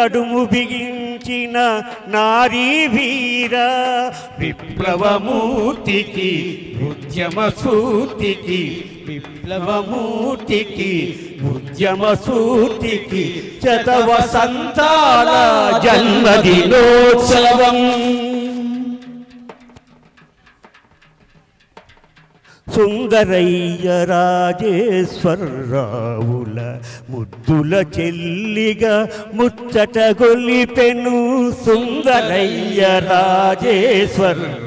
అడుము బిగించిన నారీ వీర విప్లవమూర్తికి ఉద్యమ సూతికి విప్లవమూర్తికి ఉద్యమ సూతికి చదవ వసంతాల జన్మదినోత్సవం. సుందరయ్య రాజేశ్వరరావుల ముద్దుల చెల్లిగా ముచ్చట గొలిపెను సుందరయ్య రాజేశ్వరరావుల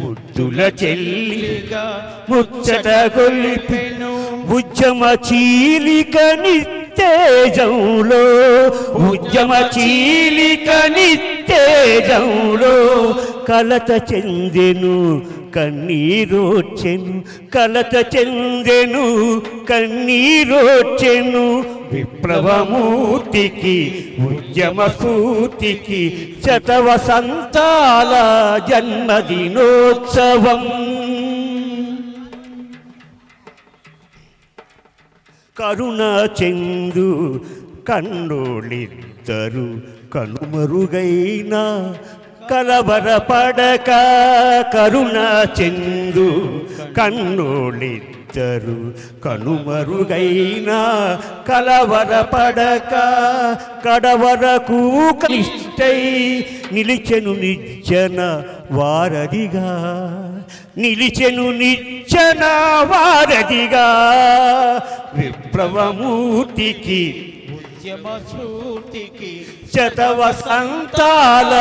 ముద్దుల చెల్లిగా ముచ్చట గొలిపెను ఉద్యమ చీలిక నిత్తేజంలో ఉద్యమ చీలిక నిత్తేజంలో కలత చెందెను కన్నీరోచెను కలత చెందెను కన్నీరోచెను విప్లవమూర్తికి ఉద్యమ స్ఫూర్తికి శతవసంతాల జన్మదినోత్సవం. కరుణ చెందు కన్నులిద్దరు కనుమరుగైనా కలవరపడక కరుణ చెందు కన్నులిద్దరు కనుమరుగైన కలవరపడక కడవరకు కలిష్టై నిలిచెను నిచ్చన వారదిగా నిలిచెను నిచ్చన వారదిగా విప్లవమూర్తికి ఉద్యమ స్ఫూర్తికి శత వసంతాల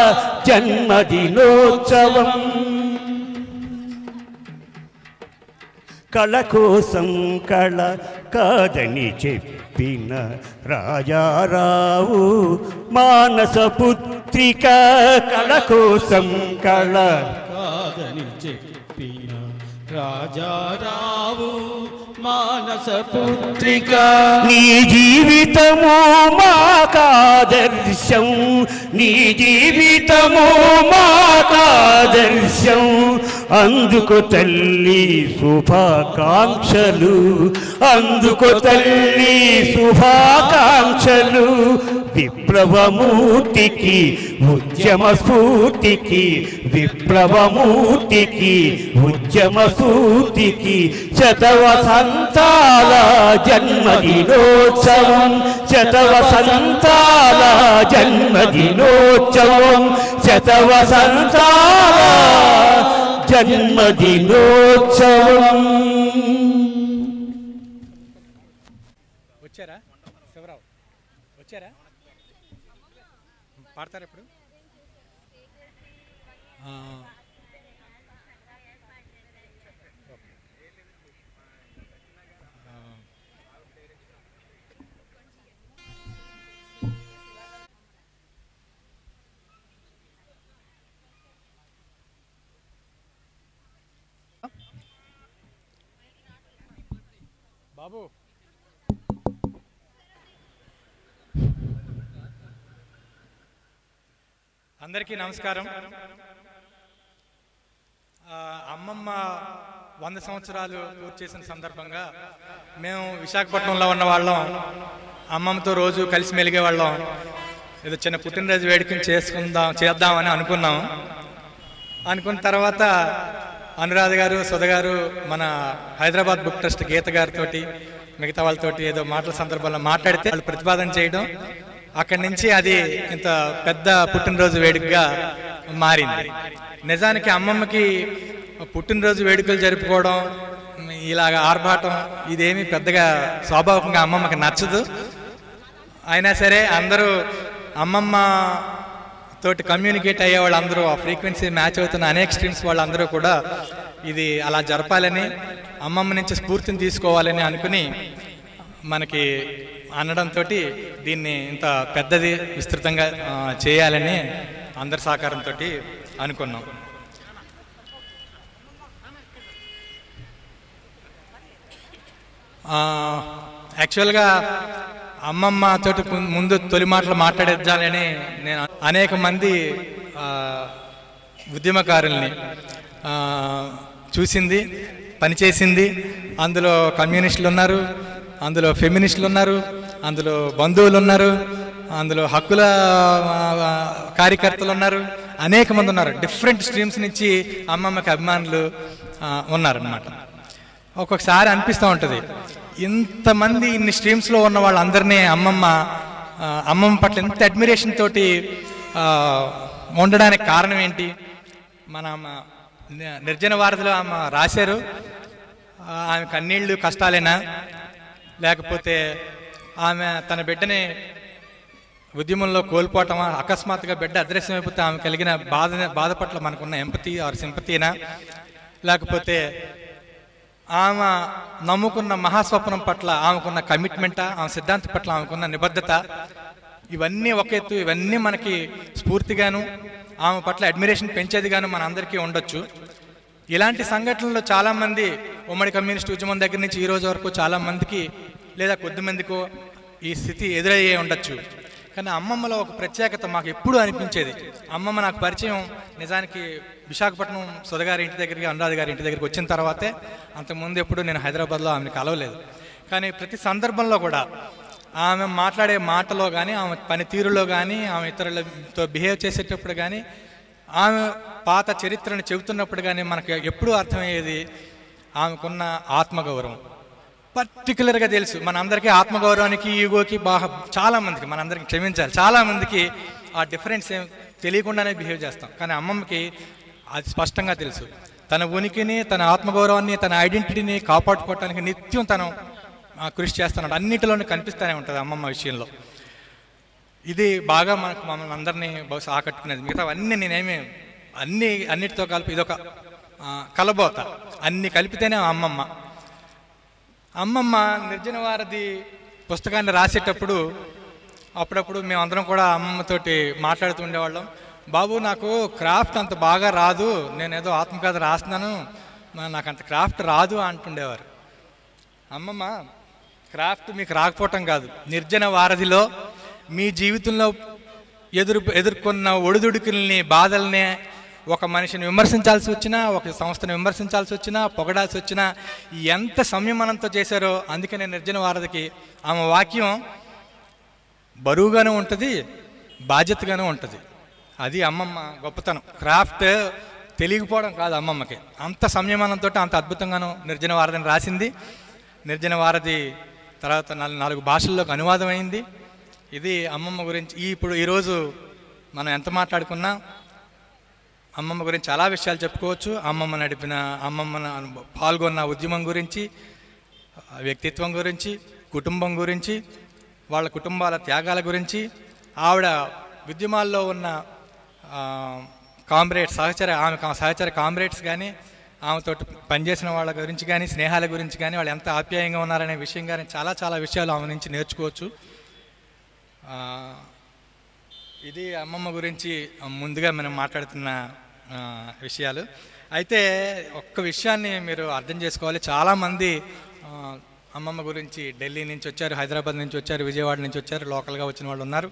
జన్మదినోత్సవం. కళ కోసం కళ కాదని చెప్పిన రాజారావు మానస పుత్రిక కళ కోసం కళ కాదని చెప్పిన రాజారావు మానస పుత్రిక నీ జీవితము మాకాదర్శం నీ జీవితము మాకాదర్శం అందుకు తల్లి శుభాకాంక్షలు అందుకు తల్లి శుభాకాంక్షలు విప్లవమూర్తికి ఉద్యమ స్ఫూర్తికి విప్లవమూర్తికి ఉద్యమ స్ఫూర్తికి శతవసంతాల జన్మదినోత్సవం శతవసంతాల జన్మదినోత్సవం శతవసంతాల జన్మదినోత్సవం. వచ్చారా? శివరావు వచ్చారా? పాడతారా ఇప్పుడు? బాబు. అందరికీ నమస్కారం. అమ్మమ్మ వంద సంవత్సరాలు పూర్తి చేసిన సందర్భంగా మేము విశాఖపట్నంలో ఉన్న వాళ్ళం. అమ్మమ్మతో రోజు కలిసి మెలిగే వాళ్ళం. ఏదో చిన్న పుట్టినరోజు వేడుకని చేసుకుందాం చేద్దామని అనుకున్నాం. అనుకున్న తర్వాత అనురాధ గారు సుధ గారు మన హైదరాబాద్ బుక్ ట్రస్ట్ గీత గారితో మిగతా వాళ్ళతోటి ఏదో మాటల సందర్భంలో మాట్లాడితే వాళ్ళు ప్రతిపాదన చేయడం అక్కడి నుంచి అది ఇంత పెద్ద పుట్టినరోజు వేడుకగా మారింది. నిజానికి అమ్మమ్మకి పుట్టినరోజు వేడుకలు జరుపుకోవడం ఇలాగ ఆర్భాటం ఇదేమి పెద్దగా స్వాభావికంగా అమ్మమ్మకి నచ్చదు. అయినా సరే అందరూ అమ్మమ్మ తోటి కమ్యూనికేట్ అయ్యే వాళ్ళందరూ ఆ ఫ్రీక్వెన్సీ మ్యాచ్ అవుతున్న అనేక స్ట్రీమ్స్ వాళ్ళందరూ కూడా ఇది అలా జరపాలని అమ్మమ్మ నుంచి స్ఫూర్తిని తీసుకోవాలని అనుకుని మనకి అనడంతో దీన్ని ఇంత పెద్దది విస్తృతంగా చేయాలని అందరి సహకారంతో అనుకున్నాం. యాక్చువల్గా అమ్మమ్మ తోటి ముందు తొలి మాటలు మాట్లాడించాలని నేను అనేక మంది ఉద్యమకారుల్ని చూసింది పనిచేసింది. అందులో కమ్యూనిస్టులు ఉన్నారు అందులో ఫెమినిస్టులు ఉన్నారు అందులో బంధువులు ఉన్నారు అందులో హక్కుల కార్యకర్తలు ఉన్నారు అనేక మంది ఉన్నారు. డిఫరెంట్ స్ట్రీమ్స్ నుంచి అమ్మమ్మకి అభిమానులు ఉన్నారన్నమాట. ఒక్కొక్కసారి అనిపిస్తూ ఉంటుంది. ఇంతమంది ఇన్ని స్ట్రీమ్స్లో ఉన్న వాళ్ళందరినీ అమ్మమ్మ అమ్మమ్మ పట్ల ఎంత అడ్మిరేషన్ తోటి ఉండడానికి కారణం ఏంటి? మన నిర్జన వారధిలో ఆమె రాశారు. ఆమె కన్నీళ్ళు కష్టాలేనా? లేకపోతే ఆమె తన బిడ్డని ఉద్యమంలో కోల్పోవటం అకస్మాత్తుగా బిడ్డ అదృశ్యం అయిపోతే ఆమె కలిగిన బాధ బాధ పట్ల మనకున్న ఎంపతి ఆర్ సింపతీనా లేకపోతే ఆమె నమ్ముకున్న మహాస్వప్నం పట్ల ఆమెకున్న కమిట్మెంటా ఆమె సిద్ధాంతం పట్ల ఆమెకున్న నిబద్ధత ఇవన్నీ ఒక ఎత్తు ఇవన్నీ మనకి స్ఫూర్తిగాను ఆమె పట్ల అడ్మిరేషన్ పెంచేదిగాను మన అందరికీ ఉండొచ్చు. ఇలాంటి సంఘటనలు చాలామంది ఉమ్మడి కమ్యూనిస్ట్ ఉద్యమం దగ్గర నుంచి ఈ రోజు వరకు చాలామందికి లేదా కొద్ది మందికో ఈ స్థితి ఎదురయ్యే ఉండొచ్చు. కానీ అమ్మమ్మలో ఒక ప్రత్యేకత మాకు ఎప్పుడూ అనిపించేది. అమ్మమ్మ నాకు పరిచయం నిజానికి విశాఖపట్నం సుధగారి ఇంటి దగ్గరికి అనురాధ గారి ఇంటి దగ్గరికి వచ్చిన తర్వాతే అంతకుముందు ఎప్పుడు నేను హైదరాబాద్లో ఆమెను కలవలేదు. కానీ ప్రతి సందర్భంలో కూడా ఆమె మాట్లాడే మాటలో కానీ ఆమె పనితీరులో కానీ ఆమె ఇతరులతో బిహేవ్ చేసేటప్పుడు కానీ ఆమె పాత చరిత్రను చెబుతున్నప్పుడు కానీ మనకు ఎప్పుడూ అర్థమయ్యేది ఆమెకున్న ఆత్మగౌరవం. పర్టికులర్గా తెలుసు. మనందరికీ ఆత్మగౌరవానికి ఈగోకి బాగా చాలా మందికి అందరికీ క్షమించాలి. చాలా మందికి ఆ డిఫరెన్స్ ఏం తెలియకుండానే బిహేవ్ చేస్తాం. కానీ అమ్మమ్మకి అది స్పష్టంగా తెలుసు. తన ఉనికిని తన ఆత్మగౌరవాన్ని తన ఐడెంటిటీని కాపాడుకోవటానికి నిత్యం తను కృషి చేస్తున్నాడు. అన్నిటిలోనే కనిపిస్తూనే ఉంటుంది అమ్మమ్మ విషయంలో. ఇది బాగా మనకు మమ్మల్ని అందరినీ బహుశా ఆకట్టుకునేది. మిగతా అన్నీ నేనేమి అన్ని అన్నిటితో కలిపి ఇదొక కలబోత. అన్ని కలిపితేనే అమ్మమ్మ. అమ్మమ్మ నిర్జన వారధి పుస్తకాన్ని రాసేటప్పుడు అప్పుడప్పుడు మేమందరం కూడా అమ్మమ్మతోటి మాట్లాడుతూ ఉండేవాళ్ళం. బాబు నాకు క్రాఫ్ట్ అంత బాగా రాదు. నేను ఏదో ఆత్మకథ రాస్తున్నాను. నాకు అంత క్రాఫ్ట్ రాదు అంటుండేవారు. అమ్మమ్మ క్రాఫ్ట్ మీకు రాకపోవటం కాదు. నిర్జన వారధిలో మీ జీవితంలో ఎదురు ఎదుర్కొన్న ఒడిదుడుకుల్ని బాధల్ని ఒక మనిషిని విమర్శించాల్సి వచ్చినా ఒక సంస్థను విమర్శించాల్సి వచ్చినా పొగడాల్సి వచ్చినా ఎంత సంయమనంతో చేశారో అందుకనే నిర్జన వారధికి ఆమె వాక్యం బరువుగానే ఉంటుంది బాధ్యతగానే ఉంటుంది. అది అమ్మమ్మ గొప్పతనం. క్రాఫ్ట్ తెలియకపోవడం కాదు అమ్మమ్మకి. అంత సంయమనంతో అంత అద్భుతంగాను నిర్జన వారధిని రాసింది. నిర్జన వారధి తర్వాత నాలుగు నాలుగు భాషల్లోకి అనువాదం అయింది ఇది అమ్మమ్మ గురించి ఈ ఇప్పుడు ఈరోజు మనం ఎంత మాట్లాడుకున్నా అమ్మమ్మ గురించి చాలా విషయాలు చెప్పుకోవచ్చు. అమ్మమ్మ నడిపిన అమ్మమ్మ పాల్గొన్న ఉద్యమం గురించి వ్యక్తిత్వం గురించి కుటుంబం గురించి వాళ్ళ కుటుంబాల త్యాగాల గురించి ఆవిడ ఉద్యమాల్లో ఉన్న కామ్రేడ్స్ సహచర ఆమె సహచర కామ్రేడ్స్ కానీ ఆమెతో పనిచేసిన వాళ్ళ గురించి కానీ స్నేహాల గురించి కానీ వాళ్ళు ఎంత ఆప్యాయంగా ఉన్నారనే విషయం కానీ చాలా చాలా విషయాలు ఆమె నుంచి నేర్చుకోవచ్చు. ఇది అమ్మమ్మ గురించి ముందుగా మనం మాట్లాడుతున్న విషయాలు. అయితే ఒక్క విషయాన్ని మీరు అర్థం చేసుకోవాలి. చాలామంది అమ్మమ్మ గురించి ఢిల్లీ నుంచి వచ్చారు హైదరాబాద్ నుంచి వచ్చారు విజయవాడ నుంచి వచ్చారు లోకల్గా వచ్చిన వాళ్ళు ఉన్నారు.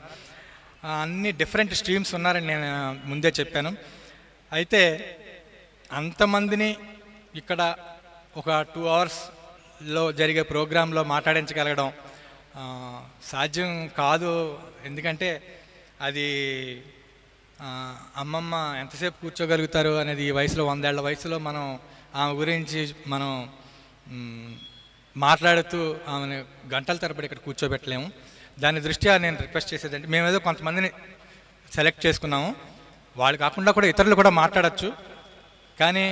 అన్ని డిఫరెంట్ స్ట్రీమ్స్ ఉన్నారని నేను ముందే చెప్పాను. అయితే అంతమందిని ఇక్కడ ఒక టూ అవర్స్లో జరిగే ప్రోగ్రాంలో మాట్లాడించగలగడం సాధ్యం కాదు. ఎందుకంటే అది అమ్మమ్మ ఎంతసేపు కూర్చోగలుగుతారు అనేది ఈ వయసులో వందేళ్ళ వయసులో మనం ఆమె గురించి మనం మాట్లాడుతూ ఆమెను గంటల తరబడి ఇక్కడ కూర్చోబెట్టలేము. దాని దృష్ట్యా నేను రిక్వెస్ట్ చేసేదండి మేము ఏదో కొంతమందిని సెలెక్ట్ చేసుకున్నాము. వాళ్ళు కాకుండా కూడా ఇతరులు కూడా మాట్లాడచ్చు. కానీ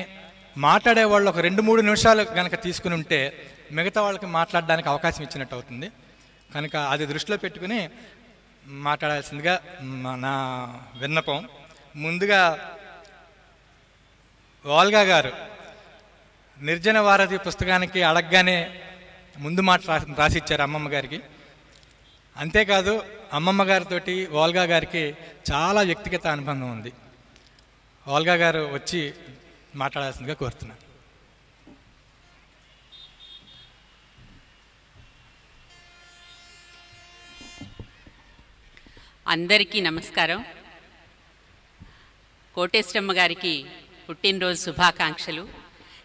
మాట్లాడే వాళ్ళు ఒక రెండు మూడు నిమిషాలు కనుక తీసుకుని ఉంటే మిగతా వాళ్ళకి మాట్లాడడానికి అవకాశం ఇచ్చినట్టు అవుతుంది. కనుక అది దృష్టిలో పెట్టుకుని మాట్లాడాల్సిందిగా నా విన్నపం. ముందుగా వాల్గా గారు నిర్జన వారధి పుస్తకానికి అడగగానే ముందు మాట రాసి రాసిచ్చారు అమ్మమ్మ గారికి. అంతేకాదు అమ్మమ్మ గారితో వాల్గా గారికి చాలా వ్యక్తిగత అనుబంధం ఉంది. వాల్గా గారు వచ్చి మాట్లాడాల్సిందిగా కోరుతున్నాను. అందరికీ నమస్కారం. కోటేశ్వరమ్మ గారికి పుట్టినరోజు శుభాకాంక్షలు.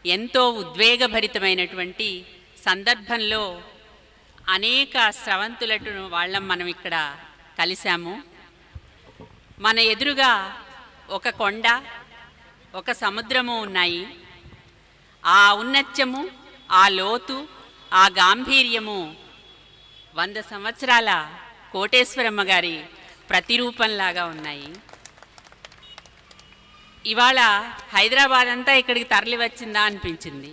ఎంతో ఉద్వేగభరితమైనటువంటి సందర్భంలో అనేక స్రవంతులను వాళ్ళం మనం ఇక్కడ కలిశాము. మన ఎదురుగా ఒక కొండ ఒక సముద్రము ఉన్నాయి. ఆ ఔన్నత్యము ఆ లోతు ఆ గాంభీర్యము వంద సంవత్సరాల కోటేశ్వరమ్మ గారి ప్రతిరూపంలాగా ఉన్నాయి. ఇవాళ హైదరాబాద్ అంతా ఇక్కడికి తరలి వచ్చిందా అనిపించింది.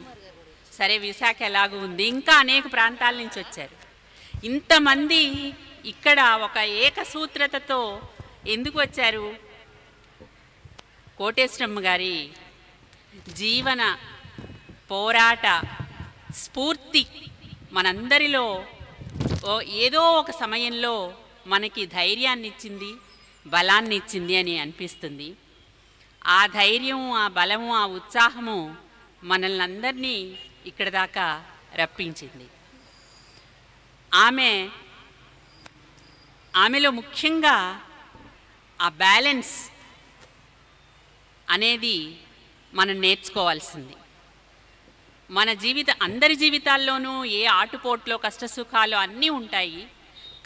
సరే విశాఖ ఎలాగూ ఉంది. ఇంకా అనేక ప్రాంతాల నుంచి వచ్చారు. ఇంతమంది ఇక్కడ ఒక ఏకసూత్రతతో ఎందుకు వచ్చారు? కోటేశ్వరమ్మ గారి జీవన పోరాట స్ఫూర్తి మనందరిలో ఓ ఏదో ఒక సమయంలో మనకి ధైర్యాన్ని ఇచ్చింది బలాన్ని ఇచ్చింది అని అనిపిస్తుంది. ఆ ధైర్యం ఆ బలము ఆ ఉత్సాహము మనల్ని అందరినీ ఇక్కడ దాకా రప్పించింది. ఆమె ఆమెలో ముఖ్యంగా ఆ బ్యాలెన్స్ అనేది మనం నేర్చుకోవాల్సింది. మన జీవిత అందరి జీవితాల్లోనూ ఏ ఆటుపోట్లో కష్టసుఖాలు అన్నీ ఉంటాయి.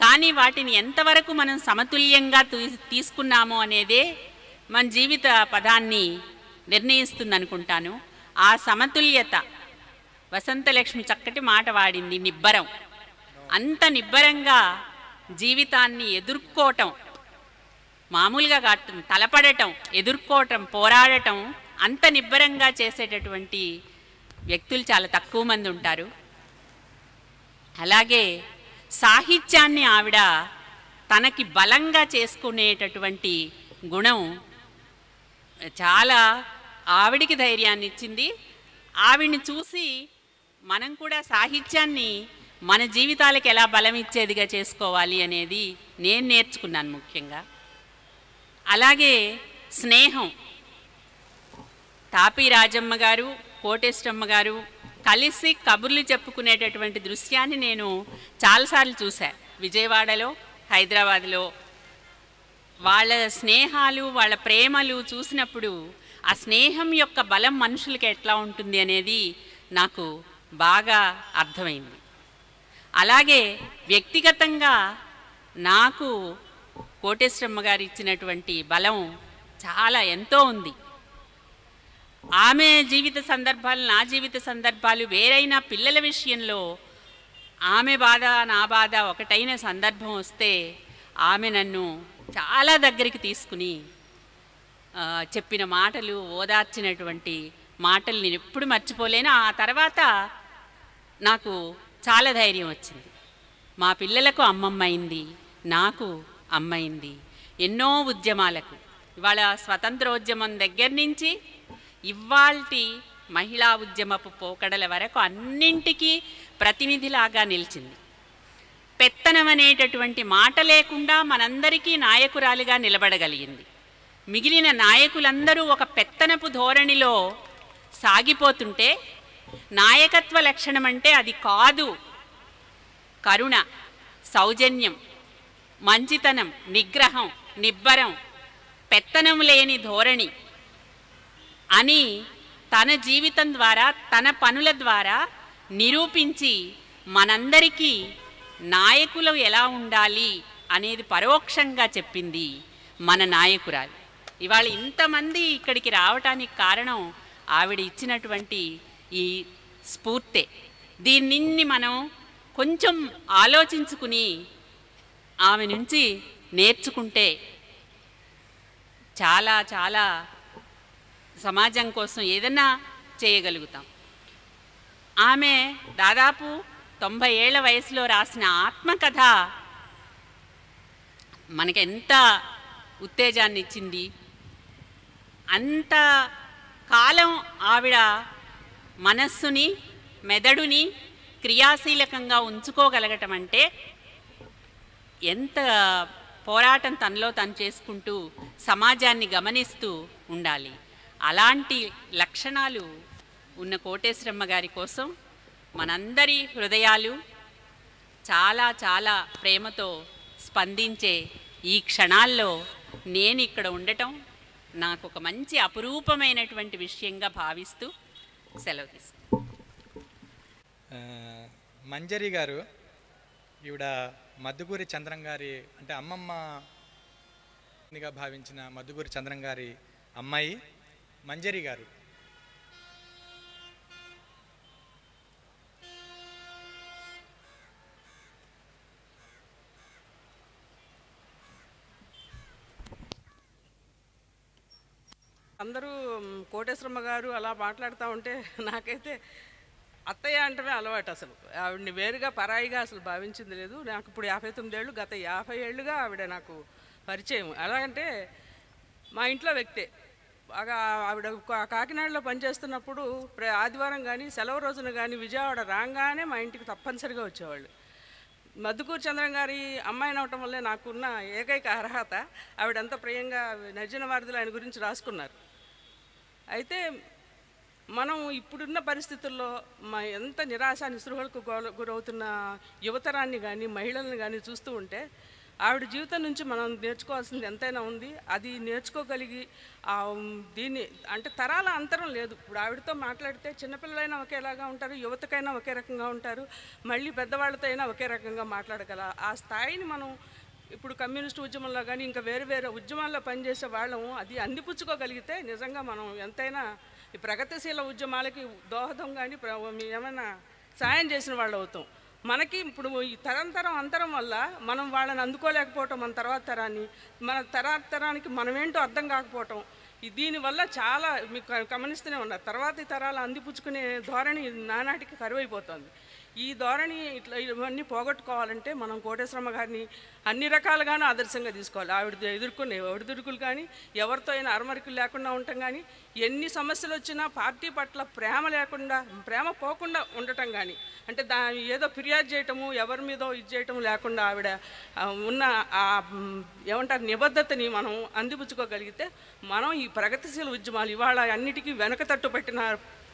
కానీ వాటిని ఎంతవరకు మనం సమతుల్యంగా తీసుకున్నామో అనేదే మన జీవిత పదాన్ని నిర్ణయిస్తుంది అనుకుంటాను ఆ సమతుల్యత వసంతలక్ష్మి చక్కటి మాట వాడింది నిబ్బరం. అంత నిబ్బరంగా జీవితాన్ని ఎదుర్కోవటం మామూలుగా కాటం తలపడటం ఎదుర్కోవటం పోరాడటం అంత నిబ్బరంగా చేసేటటువంటి వ్యక్తులు చాలా తక్కువ మంది ఉంటారు. అలాగే సాహిత్యాన్ని ఆవిడ తనకి బలంగా చేసుకునేటటువంటి గుణం చాలా ఆవిడికి ధైర్యాన్ని ఇచ్చింది. ఆవిడ్ని చూసి మనం కూడా సాహిత్యాన్ని మన జీవితాలకు ఎలా బలం ఇచ్చేదిగా చేసుకోవాలి అనేది నేను నేర్చుకున్నాను ముఖ్యంగా. అలాగే స్నేహం. తాపి రాజమ్మ గారు కోటేశ్వరమ్మ గారు కలిసి కబుర్లు చెప్పుకునేటటువంటి దృశ్యాన్ని నేను చాలాసార్లు చూశా. విజయవాడలో హైదరాబాద్లో వాళ్ళ స్నేహాలు వాళ్ళ ప్రేమలు చూసినప్పుడు ఆ స్నేహం యొక్క బలం మనుషులకి ఎట్లా ఉంటుంది అనేది నాకు బాగా అర్థమైంది. అలాగే వ్యక్తిగతంగా నాకు కోటేశ్వరమ్మ గారు ఇచ్చినటువంటి బలం చాలా ఎంతో ఉంది. ఆమె జీవిత సందర్భాలు నా జీవిత సందర్భాలు వేరైనా పిల్లల విషయంలో ఆమె బాధ నా బాధ ఒకటైన సందర్భం వస్తే ఆమె నన్ను చాలా దగ్గరికి తీసుకుని చెప్పిన మాటలు ఓదార్చినటువంటి మాటలు నేను ఎప్పుడు మర్చిపోలేను. ఆ తర్వాత నాకు చాలా ధైర్యం వచ్చింది. మా పిల్లలకు అమ్మమ్మ అయింది నాకు అమ్మైంది ఎన్నో ఉద్యమాలకు. ఇవాళ స్వతంత్రోద్యమం దగ్గర నుంచి ఇవాల్టి మహిళా ఉద్యమపు పోకడల వరకు అన్నింటికీ ప్రతినిధిలాగా నిలిచింది. పెత్తనం అనేటటువంటి మాట లేకుండా మనందరికీ నాయకురాలిగా నిలబడగలిగింది. మిగిలిన నాయకులందరూ ఒక పెత్తనపు ధోరణిలో సాగిపోతుంటే నాయకత్వ లక్షణం అంటే అది కాదు. కరుణ సౌజన్యం మంచితనం నిగ్రహం నిబ్బరం పెత్తనం లేని ధోరణి. అని తన జీవితం ద్వారా తన పనుల ద్వారా నిరూపించి మనందరికీ నాయకులు ఎలా ఉండాలి అనేది పరోక్షంగా చెప్పింది మన నాయకురాలు. ఇవాళ ఇంతమంది ఇక్కడికి రావటానికి కారణం ఆవిడ ఇచ్చినటువంటి ఈ స్ఫూర్తే. దీనిని మనం కొంచెం ఆలోచించుకుని ఆమె నుంచి నేర్చుకుంటే చాలా చాలా సమాజం కోసం ఏదన్నా చేయగలుగుతాం. ఆమె దాదాపు తొంభై ఏళ్ళ వయసులో రాసిన ఆత్మకథ మనకెంత ఎంత ఉత్తేజాన్ని ఇచ్చింది అంత కాలం ఆవిడ మనస్సుని మెదడుని క్రియాశీలకంగా ఉంచుకోగలగటం అంటే ఎంత పోరాటం తనలో తను చేసుకుంటూ సమాజాన్ని గమనిస్తూ ఉండాలి. అలాంటి లక్షణాలు ఉన్న కోటేశ్వరమ్మ గారి కోసం మనందరి హృదయాలు చాలా చాలా ప్రేమతో స్పందించే ఈ క్షణాల్లో నేను ఇక్కడ ఉండటం నాకు ఒక మంచి అపురూపమైనటువంటి విషయంగా భావిస్తూ సెలవు తీసుకుంటాను మంజరి గారు ఈవిడ మద్దుగూరి చంద్రం గారి అంటే అమ్మమ్మగా భావించిన మద్దుగూరి చంద్రం గారి అమ్మాయి. మంజరి గారు. అందరూ కోటేశ్వరమ్మ గారు అలా మాట్లాడుతూ ఉంటే నాకైతే అత్తయ్య అంటమే అలవాటు అసలు. ఆవిడని వేరుగా పరాయిగా అసలు భావించింది లేదు. నాకు ఇప్పుడు యాభై తొమ్మిదేళ్ళు గత యాభై ఏళ్ళుగా ఆవిడ నాకు పరిచయం. ఎలాగంటే మా ఇంట్లో వ్యక్తే. ఆవిడ కా- కాకినాడలో పనిచేస్తున్నప్పుడు ప్ర- ఆదివారం కానీ సెలవు రోజున కానీ విజయవాడ రాగానే మా ఇంటికి తప్పనిసరిగా వచ్చేవాళ్ళు. మధుకూరు చంద్రం గారి అమ్మాయిని అవటం వల్లే నాకున్న ఏకైక అర్హత ఆవిడంత ప్రియంగా నర్జన వారధులు ఆయన గురించి రాసుకున్నారు. అయితే మనం ఇప్పుడున్న పరిస్థితుల్లో మా ఎంత నిరాశ నిస్పృహలకు గురవుతున్న యువతరాన్ని కానీ మహిళల్ని కానీ చూస్తూ ఉంటే ఆవిడ జీవితం నుంచి మనం నేర్చుకోవాల్సింది ఎంతైనా ఉంది. అది నేర్చుకోగలిగి దీన్ని అంటే తరాల అంతరం లేదు. ఇప్పుడు ఆవిడతో మాట్లాడితే చిన్నపిల్లలైనా ఒకేలాగా ఉంటారు యువతకైనా ఒకే రకంగా ఉంటారు మళ్ళీ పెద్దవాళ్ళతో అయినా ఒకే రకంగా మాట్లాడగల. ఆ స్థాయిని మనం ఇప్పుడు కమ్యూనిస్ట్ ఉద్యమంలో కానీ ఇంకా వేరు వేరే ఉద్యమాల్లో పనిచేసే వాళ్ళము అది అందిపుచ్చుకోగలిగితే నిజంగా మనం ఎంతైనా ఈ ప్రగతిశీల ఉద్యమాలకి దోహదం కానీ ఏమైనా సాయం చేసిన వాళ్ళు అవుతాం మనకి ఇప్పుడు ఈ తరం తరం అంతరం వల్ల మనం వాళ్ళని అందుకోలేకపోవటం మన తర్వాత తరాన్ని మన తర్వాత తరానికి మనమేంటో అర్థం కాకపోవటం దీనివల్ల చాలా మీకు గమనిస్తూనే ఉన్నారు. తర్వాతి తరాలు అందిపుచ్చుకునే ధోరణి నానాటికి కరువైపోతుంది. ఈ ధోరణి ఇట్లా ఇవన్నీ పోగొట్టుకోవాలంటే మనం కోటేశ్వరమ్మ గారిని అన్ని రకాలుగానూ ఆదర్శంగా తీసుకోవాలి. ఆవిడ ఎదుర్కొనే ఒడిదుడుకులు కానీ ఎవరితో అయినా అరమరికలు లేకుండా ఉండటం కానీ ఎన్ని సమస్యలు వచ్చినా పార్టీ పట్ల ప్రేమ లేకుండా ప్రేమ పోకుండా ఉండటం కానీ అంటే దా ఏదో ఫిర్యాదు చేయటము ఎవరి మీదో ఇది చేయటం లేకుండా ఆవిడ ఉన్న ఆ ఏమంటారు నిబద్ధతని మనం అందిపుచ్చుకోగలిగితే మనం ఈ ప్రగతిశీల ఉద్యమాలు ఇవాళ అన్నిటికీ వెనకతట్టు పెట్టిన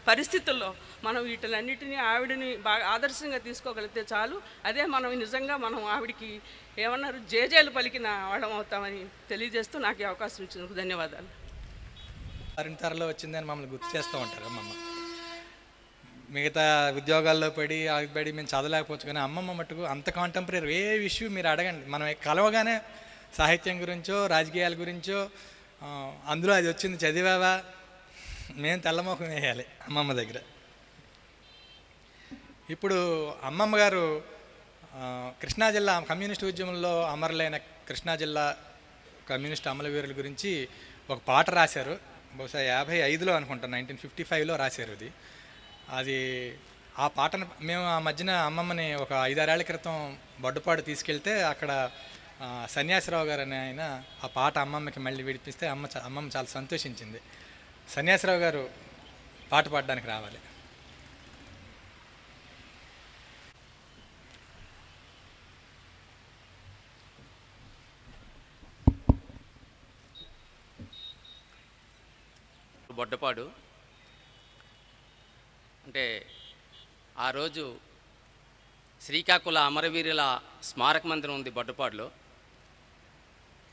పరిస్థితుల్లో మనం వీటిలన్నిటినీ ఆవిడని బాగా ఆదర్శంగా తీసుకోగలిగితే చాలు. అదే మనం నిజంగా మనం ఆవిడికి ఏమన్నారు జేజేలు పలికిన వాళ్ళం అవుతామని తెలియజేస్తూ నాకు ఈ అవకాశం ఇచ్చినందుకు ధన్యవాదాలు. తరలో వచ్చిందని మమ్మల్ని గుర్తు చేస్తూ ఉంటారు అమ్మమ్మ. మిగతా ఉద్యోగాల్లో పడి ఆగిపడి మేము చదవలేకపోవచ్చు కానీ అమ్మమ్మ మటుకు అంత కాంటెంపరీ ఏ ఇష్యూ మీరు అడగండి. మనం కలవగానే సాహిత్యం గురించో రాజకీయాల గురించో అందులో అది వచ్చింది చదివావా? మేము తెల్లమోహం వేయాలి అమ్మమ్మ దగ్గర. ఇప్పుడు అమ్మమ్మ గారు కృష్ణా జిల్లా కమ్యూనిస్ట్ ఉద్యమంలో అమరులైన కృష్ణా జిల్లా కమ్యూనిస్ట్ అమలవీరుల గురించి ఒక పాట రాశారు. బహుశా యాభై ఐదులో అనుకుంటా నైన్టీన్ ఫిఫ్టీ ఫైవ్లో రాశారు అది. అది ఆ పాటను మేము ఆ మధ్యన అమ్మమ్మని ఒక ఐదారేళ్ళ క్రితం బొడ్డుపాడు తీసుకెళ్తే అక్కడ సన్యాసిరావు గారు అనే ఆయన ఆ పాట అమ్మమ్మకి మళ్ళీ విడిపిస్తే అమ్మ అమ్మమ్మ చాలా సంతోషించింది. సన్యాసరావు గారు పాట పాడడానికి రావాలి. బొడ్డపాడు. అంటే ఆ రోజు శ్రీకాకుళ అమరవీరుల స్మారక మందిరం ఉంది బొడ్డపాడులో.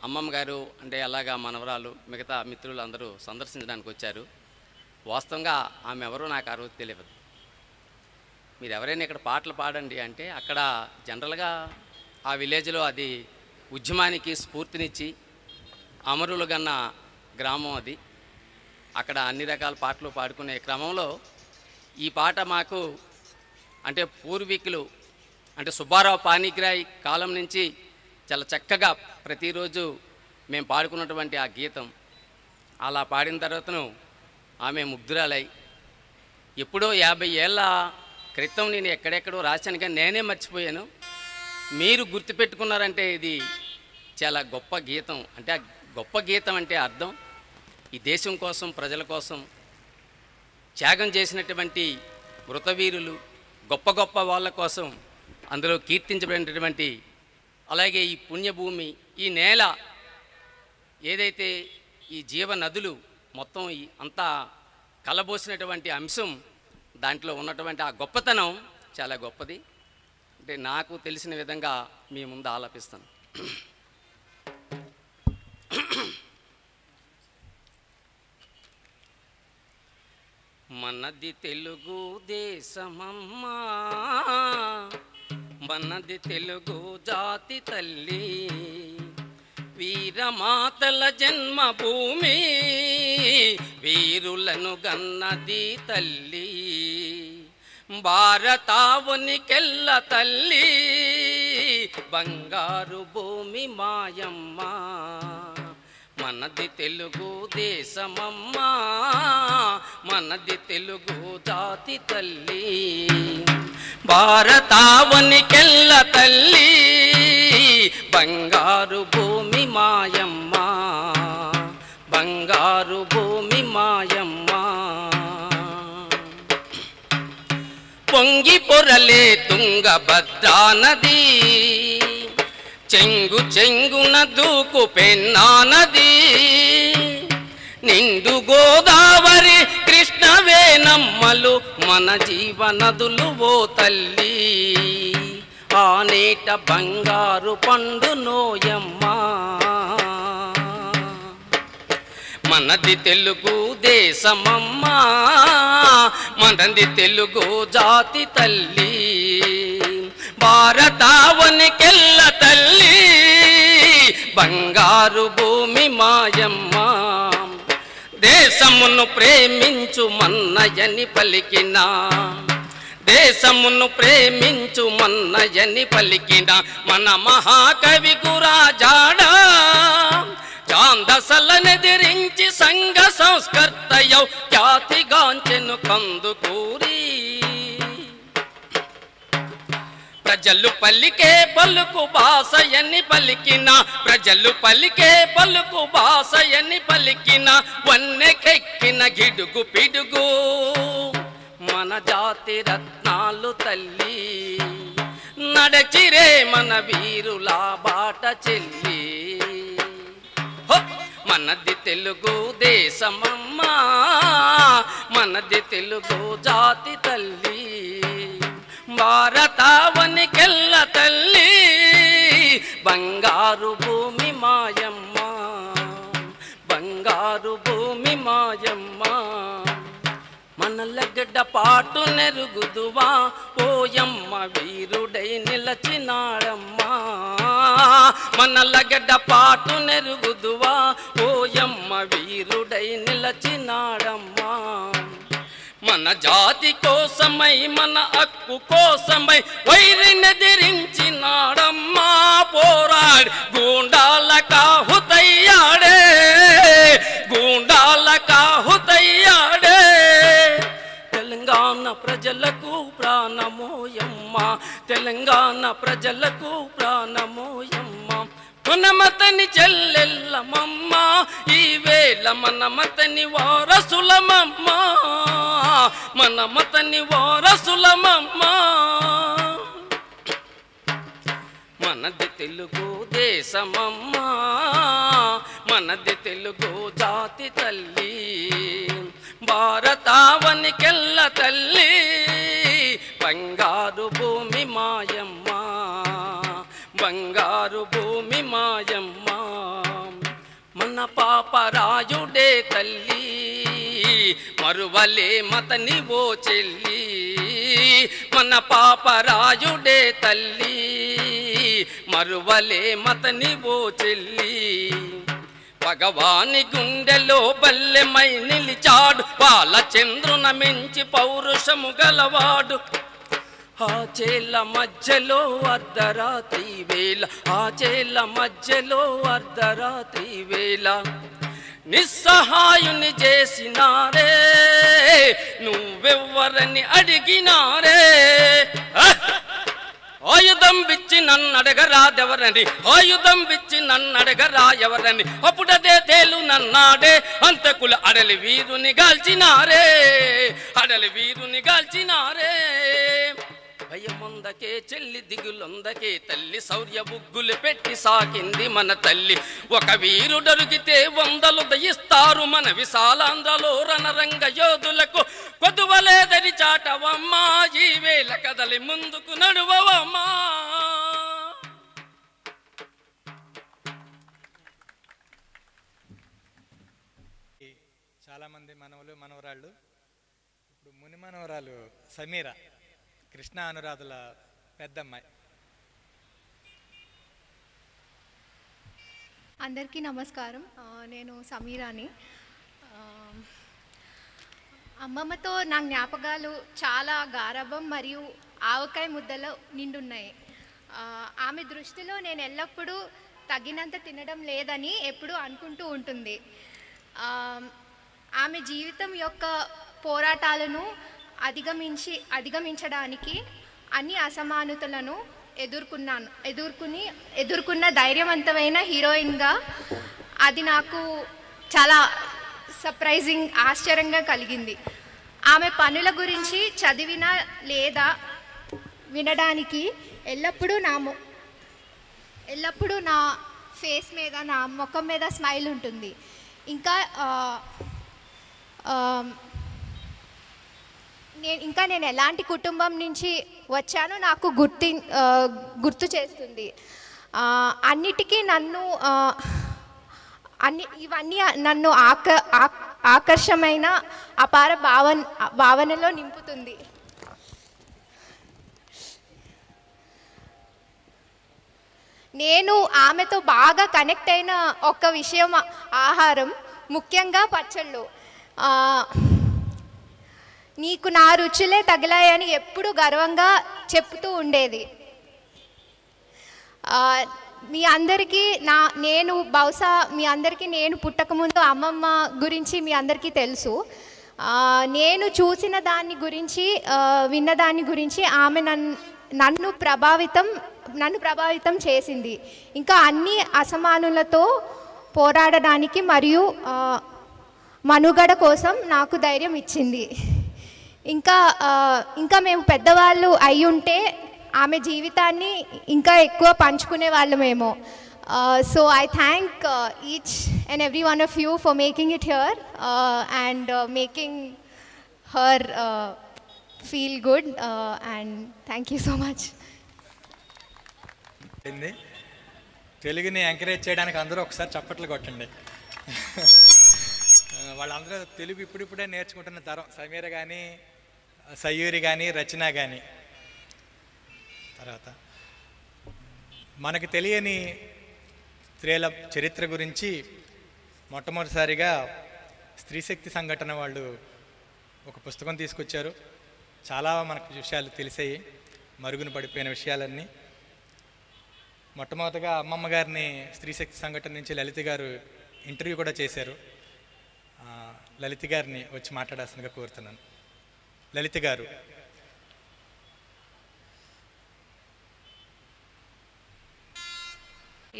అమ్మమ్మ గారు అంటే అలాగా మనవరాలు మిగతా మిత్రులు అందరూ సందర్శించడానికి వచ్చారు. వాస్తవంగా ఆమె ఎవరో నాకు ఆ రోజు తెలియదు. మీరు ఎవరైనా ఇక్కడ పాటలు పాడండి అంటే అక్కడ జనరల్గా ఆ విలేజ్లో అది ఉద్యమానికి స్ఫూర్తినిచ్చి అమరులు గన్న గ్రామం అది. అక్కడ అన్ని రకాల పాటలు పాడుకునే క్రమంలో ఈ పాట మాకు అంటే పూర్వీకులు అంటే సుబ్బారావు పాణిగ్రాయ్ కాలం నుంచి చాలా చక్కగా ప్రతిరోజు మేము పాడుకున్నటువంటి ఆ గీతం. అలా పాడిన తర్వాతను ఆమె ముగ్ధురాలై ఎప్పుడో యాభై ఏళ్ళ క్రితం నేను ఎక్కడెక్కడో రాశాను కానీ నేనే మర్చిపోయాను. మీరు గుర్తుపెట్టుకున్నారంటే ఇది చాలా గొప్ప గీతం. అంటే ఆ గొప్ప గీతం అంటే అర్థం. ఈ దేశం కోసం ప్రజల కోసం త్యాగం చేసినటువంటి మృతవీరులు గొప్ప గొప్ప వాళ్ళ కోసం అందులో కీర్తించబడినటువంటి అలాగే ఈ పుణ్యభూమి ఈ నేల ఏదైతే ఈ జీవ నదులు మొత్తం ఈ అంతా కలబోసినటువంటి అంశం దాంట్లో ఉన్నటువంటి ఆ గొప్పతనం చాలా గొప్పది. అంటే నాకు తెలిసిన విధంగా మీ ముందు ఆలపిస్తాను. మనది తెలుగు దేశమమ్మా. మనది తెలుగు జాతి తల్లి. వీరమాతల జన్మభూమి వీరులను గన్నది తల్లి. భారతావునికెల్ల తల్లి బంగారు భూమి మాయమ్మ. మనది తెలుగు దేశమమ్మా మనది తెలుగు జాతి తల్లి. భారతావనికెల్ల తల్లి బంగారు భూమి మాయమ్మ బంగారు భూమి మాయమ్మ. పొంగి పొరలే తుంగభద్రా నది చెంగు చెంగున దూకు పెన్నా నది నిండు గోదావరి కృష్ణవేనమ్మలు మన జీవనదులు ఓ తల్లి. ఆ నీట బంగారు పండు నోయమ్మా. మనది తెలుగు దేశమమ్మా. మనది తెలుగు జాతి తల్లి. భారతావనికెల్ల తల్లి. బంగారు భూమి మాయమ్మ. దేశమును ప్రేమించు మన్నయని పలికిన. దేశమును ప్రేమించు మన్నయని పలికిన. మన మహాకవి గురాజాడా. చాందసలనెదిరించి సంఘ సంస్కర్తయౌ ఖ్యాతిగాంచెను కందుకూరి ప్రజలు పలికే పలుకు భాషయని పలికిన ప్రజలు పలికే పలుకు ఎన్ని పలికిన వన్నెకెక్కిన గిడుగు పిడుగు. మన జాతి రత్నాలు తల్లి నడచిరే మన వీరుల బాట చెల్లి. మనది తెలుగు దేశమమ్మా మనది తెలుగు జాతి తల్లి. భారతావనికెల్ల తల్లి బంగారు భూమి మాయమ్మ బంగారు భూమి మాయమ్మ. మనలగడ్డ పాటు నెరుగుదువా ఓయమ్మ వీరుడై నిలచినాడమ్మా. మనలగడ్డ పాటు నెరుగుదువా ఓయమ్మ వీరుడై నిలచినాడమ్మా. మన జాతి కోసమై మన హక్కు కోసమై వైరినెదిరించినాడమ్మా పోరాడి గూండాల కాహుతయ్యాడే గూండాల కాహుతయ్యాడే తెలంగాణ ప్రజలకు ప్రాణమోయమ్మ తెలంగాణ ప్రజలకు ప్రాణమోయ మనమతని చెల్లెల్లమమ్మ ఈ వేళ మనమతని వారసులమమ్మ. మనమతని వారసులమమ్మ. మనది తెలుగు దేశమమ్మా మనది తెలుగు జాతి తల్లి. భారతావనికెల్ల తల్లి బంగారు పాపరాయుడే తల్లి మరువలే మతని ఓ చెల్లి. మన పాపరాయుడే తల్లి మరువలే మతని ఓ చెల్లి. భగవాని గుండెలో బల్లెమై నిలిచాడు బాలచంద్రున మించి పౌరుషము గలవాడు. ఆ చేల మధ్యలో అర్ధరాత్రి వేళ ఆ చేల మధ్యలో అర్ధరాత్రి వేళ. నిస్సహాయుని చేసినారే నువ్వెవ్వరని అడిగినారే? ఆయుధం బిచ్చి నన్ను అడగరాదెవరని ఆయుధం బిచ్చి నన్ను అడగరా ఎవరని అప్పుడదే తేలు నన్నాడే అంతకుల అడలి వీరుని గాల్చినారే అడలి వీరుని గాల్చినారే. భయముందకే చెల్లి దిగులొందకే తల్లి శౌర్య బుగ్గులు పెట్టి సాకింది మన తల్లి. ఒక వీరుడరుగితే వందలు దయిస్తారు మన విశాలాంధ్రలో రణరంగ యోధులకు. కొదువలేదని చాటవమ్మా ఈ వేళ కదలి ముందుకు నడువవమ్మా. చాలామంది మనవలు మనవరాళ్ళు. ఇప్పుడు ముని మనవరాలు సమీరా. కృష్ణ అనురాధుల పెద్దమ్మాయి. అందరికీ నమస్కారం. నేను సమీరాని. అమ్మమ్మతో నా జ్ఞాపకాలు చాలా గారభం మరియు ఆవకాయ ముద్దలో నిండున్నాయి. ఆమె దృష్టిలో నేను ఎల్లప్పుడూ తగినంత తినడం లేదని ఎప్పుడూ అనుకుంటూ ఉంటుంది. ఆమె జీవితం యొక్క పోరాటాలను అధిగమించి అధిగమించడానికి అన్ని అసమానతలను ఎదుర్కొన్నాను. ఎదుర్కొని ఎదుర్కొన్న ధైర్యవంతమైన హీరోయిన్గా అది నాకు చాలా సర్ప్రైజింగ్ ఆశ్చర్యంగా కలిగింది. ఆమె పనుల గురించి చదివిన లేదా వినడానికి ఎల్లప్పుడూ నా మొ ఎల్లప్పుడూ నా ఫేస్ మీద నా ముఖం మీద స్మైల్ ఉంటుంది. ఇంకా నేను ఇంకా నేను ఎలాంటి కుటుంబం నుంచి వచ్చానో నాకు గుర్తి గుర్తు చేస్తుంది. అన్నిటికీ నన్ను అన్ని ఇవన్నీ నన్ను ఆక ఆకర్షమైన అపార భావన భావనలో నింపుతుంది. నేను ఆమెతో బాగా కనెక్ట్ అయిన ఒక విషయం ఆహారం ముఖ్యంగా పచ్చళ్ళు. నీకు నా రుచులే తగిలాయని ఎప్పుడు గర్వంగా చెప్తూ ఉండేది. మీ అందరికీ నా నేను బహుశా మీ అందరికీ నేను పుట్టకముందు అమ్మమ్మ గురించి మీ అందరికీ తెలుసు. నేను చూసిన దాన్ని గురించి ఆ, విన్న దాని గురించి ఆమె నన్ను నన్ను ప్రభావితం నన్ను ప్రభావితం చేసింది. ఇంకా అన్ని అసమానులతో పోరాడడానికి మరియు మనుగడ కోసం నాకు ధైర్యం ఇచ్చింది. ఇంకా ఇంకా మేము పెద్దవాళ్ళు అయి ఉంటే ఆమె జీవితాన్ని ఇంకా ఎక్కువ పంచుకునే వాళ్ళమేమో so I thank each and every one of you for making it here and making her feel good and thank you so much. తెలుగుని ఎంకరేజ్ చేయడానికి అందరూ ఒకసారి చప్పట్లు కొట్టండి. వాళ్ళందరూ తెలుగు ఇప్పుడిప్పుడే నేర్చుకుంటున్న తరం. సమీర కానీ సయ్యూరి కానీ రచన కానీ తర్వాత మనకు తెలియని స్త్రీల చరిత్ర గురించి మొట్టమొదటిసారిగా స్త్రీశక్తి సంఘటన వాళ్ళు ఒక పుస్తకం తీసుకొచ్చారు. చాలా మనకు విషయాలు తెలిసాయి. మరుగున పడిపోయిన విషయాలన్నీ. మొట్టమొదటిగా అమ్మమ్మ గారిని స్త్రీశక్తి సంఘటన నుంచి లలిత గారు ఇంటర్వ్యూ కూడా చేశారు. లలిత గారిని వచ్చి మాట్లాడాల్సిందిగా కోరుతున్నాను. లలిత గారు.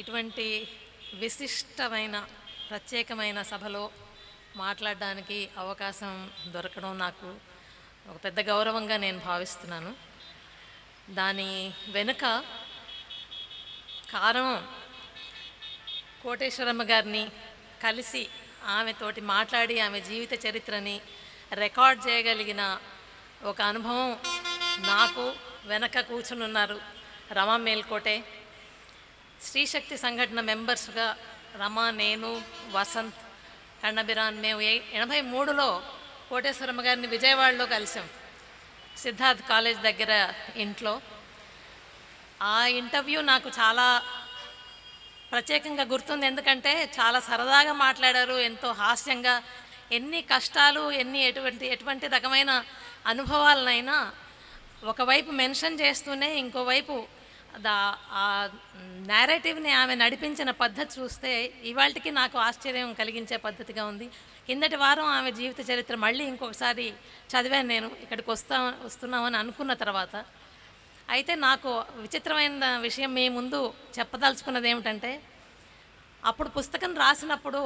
ఇటువంటి విశిష్టమైన ప్రత్యేకమైన సభలో మాట్లాడడానికి అవకాశం దొరకడం నాకు ఒక పెద్ద గౌరవంగా నేను భావిస్తున్నాను. దాని వెనుక కారణం కోటేశ్వరమ్మ గారిని కలిసి ఆమెతోటి మాట్లాడి ఆమె జీవిత చరిత్రని రికార్డ్ చేయగలిగిన ఒక అనుభవం. నాకు వెనక కూర్చునున్నారు రమా మేల్కోటే. స్త్రీశక్తి సంఘటన మెంబర్స్గా రమ నేను వసంత్ కన్నబిరాన్ మేము ఎనభై మూడులో కోటేశ్వరమ్మ గారిని విజయవాడలో కలిసాం. సిద్ధార్థ్ కాలేజ్ దగ్గర ఇంట్లో. ఆ ఇంటర్వ్యూ నాకు చాలా ప్రత్యేకంగా గుర్తుంది. ఎందుకంటే చాలా సరదాగా మాట్లాడారు ఎంతో హాస్యంగా ఎన్ని కష్టాలు ఎన్ని ఎటువంటి ఎటువంటి రకమైన అనుభవాలనైనా ఒకవైపు మెన్షన్ చేస్తూనే ఇంకోవైపు దా ఆ నేరేటివ్ని ఆమె నడిపించిన పద్ధతి చూస్తే ఇవాళకి నాకు ఆశ్చర్యం కలిగించే పద్ధతిగా ఉంది. కిందటి వారం ఆమె జీవిత చరిత్ర మళ్ళీ ఇంకొకసారి చదివాను నేను ఇక్కడికి వస్తా వస్తున్నామని అనుకున్న తర్వాత. అయితే నాకు విచిత్రమైన విషయం మీ ముందు చెప్పదలుచుకున్నది ఏమిటంటే అప్పుడు పుస్తకం రాసినప్పుడు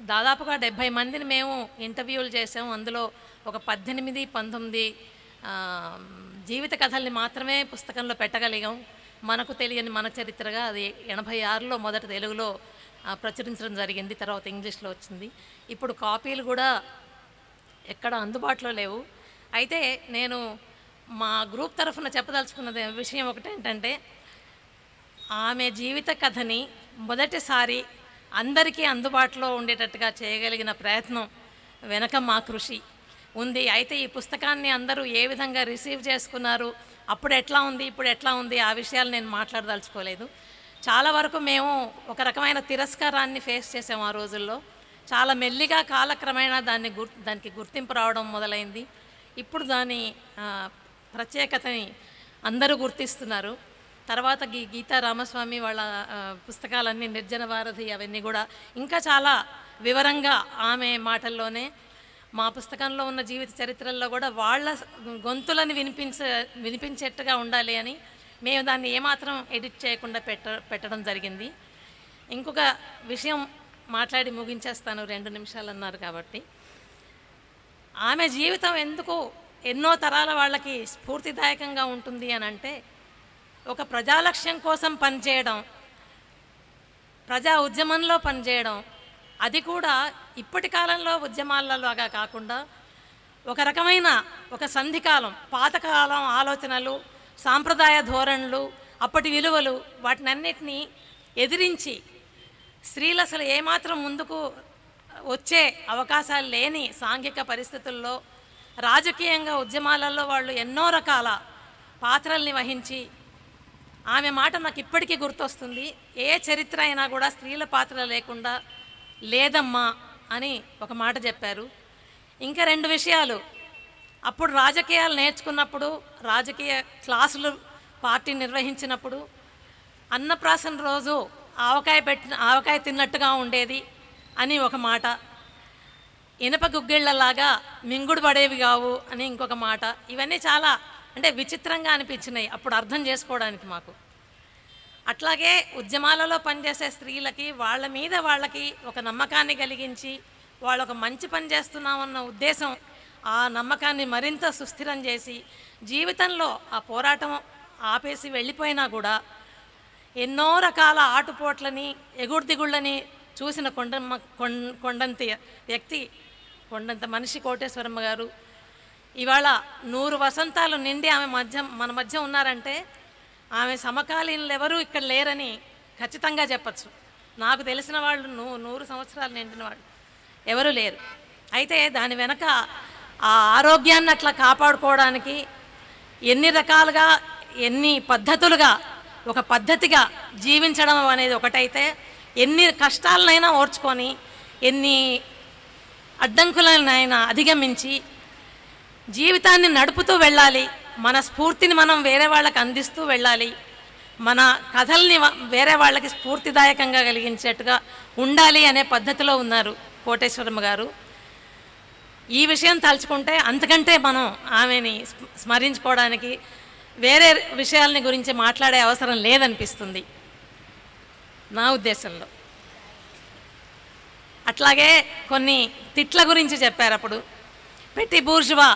దాదాపుగా డెబ్భై మందిని మేము ఇంటర్వ్యూలు చేసాము అందులో ఒక పద్దెనిమిది పంతొమ్మిది జీవిత కథల్ని మాత్రమే పుస్తకంలో పెట్టగలిగాం. మనకు తెలియని మన చరిత్రగా అది ఎనభై ఆరులో మొదట తెలుగులో ప్రచురించడం జరిగింది. తర్వాత ఇంగ్లీష్లో వచ్చింది. ఇప్పుడు కాపీలు కూడా ఎక్కడ అందుబాటులో లేవు. అయితే నేను మా గ్రూప్ తరఫున చెప్పదలుచుకున్నది విషయం ఒకటి ఏంటంటే ఆమె జీవిత కథని మొదటిసారి అందరికీ అందుబాటులో ఉండేటట్టుగా చేయగలిగిన ప్రయత్నం వెనక మా కృషి ఉంది. అయితే ఈ పుస్తకాన్ని అందరూ ఏ విధంగా రిసీవ్ చేసుకున్నారు అప్పుడు ఎట్లా ఉంది ఇప్పుడు ఎట్లా ఉంది ఆ విషయాలు నేను మాట్లాడదలుచుకోలేదు. చాలా వరకు మేము ఒక రకమైన తిరస్కారాన్ని ఫేస్ చేసాం ఆ రోజుల్లో. చాలా మెల్లిగా కాలక్రమేణా దాన్ని గుర్ దానికి గుర్తింపు రావడం మొదలైంది. ఇప్పుడు దాని ప్రత్యేకతని అందరూ గుర్తిస్తున్నారు. తర్వాత గీ గీతా రామస్వామి వాళ్ళ పుస్తకాలన్నీ నిర్జన భారతి అవన్నీ కూడా ఇంకా చాలా వివరంగా ఆమె మాటల్లోనే మా పుస్తకంలో ఉన్న జీవిత చరిత్రల్లో కూడా వాళ్ళ గొంతులను వినిపించ వినిపించేట్టుగా ఉండాలి అని మేము దాన్ని ఏమాత్రం ఎడిట్ చేయకుండా పెట్ట పెట్టడం జరిగింది. ఇంకొక విషయం మాట్లాడి ముగించేస్తాను రెండు నిమిషాలు అన్నారు కాబట్టి. ఆమె జీవితం ఎందుకు ఎన్నో తరాల వాళ్ళకి స్ఫూర్తిదాయకంగా ఉంటుంది అని అంటే ఒక ప్రజాలక్ష్యం కోసం పనిచేయడం ప్రజా ఉద్యమంలో పనిచేయడం అది కూడా ఇప్పటి కాలంలో ఉద్యమాలలాగా కాకుండా ఒక రకమైన ఒక సంధికాలం పాతకాలం ఆలోచనలు సాంప్రదాయ ధోరణులు అప్పటి విలువలు వాటినన్నిటినీ ఎదిరించి స్త్రీలు అసలు ఏమాత్రం ముందుకు వచ్చే అవకాశాలు లేని సాంఘిక పరిస్థితుల్లో రాజకీయంగా ఉద్యమాలలో వాళ్ళు ఎన్నో రకాల పాత్రల్ని వహించి ఆమె మాట నాకు ఇప్పటికీ గుర్తొస్తుంది. ఏ చరిత్ర అయినా కూడా స్త్రీల పాత్ర లేకుండా లేదమ్మా అని ఒక మాట చెప్పారు. ఇంకా రెండు విషయాలు. అప్పుడు రాజకీయాలు నేర్చుకున్నప్పుడు రాజకీయ క్లాసులు పార్టీ నిర్వహించినప్పుడు అన్నప్రాసన రోజు ఆవకాయ పెట్టిన ఆవకాయ తిన్నట్టుగా ఉండేది అని ఒక మాట. ఇనప గుగ్గిళ్ళలాగా మింగుడు పడేవి కావు అని ఇంకొక మాట. ఇవన్నీ చాలా అంటే విచిత్రంగా అనిపించినాయి అప్పుడు అర్థం చేసుకోవడానికి మాకు. అట్లాగే ఉద్యమాలలో పనిచేసే స్త్రీలకి వాళ్ళ మీద వాళ్ళకి ఒక నమ్మకాన్ని కలిగించి వాళ్ళు ఒక మంచి పని చేస్తున్నామన్న ఉద్దేశం ఆ నమ్మకాన్ని మరింత సుస్థిరం చేసి జీవితంలో ఆ పోరాటం ఆపేసి వెళ్ళిపోయినా కూడా ఎన్నో రకాల ఆటుపోట్లని ఎగుడుదిగుళ్ళని చూసిన కొండమ్మ కొండంత వ్యక్తి కొండంత మనిషి కోటేశ్వరమ్మ గారు ఇవాళ నూరు వసంతాలు నిండి ఆమె మధ్య మన మధ్య ఉన్నారంటే ఆమె సమకాలీనులు ఎవరూ ఇక్కడ లేరని ఖచ్చితంగా చెప్పచ్చు. నాకు తెలిసిన వాళ్ళు నూ నూరు సంవత్సరాలు నిండిన వాళ్ళు ఎవరూ లేరు. అయితే దాని వెనక ఆ ఆరోగ్యాన్ని అట్లా కాపాడుకోవడానికి ఎన్ని రకాలుగా ఎన్ని పద్ధతులుగా ఒక పద్ధతిగా జీవించడం అనేది ఒకటైతే ఎన్ని కష్టాలనైనా ఓర్చుకొని ఎన్ని అడ్డంకులనైనా అధిగమించి జీవితాన్ని నడుపుతూ వెళ్ళాలి. మన స్ఫూర్తిని మనం వేరే వాళ్ళకి అందిస్తూ వెళ్ళాలి. మన కథల్ని వేరే వాళ్ళకి స్ఫూర్తిదాయకంగా కలిగించేట్టుగా ఉండాలి అనే పద్ధతిలో ఉన్నారు కోటేశ్వరమ్మ గారు. ఈ విషయం తలుచుకుంటే అంతకంటే మనం ఆమెని స్మ- స్మరించుకోవడానికి వేరే విషయాలని గురించి మాట్లాడే అవసరం లేదనిపిస్తుంది. నా ఉద్దేశంలో. అట్లాగే కొన్ని తిట్ల గురించి చెప్పారు అప్పుడు పెట్టి బూర్జువా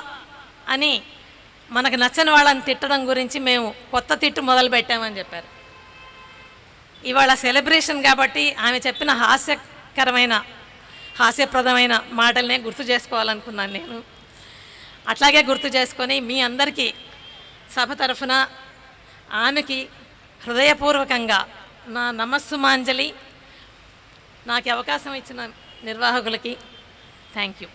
అని మనకు నచ్చని వాళ్ళని తిట్టడం గురించి మేము కొత్త తిట్టు మొదలు పెట్టామని చెప్పారు. ఇవాళ సెలబ్రేషన్ కాబట్టి ఆమె చెప్పిన హాస్యకరమైన హాస్యప్రదమైన మాటలనే గుర్తు చేసుకోవాలనుకున్నాను నేను. అట్లాగే గుర్తు చేసుకొని మీ అందరికీ సభ తరఫున ఆమెకి హృదయపూర్వకంగా నా నమస్సుమాంజలి. నాకు అవకాశం ఇచ్చిన నిర్వాహకులకి థ్యాంక్ యూ.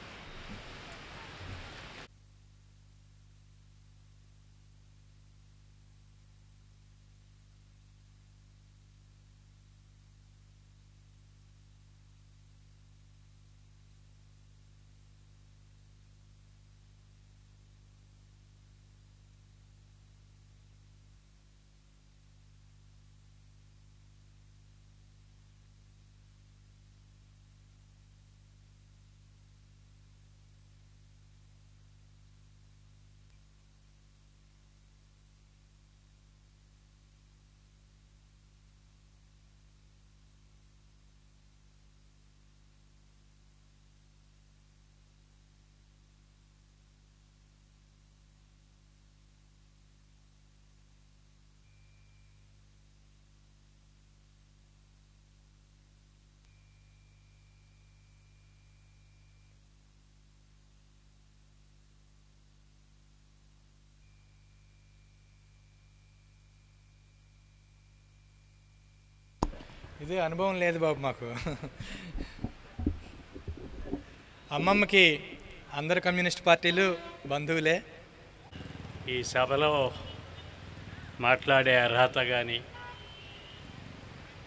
ఇది అనుభవం లేదు బాబు మాకు. అమ్మమ్మకి అందరు కమ్యూనిస్ట్ పార్టీలు బంధువులే. ఈ సభలో మాట్లాడే అర్హత కానీ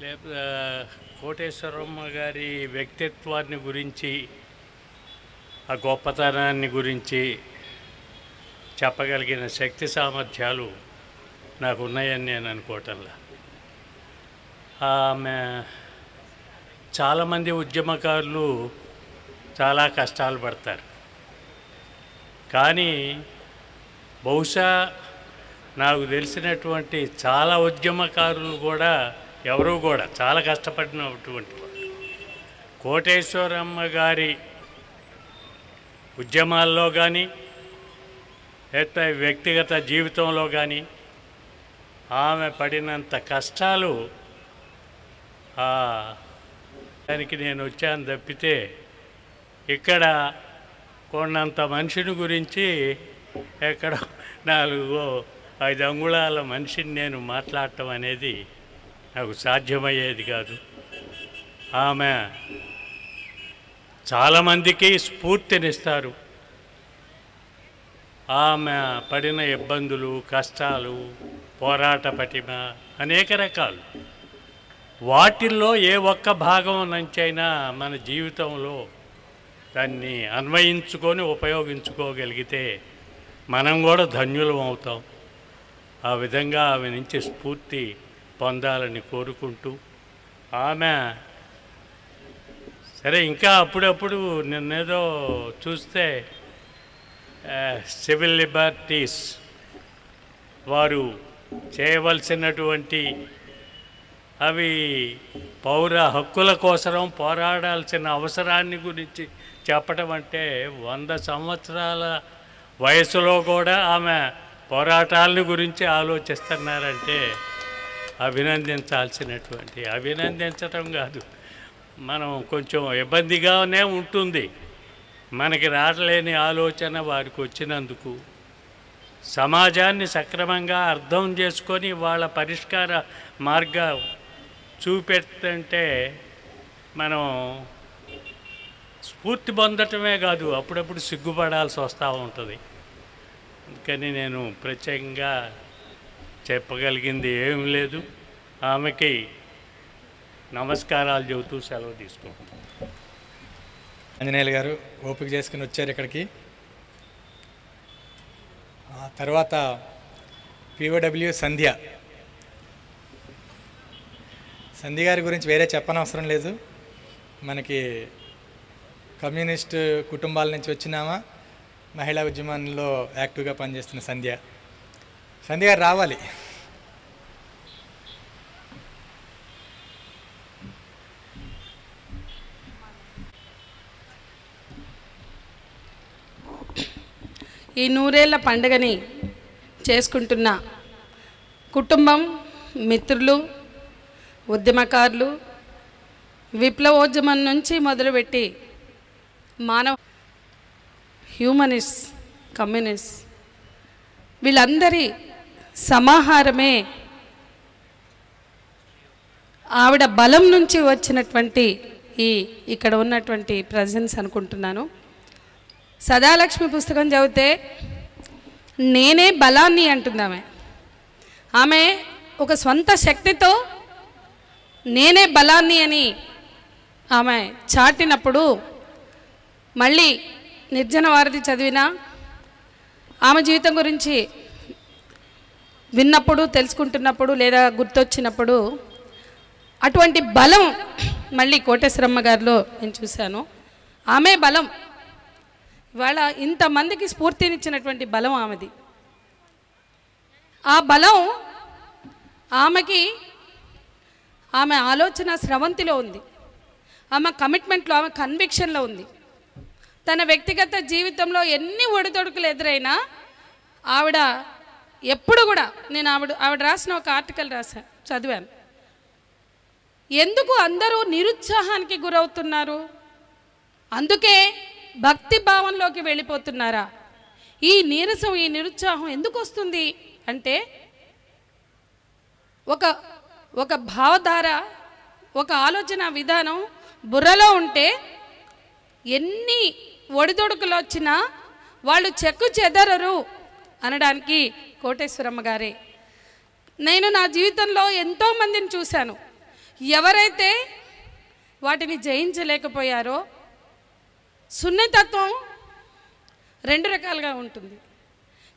లేకపోతే కోటేశ్వరమ్మ గారి వ్యక్తిత్వాన్ని గురించి ఆ గొప్పతనాన్ని గురించి చెప్పగలిగిన శక్తి సామర్థ్యాలు నాకు ఉన్నాయని నేను అనుకోవటంలా. ఆమె చాలామంది ఉద్యమకారులు చాలా కష్టాలు పడతారు. కానీ బహుశా నాకు తెలిసినటువంటి చాలా ఉద్యమకారులు కూడా ఎవరు కూడా చాలా కష్టపడినటువంటి వాళ్ళు కోటేశ్వరమ్మ గారి ఉద్యమాల్లో కానీ లేకపోతే వ్యక్తిగత జీవితంలో కానీ ఆమె పడినంత కష్టాలు దానికి నేను వచ్చాను తప్పితే ఇక్కడ కొన్నంత మనిషిని గురించి ఎక్కడ నాలుగు ఐదు అంగుళాల మనిషిని నేను మాట్లాడటం అనేది నాకు సాధ్యమయ్యేది కాదు. ఆమె చాలామందికి స్ఫూర్తినిస్తారు. ఆమె పడిన ఇబ్బందులు కష్టాలు పోరాట పటిమ అనేక రకాలు. వాటిల్లో ఏ ఒక్క భాగం నుంచైనా మన జీవితంలో దాన్ని అన్వయించుకొని ఉపయోగించుకోగలిగితే మనం కూడా ధన్యులం అవుతాం. ఆ విధంగా ఆమె నుంచి స్ఫూర్తి పొందాలని కోరుకుంటూ ఆమె సరే ఇంకా అప్పుడప్పుడు నిన్నేదో చూస్తే సివిల్ లిబర్టీస్ వారు చేయవలసినటువంటి అవి పౌర హక్కుల కోసం పోరాడాల్సిన అవసరాన్ని గురించి చెప్పడం అంటే వంద సంవత్సరాల వయసులో కూడా ఆమె పోరాటాలని గురించి ఆలోచిస్తున్నారంటే అభినందించాల్సినటువంటి అభినందించటం కాదు. మనం కొంచెం ఇబ్బందిగానే ఉంటుంది. మనకి రావలేని ఆలోచన వారికి వచ్చినందుకు సమాజాన్ని సక్రమంగా అర్థం చేసుకొని వాళ్ళ పరిష్కార మార్గ చూపెడుతుంటే మనం స్ఫూర్తి పొందటమే కాదు అప్పుడప్పుడు సిగ్గుపడాల్సి వస్తూ ఉంటుంది. అందుకని నేను ప్రత్యేకంగా చెప్పగలిగింది ఏం లేదు. ఆమెకి నమస్కారాలు చెబుతూ సెలవు తీసుకుంటాం ఆంజనేయులు గారు ఓపిక చేసుకుని వచ్చారు ఇక్కడికి. ఆ తర్వాత పిఓడబ్ల్యూ సంధ్య సంధి గారి గురించి వేరే చెప్పనవసరం లేదు. మనకి కమ్యూనిస్ట్ కుటుంబాల నుంచి వచ్చినామా? మహిళా ఉద్యమంలో యాక్టివ్గా పనిచేస్తున్న సంధ్య. సంధ్య గారు రావాలి. ఈ నూరేళ్ళ పండుగని చేసుకుంటున్న కుటుంబం మిత్రులు ఉద్యమకారులు విప్లవోద్యమం నుంచి మొదలుపెట్టి మానవ హ్యూమనిస్ట్ కమ్యూనిస్ట్ వీళ్ళందరి సమాహారమే ఆవిడ బలం నుంచి వచ్చినటువంటి ఈ ఇక్కడ ఉన్నటువంటి ప్రజెన్స్ అనుకుంటున్నాను. సదాలక్ష్మి పుస్తకం చదివితే నేనే బలాన్ని అంటుంది ఆమె ఆమె ఒక స్వంత శక్తితో నేనే బలాన్ని అని ఆమె చాటినప్పుడు మళ్ళీ నిర్జన వారధి చదివినా ఆమె జీవితం గురించి విన్నప్పుడు తెలుసుకుంటున్నప్పుడు లేదా గుర్తొచ్చినప్పుడు అటువంటి బలం మళ్ళీ కోటేశ్వరమ్మ గారిలో నేను చూశాను. ఆమె బలం. ఇవాళ ఇంతమందికి స్ఫూర్తినిచ్చినటువంటి బలం ఆమెది. ఆ బలం ఆమెకి ఆమె ఆలోచన స్రవంతిలో ఉంది. ఆమె కమిట్మెంట్లో ఆమె కన్విక్షన్లో ఉంది. తన వ్యక్తిగత జీవితంలో ఎన్ని ఒడిదొడుకులు ఎదురైనా ఆవిడ ఎప్పుడు కూడా నేను ఆవిడ ఆవిడ రాసిన ఒక ఆర్టికల్ రాశా చదివాను. ఎందుకు అందరూ నిరుత్సాహానికి గురవుతున్నారు? అందుకే భక్తి భావంలోకి వెళ్ళిపోతున్నారా? ఈ నీరసం ఈ నిరుత్సాహం ఎందుకు వస్తుంది? అంటే ఒక ఒక భావధార ఒక ఆలోచన విధానం బుర్రలో ఉంటే ఎన్ని ఒడిదొడుకులు వచ్చినా వాళ్ళు చెక్కు చెదరరు అనడానికి కోటేశ్వరమ్మ గారే. నేను నా జీవితంలో ఎంతోమందిని చూశాను. ఎవరైతే వాటిని జయించలేకపోయారో సున్నితత్వం రెండు రకాలుగా ఉంటుంది.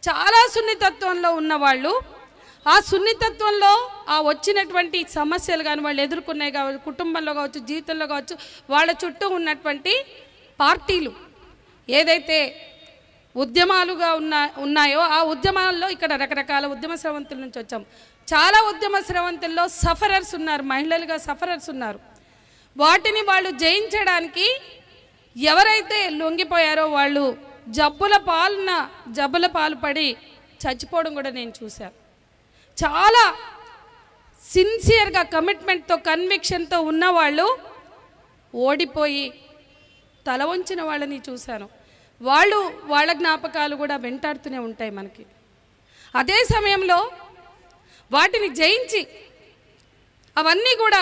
చాలా సున్నితత్వంలో ఉన్నవాళ్ళు ఆ సున్నితత్వంలో ఆ వచ్చినటువంటి సమస్యలు కానీ వాళ్ళు ఎదుర్కొన్నాయి కావచ్చు కుటుంబంలో కావచ్చు జీవితంలో కావచ్చు వాళ్ళ చుట్టూ ఉన్నటువంటి పార్టీలు ఏదైతే ఉద్యమాలుగా ఉన్నా ఉన్నాయో ఆ ఉద్యమాల్లో ఇక్కడ రకరకాల ఉద్యమ స్రవంతుల నుంచి వచ్చాం. చాలా ఉద్యమ స్రవంతుల్లో సఫరర్స్ ఉన్నారు మహిళలుగా సఫరర్స్ ఉన్నారు. వాటిని వాళ్ళు జయించడానికి ఎవరైతే లొంగిపోయారో వాళ్ళు జబ్బుల పాలన జబ్బుల పాలు పడి చచ్చిపోవడం కూడా నేను చూశాను చాలా సిన్సియర్గా కమిట్మెంట్తో కన్విక్షన్తో ఉన్నవాళ్ళు ఓడిపోయి తల వంచిన వాళ్ళని చూశాను. వాళ్ళు వాళ్ళ జ్ఞాపకాలు కూడా వెంటాడుతూనే ఉంటాయి మనకి. అదే సమయంలో వాటిని జయించి అవన్నీ కూడా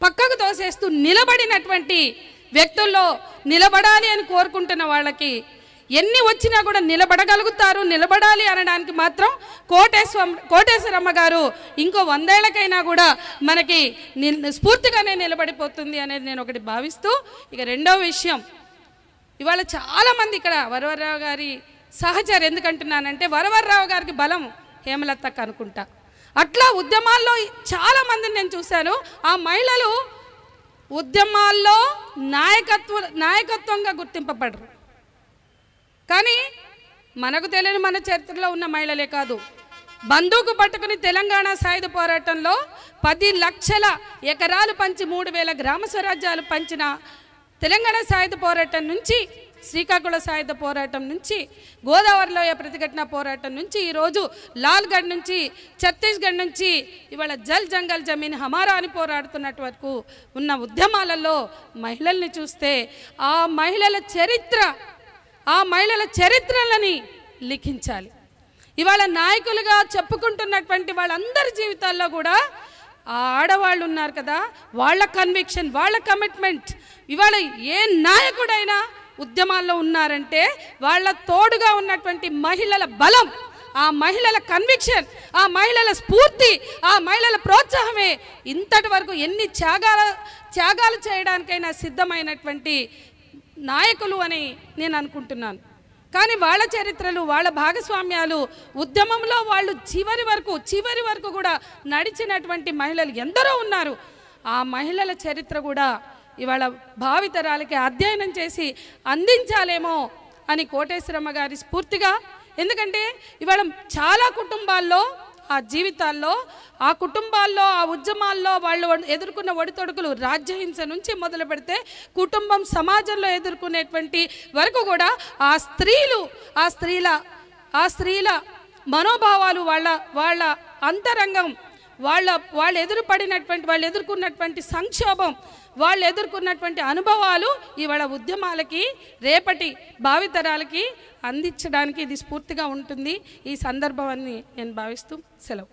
పక్కకు తోసేస్తూ నిలబడినటువంటి వ్యక్తుల్లో నిలబడాలి అని కోరుకుంటున్న వాళ్ళకి ఎన్ని వచ్చినా కూడా నిలబడగలుగుతారు నిలబడాలి అనడానికి మాత్రం కోటేశ్వర కోటేశ్వరమ్మ గారు ఇంకో వందేళ్ళకైనా కూడా మనకి స్ఫూర్తిగానే నిలబడిపోతుంది అనేది నేను ఒకటి భావిస్తూ ఇక రెండో విషయం. ఇవాళ చాలామంది ఇక్కడ వరవరరావు గారి సహచరు ఎందుకంటున్నానంటే వరవరరావు గారికి బలం హేమలతకు అనుకుంటా అట్లా ఉద్యమాల్లో చాలామందిని నేను చూశాను. ఆ మహిళలు ఉద్యమాల్లో నాయకత్వ నాయకత్వంగా గుర్తింపబడరు. కానీ మనకు తెలియని మన చరిత్రలో ఉన్న మహిళలే కాదు. బందూకు పట్టుకుని తెలంగాణ సాయుధ పోరాటంలో పది లక్షల ఎకరాలు పంచి మూడు వేల గ్రామ స్వరాజ్యాలు పంచిన తెలంగాణ సాయుధ పోరాటం నుంచి శ్రీకాకుళ సాయుధ పోరాటం నుంచి గోదావరిలో ప్రతిఘటన పోరాటం నుంచి ఈరోజు లాల్గఢ్ నుంచి ఛత్తీస్గఢ్ నుంచి ఇవాళ జల్ జంగల్ జమీన్ హమారా అని పోరాడుతున్నట్టు వరకు ఉన్న ఉద్యమాలలో మహిళల్ని చూస్తే ఆ మహిళల చరిత్ర ఆ మహిళల చరిత్రలని లిఖించాలి. ఇవాళ నాయకులుగా చెప్పుకుంటున్నటువంటి వాళ్ళందరి జీవితాల్లో కూడా ఆ ఆడవాళ్ళు ఉన్నారు కదా వాళ్ళ కన్విక్షన్ వాళ్ళ కమిట్మెంట్ ఇవాళ ఏ నాయకుడైనా ఉద్యమాల్లో ఉన్నారంటే వాళ్ళ తోడుగా ఉన్నటువంటి మహిళల బలం ఆ మహిళల కన్విక్షన్ ఆ మహిళల స్ఫూర్తి ఆ మహిళల ప్రోత్సాహమే. ఇంతటి వరకు ఎన్ని త్యాగాల త్యాగాలు చేయడానికైనా సిద్ధమైనటువంటి నాయకులు అని నేను అనుకుంటున్నాను. కానీ వాళ్ళ చరిత్రలు వాళ్ళ భాగస్వామ్యాలు ఉద్యమంలో వాళ్ళు చివరి వరకు చివరి వరకు కూడా నడిచినటువంటి మహిళలు ఎందరో ఉన్నారు. ఆ మహిళల చరిత్ర కూడా ఇవాళ భావితరాలకి అధ్యయనం చేసి అందించాలేమో అని కోటేశ్వరమ్మ గారి స్ఫూర్తిగా. ఎందుకంటే ఇవాళ చాలా కుటుంబాల్లో ఆ జీవితాల్లో ఆ కుటుంబాల్లో ఆ ఉద్యమాల్లో వాళ్ళు ఎదుర్కొన్న ఒడితొడుకులు రాజ్యహింస నుంచి మొదలు పెడితే కుటుంబం సమాజంలో ఎదుర్కొనేటువంటి వరకు కూడా ఆ స్త్రీలు ఆ స్త్రీల ఆ స్త్రీల మనోభావాలు వాళ్ళ వాళ్ళ అంతరంగం వాళ్ళ వాళ్ళు ఎదురుపడినటువంటి వాళ్ళు ఎదుర్కొన్నటువంటి సంక్షోభం వాళ్ళు ఎదుర్కొన్నటువంటి అనుభవాలు ఇవాళ ఉద్యమాలకి రేపటి భావితరాలకి అందించడానికి ఇది స్ఫూర్తిగా ఉంటుంది. ఈ సందర్భాన్ని నేను భావిస్తూ సెలవు.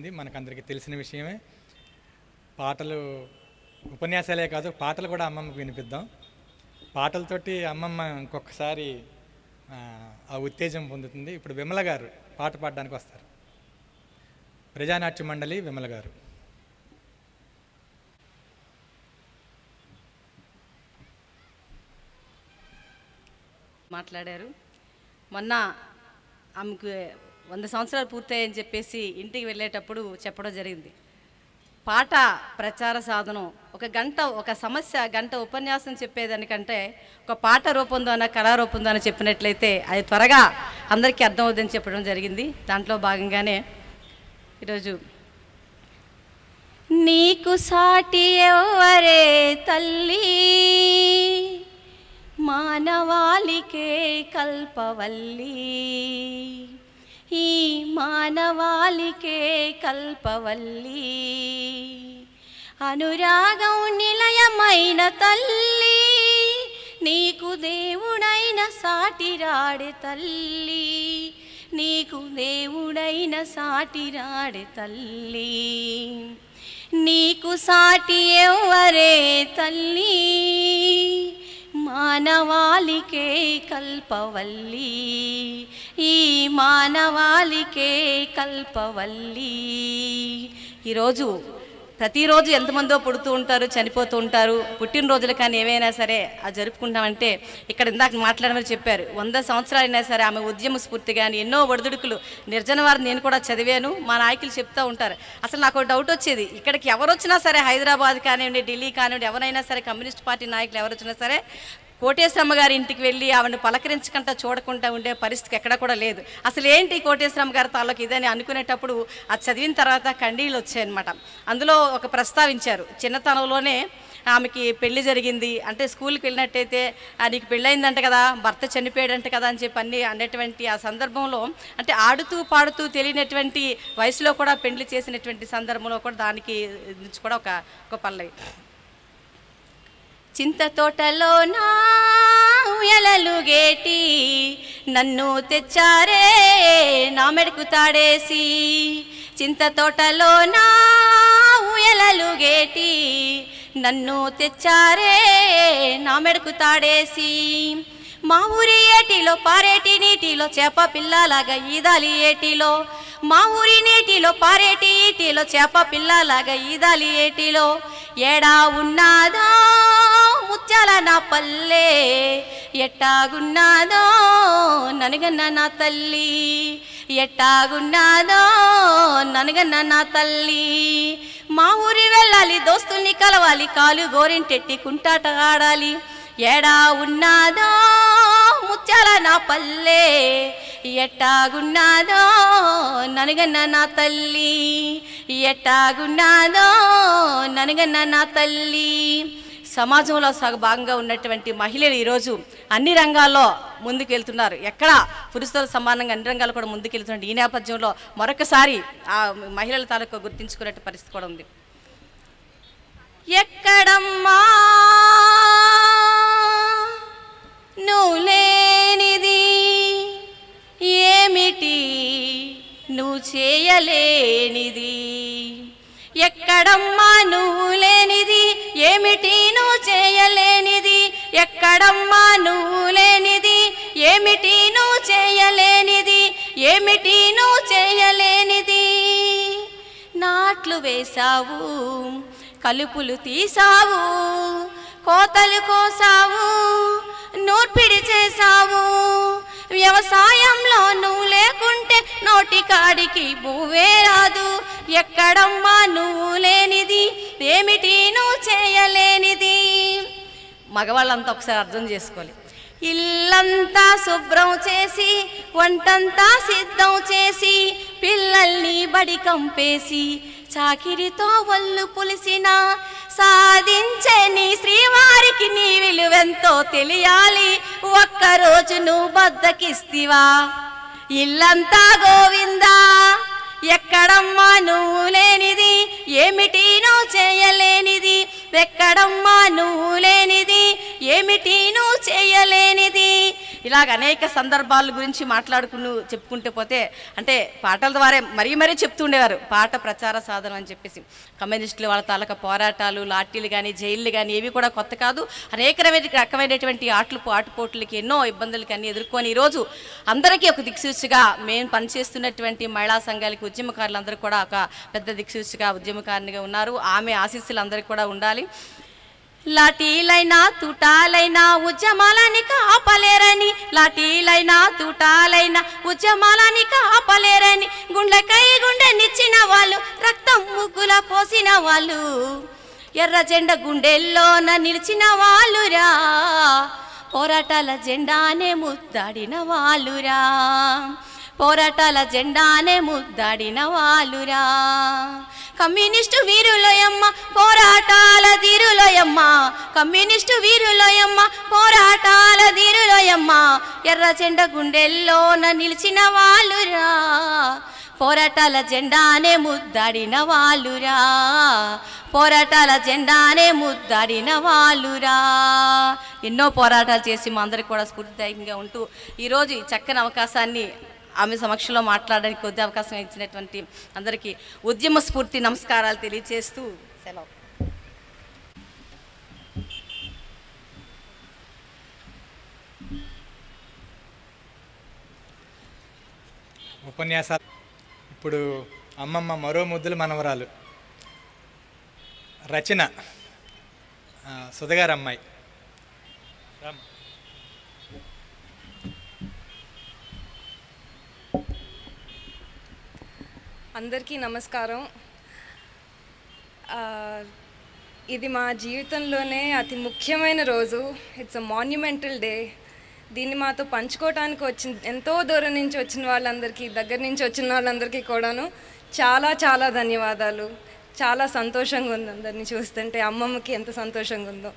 ఇది మనకందరికీ తెలిసిన విషయమే. పాటలు ఉపన్యాసాలే కాదు పాటలు కూడా అమ్మమ్మకు వినిపిద్దాం. పాటలతోటి అమ్మమ్మ ఇంకొకసారి ఆ, ఆ ఉత్తేజం పొందుతుంది. ఇప్పుడు విమల గారు పాట పాడడానికి వస్తారు. ప్రజానాట్య మండలి విమల గారు. మాట్లాడారు. మొన్న ఆమెకు వంద సంవత్సరాలు పూర్తయ్యని చెప్పేసి ఇంటికి వెళ్ళేటప్పుడు చెప్పడం జరిగింది. పాట ప్రచార సాధనం ఒక గంట ఒక సమస్య గంట ఉపన్యాసం చెప్పేదానికంటే ఒక పాట రూపంలోన కళారూపంలోన చెప్పినట్లయితే అది త్వరగా అందరికీ అర్థమవుతుందని చెప్పడం జరిగింది. దాంట్లో భాగంగానే ఈరోజు నీకు సాటి ఎవరే తల్లి? మానవాళికే కల్పవల్లి. ఈ మానవాళికే కల్పవల్లి. అనురాగం నిలయమైన తల్లి నీకు దేవుడైన సాటిరాడే తల్లి నీకు దేవుడైన సాటిరాడే తల్లి. నీకు సాటి ఎవరే తల్లి మానవాళికే కల్పవల్లి. ఈ మానవాళికే కల్పవల్లి. ఈరోజు ప్రతిరోజు ఎంతమందో పుడుతూ ఉంటారు చనిపోతూ ఉంటారు. పుట్టినరోజులు కానీ ఏవైనా సరే అది జరుపుకుంటామంటే ఇక్కడ ఇందాక మాట్లాడమని చెప్పారు వంద సంవత్సరాలైనా సరే ఆమె ఉద్యమ స్ఫూర్తి కానీ ఎన్నో ఒడిదుడుకులు. నిర్జన వారు నేను కూడా చదివాను మా నాయకులు చెప్తూ ఉంటారు. అసలు నాకు ఒక డౌట్ వచ్చేది ఇక్కడికి ఎవరు వచ్చినా సరే హైదరాబాద్ కానివ్వండి ఢిల్లీ కానివ్వండి ఎవరైనా సరే కమ్యూనిస్ట్ పార్టీ నాయకులు ఎవరు వచ్చినా సరే కోటేశ్వరమ్మ గారి ఇంటికి వెళ్ళి ఆవిడని పలకరించకుండా చూడకుండా ఉండే పరిస్థితి ఎక్కడ కూడా లేదు. అసలు ఏంటి కోటేశ్వరమ్మ గారి తాలూకు ఇదని అనుకునేటప్పుడు అది చదివిన తర్వాత కండీలు వచ్చాయన్నమాట. అందులో ఒక ప్రస్తావించారు. చిన్నతనంలోనే ఆమెకి పెళ్ళి జరిగింది. అంటే స్కూల్కి వెళ్ళినట్టయితే "ఆ, నీకు పెళ్ళయిందంట కదా భర్త చనిపోయాడంట కదా అని చెప్పి అన్ని అనేటువంటి ఆ సందర్భంలో అంటే ఆడుతూ పాడుతూ తెలియనటువంటి వయసులో కూడా పెళ్ళి చేసినటువంటి సందర్భంలో కూడా దానికి నుంచి కూడా ఒక ఒక పల్లవి. చింత తోటలో నా గేటి నన్ను తెచ్చారే నా మెడకు తాడేసి. చింత తోటలో నా గేటి నన్ను తెచ్చారే నా మెడకు తాడేసి. మా ఊరి ఏటిలో పారేటి నీటిలో చేప పిల్లలాగా ఈదాలి ఏటిలో? మా ఊరి నీటిలో పారేటి ఈటిలో చేప పిల్లలాగా ఈదాలి ఏటిలో? ఏడా ఉన్నాదో ముత్యాల నా పల్లె ఎట్టాగున్నాదో ననగన్న నా తల్లి ఎట్టాగున్నాదో ననగన్న నా తల్లి. మా ఊరి వెళ్ళాలి దోస్తుల్ని కలవాలి కాలు గోరింటెట్టి కుంటాట ఆడాలి. ఏడా ఉన్నాదో ముత్యాల నా పల్లె ఎట్టాగున్నాదో ననగన్న నా తల్లి ఎట్టాగున్నాదో ననగన్న నా తల్లి. సమాజంలో సగ భాగంగా ఉన్నటువంటి మహిళలు ఈరోజు అన్ని రంగాల్లో ముందుకెళ్తున్నారు. ఎక్కడ పురుషుల సమానంగా అన్ని రంగాలు కూడా ముందుకెళ్తున్నారు. ఈ నేపథ్యంలో మరొకసారి ఆ మహిళల తాలూకు గుర్తించుకునే పరిస్థితి కూడా ఉంది. ఎక్కడమ్మా? నువ్వు లేనిది ఏమిటి? నువ్వు చేయలేనిది. ఎక్కడమ్మా నువ్వు లేనిది? ఏమిటి? నువ్వు చేయలేనిది. ఎక్కడమ్మా నువ్వు లేనిది? ఏమిటి? నువ్వు చేయలేనిది. ఏమిటి? నువ్వు చేయలేనిది. నాట్లు వేశావు. కలుపులు తీసావు కోతలు కోసావు నూర్పిడి చేసావు వ్యవసాయంలో నువ్వు లేకుంటే నోటికాడికి భూవే రాదు. ఎక్కడమ్మా నువ్వు లేనిది? ఏమిటి నువ్వు చేయలేనిది? మగవాళ్ళంతా ఒకసారి అర్థం చేసుకోవాలి. ఇల్లంతా శుభ్రం చేసి వంటంతా సిద్ధం చేసి పిల్లల్ని బడి కంపేసి చాకిరితో వల్లు పులిసిన సాధించని శ్రీవారికి నీ విలువెంతో తెలియాలి. ఒక్కరోజు నువ్వు బద్దకిస్తివా? ఇల్లంతా గోవిందా? ఎక్కడమ్మా నువ్వు లేనిది? ఏమిటి నువ్వు చేయలేనిది? ఎక్కడమ్మా నువ్వు లేనిది? ఏమిటి నువ్వు చేయలేనిది? ఇలాగ అనేక సందర్భాల గురించి మాట్లాడుకుని చెప్పుకుంటే పోతే అంటే పాటల ద్వారా మరీ మరీ చెప్తుండేవారు పాట ప్రచార సాధనం అని చెప్పేసి. కమ్యూనిస్టులు వాళ్ళ తాలూకా పోరాటాలు లాఠీలు కానీ జైళ్ళు కానీ ఏవి కూడా కొత్త కాదు. అనేక రకమైనటువంటి ఆటలు ఆటుపోట్లకి ఎన్నో ఇబ్బందులు కానీ ఎదుర్కొని ఈరోజు అందరికీ ఒక దిక్సూచిగా మేము పనిచేస్తున్నటువంటి మహిళా సంఘాలకి ఉద్యమకారులందరూ కూడా ఒక పెద్ద దిక్సూచిగా ఉద్యమకారినిగా ఉన్నారు. ఆమె ఆశీస్సులు అందరికీ కూడా ఉండాలి. లాఠీలైనా తుటాలైనా ఉద్యమాలని కాపలేరని లాఠీలైనా తుటాలైనా ఉద్యమాలని కాపలేరని గుండెకై గుండెనిచ్చిన వాళ్ళు రక్తం ముగ్గుల పోసిన వాళ్ళు. ఎర్ర జెండ గుండెల్లోన నిలిచిన వాళ్ళురా పోరాటాల జెండానే ముద్దాడిన వాళ్ళురా. పోరాటాల జెండానే ముద్దాడిన వాళ్ళురా. కమ్యూనిస్టు వీరులోయమ్మ పోరాటాల ధీరులోయమ్మ. కమ్యూనిస్టు వీరులోయమ్మ పోరాటాల ధీరులోయమ్మ. ఎర్ర చెండ గుండెల్లోన నిలిచిన వాళ్ళురా. పోరాటాల జెండానే ముద్దాడిన వాళ్ళురా. పోరాటాల జెండానే ముద్దాడిన వాళ్ళురా. ఎన్నో పోరాటాలు చేసి మా అందరికి కూడా స్ఫూర్తిదాయకంగా ఉంటూ ఈరోజు ఈ చక్కని అవకాశాన్ని ఆమె సమక్షంలో మాట్లాడడానికి కొద్ది అవకాశం ఇచ్చినటువంటి అందరికీ ఉద్యమ స్ఫూర్తి నమస్కారాలు తెలియజేస్తూ సెలవు. ఉపన్యాసాలు. ఇప్పుడు అమ్మమ్మ మరో ముద్దుల మనవరాలు. రచన ఆ, సుధగారు అమ్మాయి అందరికీ నమస్కారం. ఇది మా జీవితంలోనే అతి ముఖ్యమైన రోజు. ఇట్స్ అ మాన్యుమెంటల్ డే దీన్ని మాతో పంచుకోవటానికి వచ్చిన ఎంతో దూరం నుంచి వచ్చిన వాళ్ళందరికీ దగ్గర నుంచి వచ్చిన వాళ్ళందరికీ కూడాను చాలా చాలా ధన్యవాదాలు. చాలా సంతోషంగా ఉంది అందరినీ చూస్తుంటే. అమ్మమ్మకి ఎంత సంతోషంగా ఉందో.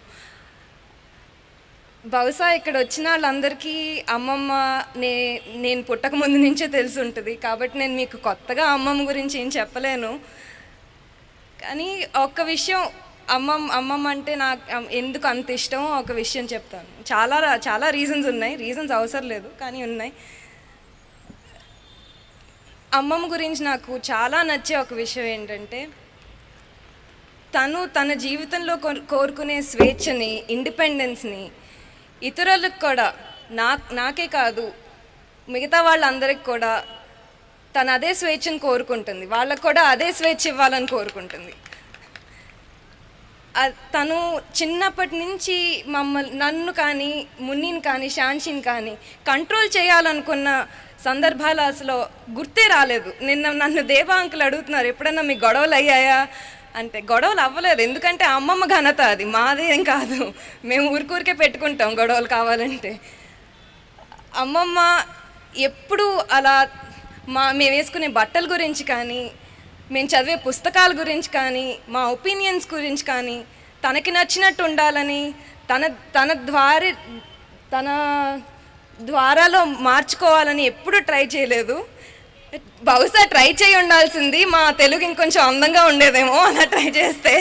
బహుశా ఇక్కడ వచ్చిన వాళ్ళందరికీ అమ్మమ్మ నే నేను పుట్టక ముందు నుంచే తెలిసి ఉంటుంది. కాబట్టి నేను మీకు కొత్తగా అమ్మమ్మ గురించి ఏం చెప్పలేను. కానీ ఒక్క విషయం అమ్మమ్మ అమ్మమ్మ అంటే నాకు ఎందుకు అంత ఇష్టమో ఒక విషయం చెప్తాను. చాలా చాలా రీజన్స్ ఉన్నాయి. రీజన్స్ అవసరం లేదు కానీ ఉన్నాయి. అమ్మమ్మ గురించి నాకు చాలా నచ్చే ఒక విషయం ఏంటంటే తను తన జీవితంలో కోరుకునే స్వేచ్ఛని ఇండిపెండెన్స్ని ఇతరులకు కూడా నా నాకే కాదు మిగతా వాళ్ళందరికి కూడా తను అదే స్వేచ్ఛను కోరుకుంటుంది. వాళ్ళకు కూడా అదే స్వేచ్ఛ ఇవ్వాలని కోరుకుంటుంది. తను చిన్నప్పటి నుంచి మమ్మల్ని నన్ను కానీ మున్నిని కానీ శాన్షిని కానీ కంట్రోల్ చేయాలనుకున్న సందర్భాలు అసలు గుర్తే రాలేదు. నిన్న నన్ను దేవా అంకులు అడుగుతున్నారు ఎప్పుడన్నా మీ గొడవలు అయ్యాయా? అంటే గొడవలు అవ్వలేదు. ఎందుకంటే అమ్మమ్మ ఘనత అది. మాదేం కాదు. మేము ఊరికూరికే పెట్టుకుంటాం గొడవలు కావాలంటే. అమ్మమ్మ ఎప్పుడు అలా మా మేము వేసుకునే బట్టల గురించి కానీ మేము చదివే పుస్తకాల గురించి కానీ మా ఒపీనియన్స్ గురించి కానీ తనకి నచ్చినట్టు ఉండాలని తన తన ద్వారా తన ద్వారాలో మార్చుకోవాలని ఎప్పుడూ ట్రై చేయలేదు. బహుశా ట్రై చేయి ఉండాల్సింది. మా తెలుగు ఇంకొంచెం అందంగా ఉండేదేమో అలా ట్రై చేస్తే.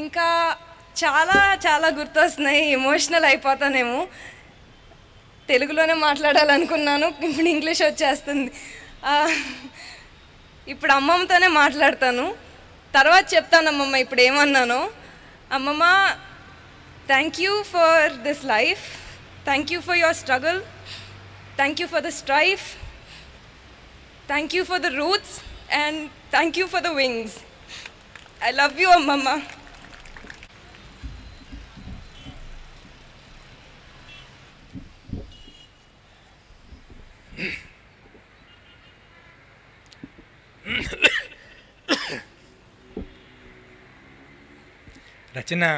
ఇంకా చాలా చాలా గుర్తొస్తున్నాయి. ఎమోషనల్ అయిపోతానేమో. తెలుగులోనే మాట్లాడాలనుకున్నాను ఇప్పుడు ఇంగ్లీష్ వచ్చేస్తుంది. ఇప్పుడు అమ్మమ్మతోనే మాట్లాడతాను. తర్వాత చెప్తాను అమ్మమ్మ ఇప్పుడు ఏమన్నానో. అమ్మమ్మ thank you for this life Thank you for your struggle. Thank you for the strife. Thank you for the roots. And thank you for the wings. I love you, Mama. रचना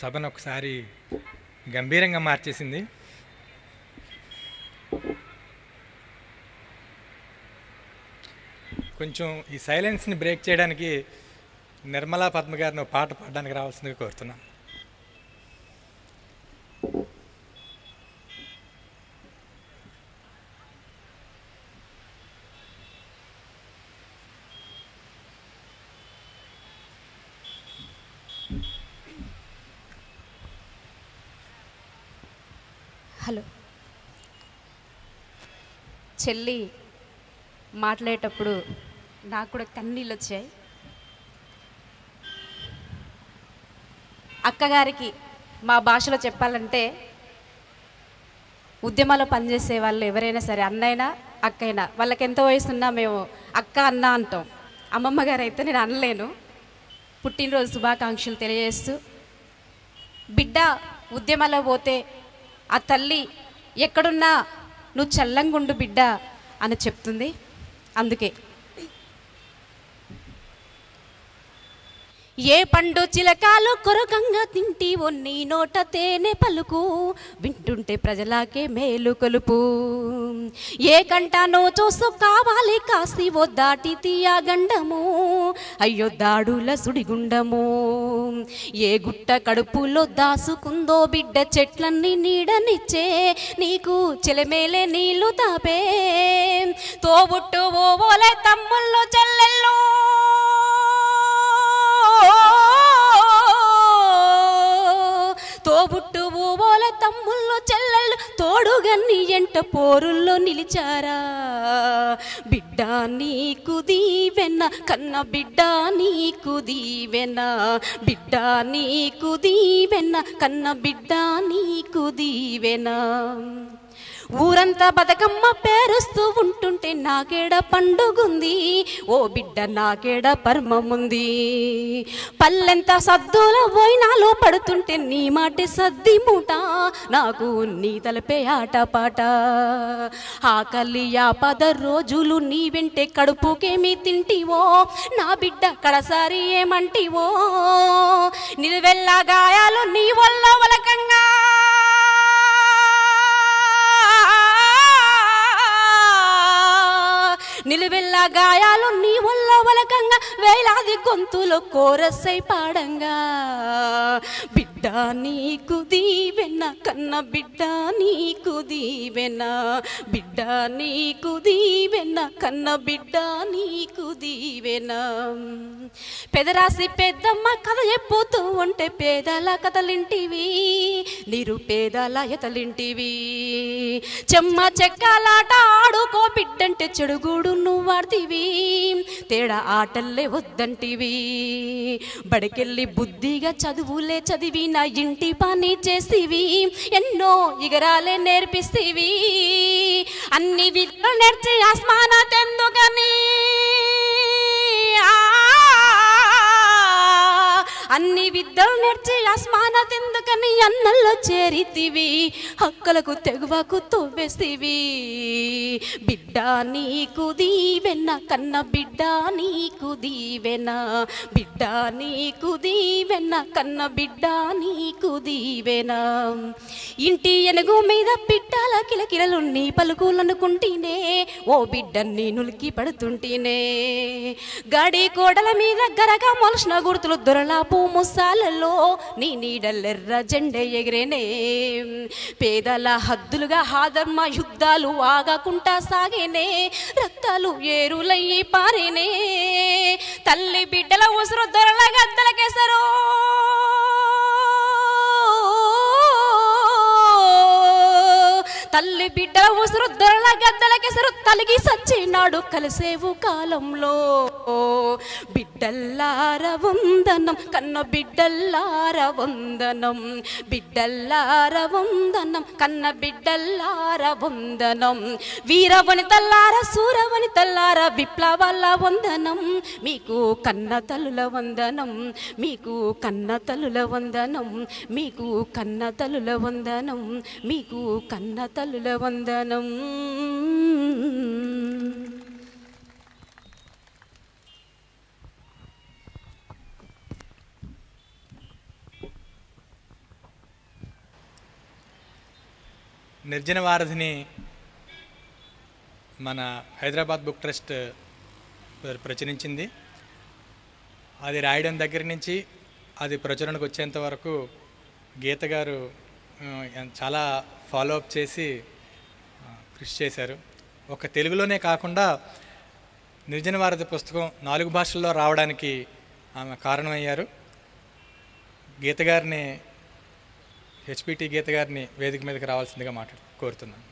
సభను ఒకసారి గంభీరంగా మార్చేసింది. కొంచెం ఈ సైలెన్స్ని బ్రేక్ చేయడానికి నిర్మలా పద్మ గారిని ఒక పాట పాడడానికి రావాల్సిందిగా కోరుతున్నాను. హలో. చెల్లి మాట్లాడేటప్పుడు నాకు కూడా కన్నీళ్ళు వచ్చాయి. అక్కగారికి మా భాషలో చెప్పాలంటే ఉద్యమాల్లో పనిచేసే వాళ్ళు ఎవరైనా సరే అన్నైనా అక్కైనా వాళ్ళకి ఎంత వయసు ఉన్నా మేము అక్క అన్న అంటాం. అమ్మమ్మ గారు అయితే నేను అనలేను. పుట్టినరోజు శుభాకాంక్షలు తెలియజేస్తూ బిడ్డ ఉద్యమాల్లో పోతే ఆ తల్లి ఎక్కడున్నా? నువ్వు చల్లంగుండు బిడ్డ? అని చెప్తుంది. అందుకే ఏ పండు చిలకాలు కొరకంగా తింటివో నీ నోట తేనె పలుకు. వింటుంటే ప్రజలాకే మేలు కొలుపు. ఏ కంటానో చూసు కావాలి కాసి ఓ దాటి తీయగండము అయ్యో దాడుల సుడిగుండము. ఏ గుట్ట కడుపులో దాసుకుందో బిడ్డ చెట్లన్నీ నీడనిచ్చే. నీకు చెలమేలే నీళ్ళు తాపే. తోబుట్టు ఓవోలే తమ్ముళ్ళు చెల్లెళ్ళు. తోబుట్టు ఊబోల తమ్ముళ్ళు చెల్లెళ్ళు తోడుగన్ని ఎంట పోరుల్లో నిలిచారా? బిడ్డ నీకు దీవెన కన్న బిడ్డ నీకు దీవెన. బిడ్డ నీకు దీవెన కన్న బిడ్డ నీకు దీవెన. ఊరంతా బతుకమ్మ పేరుస్తూ ఉంటుంటే నాకేడ పండుగుంది? ఓ బిడ్డ నాకేడ పర్మముంది. పల్లెంతా సద్దుల పోయినాలో పడుతుంటే నీ మాటే సద్ది మూట. నాకు నీ తలపే ఆట పాట. ఆకలి పద రోజులు నీ వెంటే కడుపుకేమి తింటివో? నా బిడ్డ కడసారి ఏమంటివో? నిలువెల్లా గాయాలు నీ వల్ల వలకంగా నిలువెల్లా గాయాలు నీ వల్ల వలకంగా వేలాది గొంతులు కోరసై పాడంగా. బిడ్డ నీకు దీవెన కన్న బిడ్డ నీకు దీవెన. బిడ్డ నీకు దీవెన కన్న బిడ్డ నీకు దీవెన. పెదరాసి పెద్దమ్మ కథ చెప్పుతూ ఉంటే పేదల కథలింటివి నిరుపేదల ఎతలింటివి. చెమ్మ చెక్కలాట ఆడుకో బిడ్డంటే చెడుగుడు నువ్వు ఆడితివి తేడా ఆటల్లే వద్దంటివి. బడికెళ్ళి బుద్ధిగా చదువులే చదివి నా ఇంటి పని చేసివి ఎన్నో ఇగరాలే నేర్పిస్తేవి. అన్ని విద్యలు నేర్చి ఆస్మానా తెందుకని అన్ని విద్యలు నేర్చి అస్మానతెందుకని అన్నల్లో చేరితివి. హక్కలకు తెగువకు తొవ్వేసివి బిడ్డ నీకు దీవెన కన్న బిడ్డ నీకు దీవెన. బిడ్డ నీకు దీవెన కన్న బిడ్డ నీకు దీవెన. ఇంటి ఎనుగు మీద పిట్టాల కిలకిలలు నీ పలుకులనుకుంటేనే ఓ బిడ్డ నీ నులికి పడుతుంటేనే. గాడి కోడల మీద గరగా మొలసిన గుర్తులు దొరలాపు ముసాలలో నీ నీడలెర్ర జెండె ఎగిరేనే. పేదల హద్దులుగా హాధర్మ యుద్ధాలు ఆగకుండా సాగేనే. రక్తాలు ఏరులయ్యి పారేనే. తల్లి బిడ్డల ఉసురు దొరల గద్దలకెసరో తల్లి బిడ్డల ఉసురు దొరల గద్దలకెసరు తలిగి సచ్చినాడు కలిసేవు కాలంలో. బిడ్డల్లార వందనం కన్న బిడ్డల్లార వందనం బిడ్డల్లార వందనం కన్న బిడ్డల్లార వందనం. వీరవని తల్లార సూరవని తల్లార విప్లవాల వందనం. మీకు కన్న తలుల వందనం మీకు కన్న తలుల వందనం మీకు కన్న తలుల వందనం మీకు కన్న తల్లుల వందనం. నిర్జన వారధిని మన హైదరాబాద్ బుక్ ట్రస్ట్ ప్రచురించింది. అది రాయడం దగ్గర నుంచి అది ప్రచురణకు వచ్చేంత వరకు గీత గారు చాలా ఫాలో అప్ చేసి కృషి చేశారు. ఒక తెలుగులోనే కాకుండా నిర్జన భారత పుస్తకం నాలుగు భాషల్లో రావడానికి ఆమె కారణమయ్యారు. గీత గారిని హెచ్పిటి గీత గారిని వేదిక మీదకి రావాల్సిందిగా మాట్లాడు కోరుతున్నాను.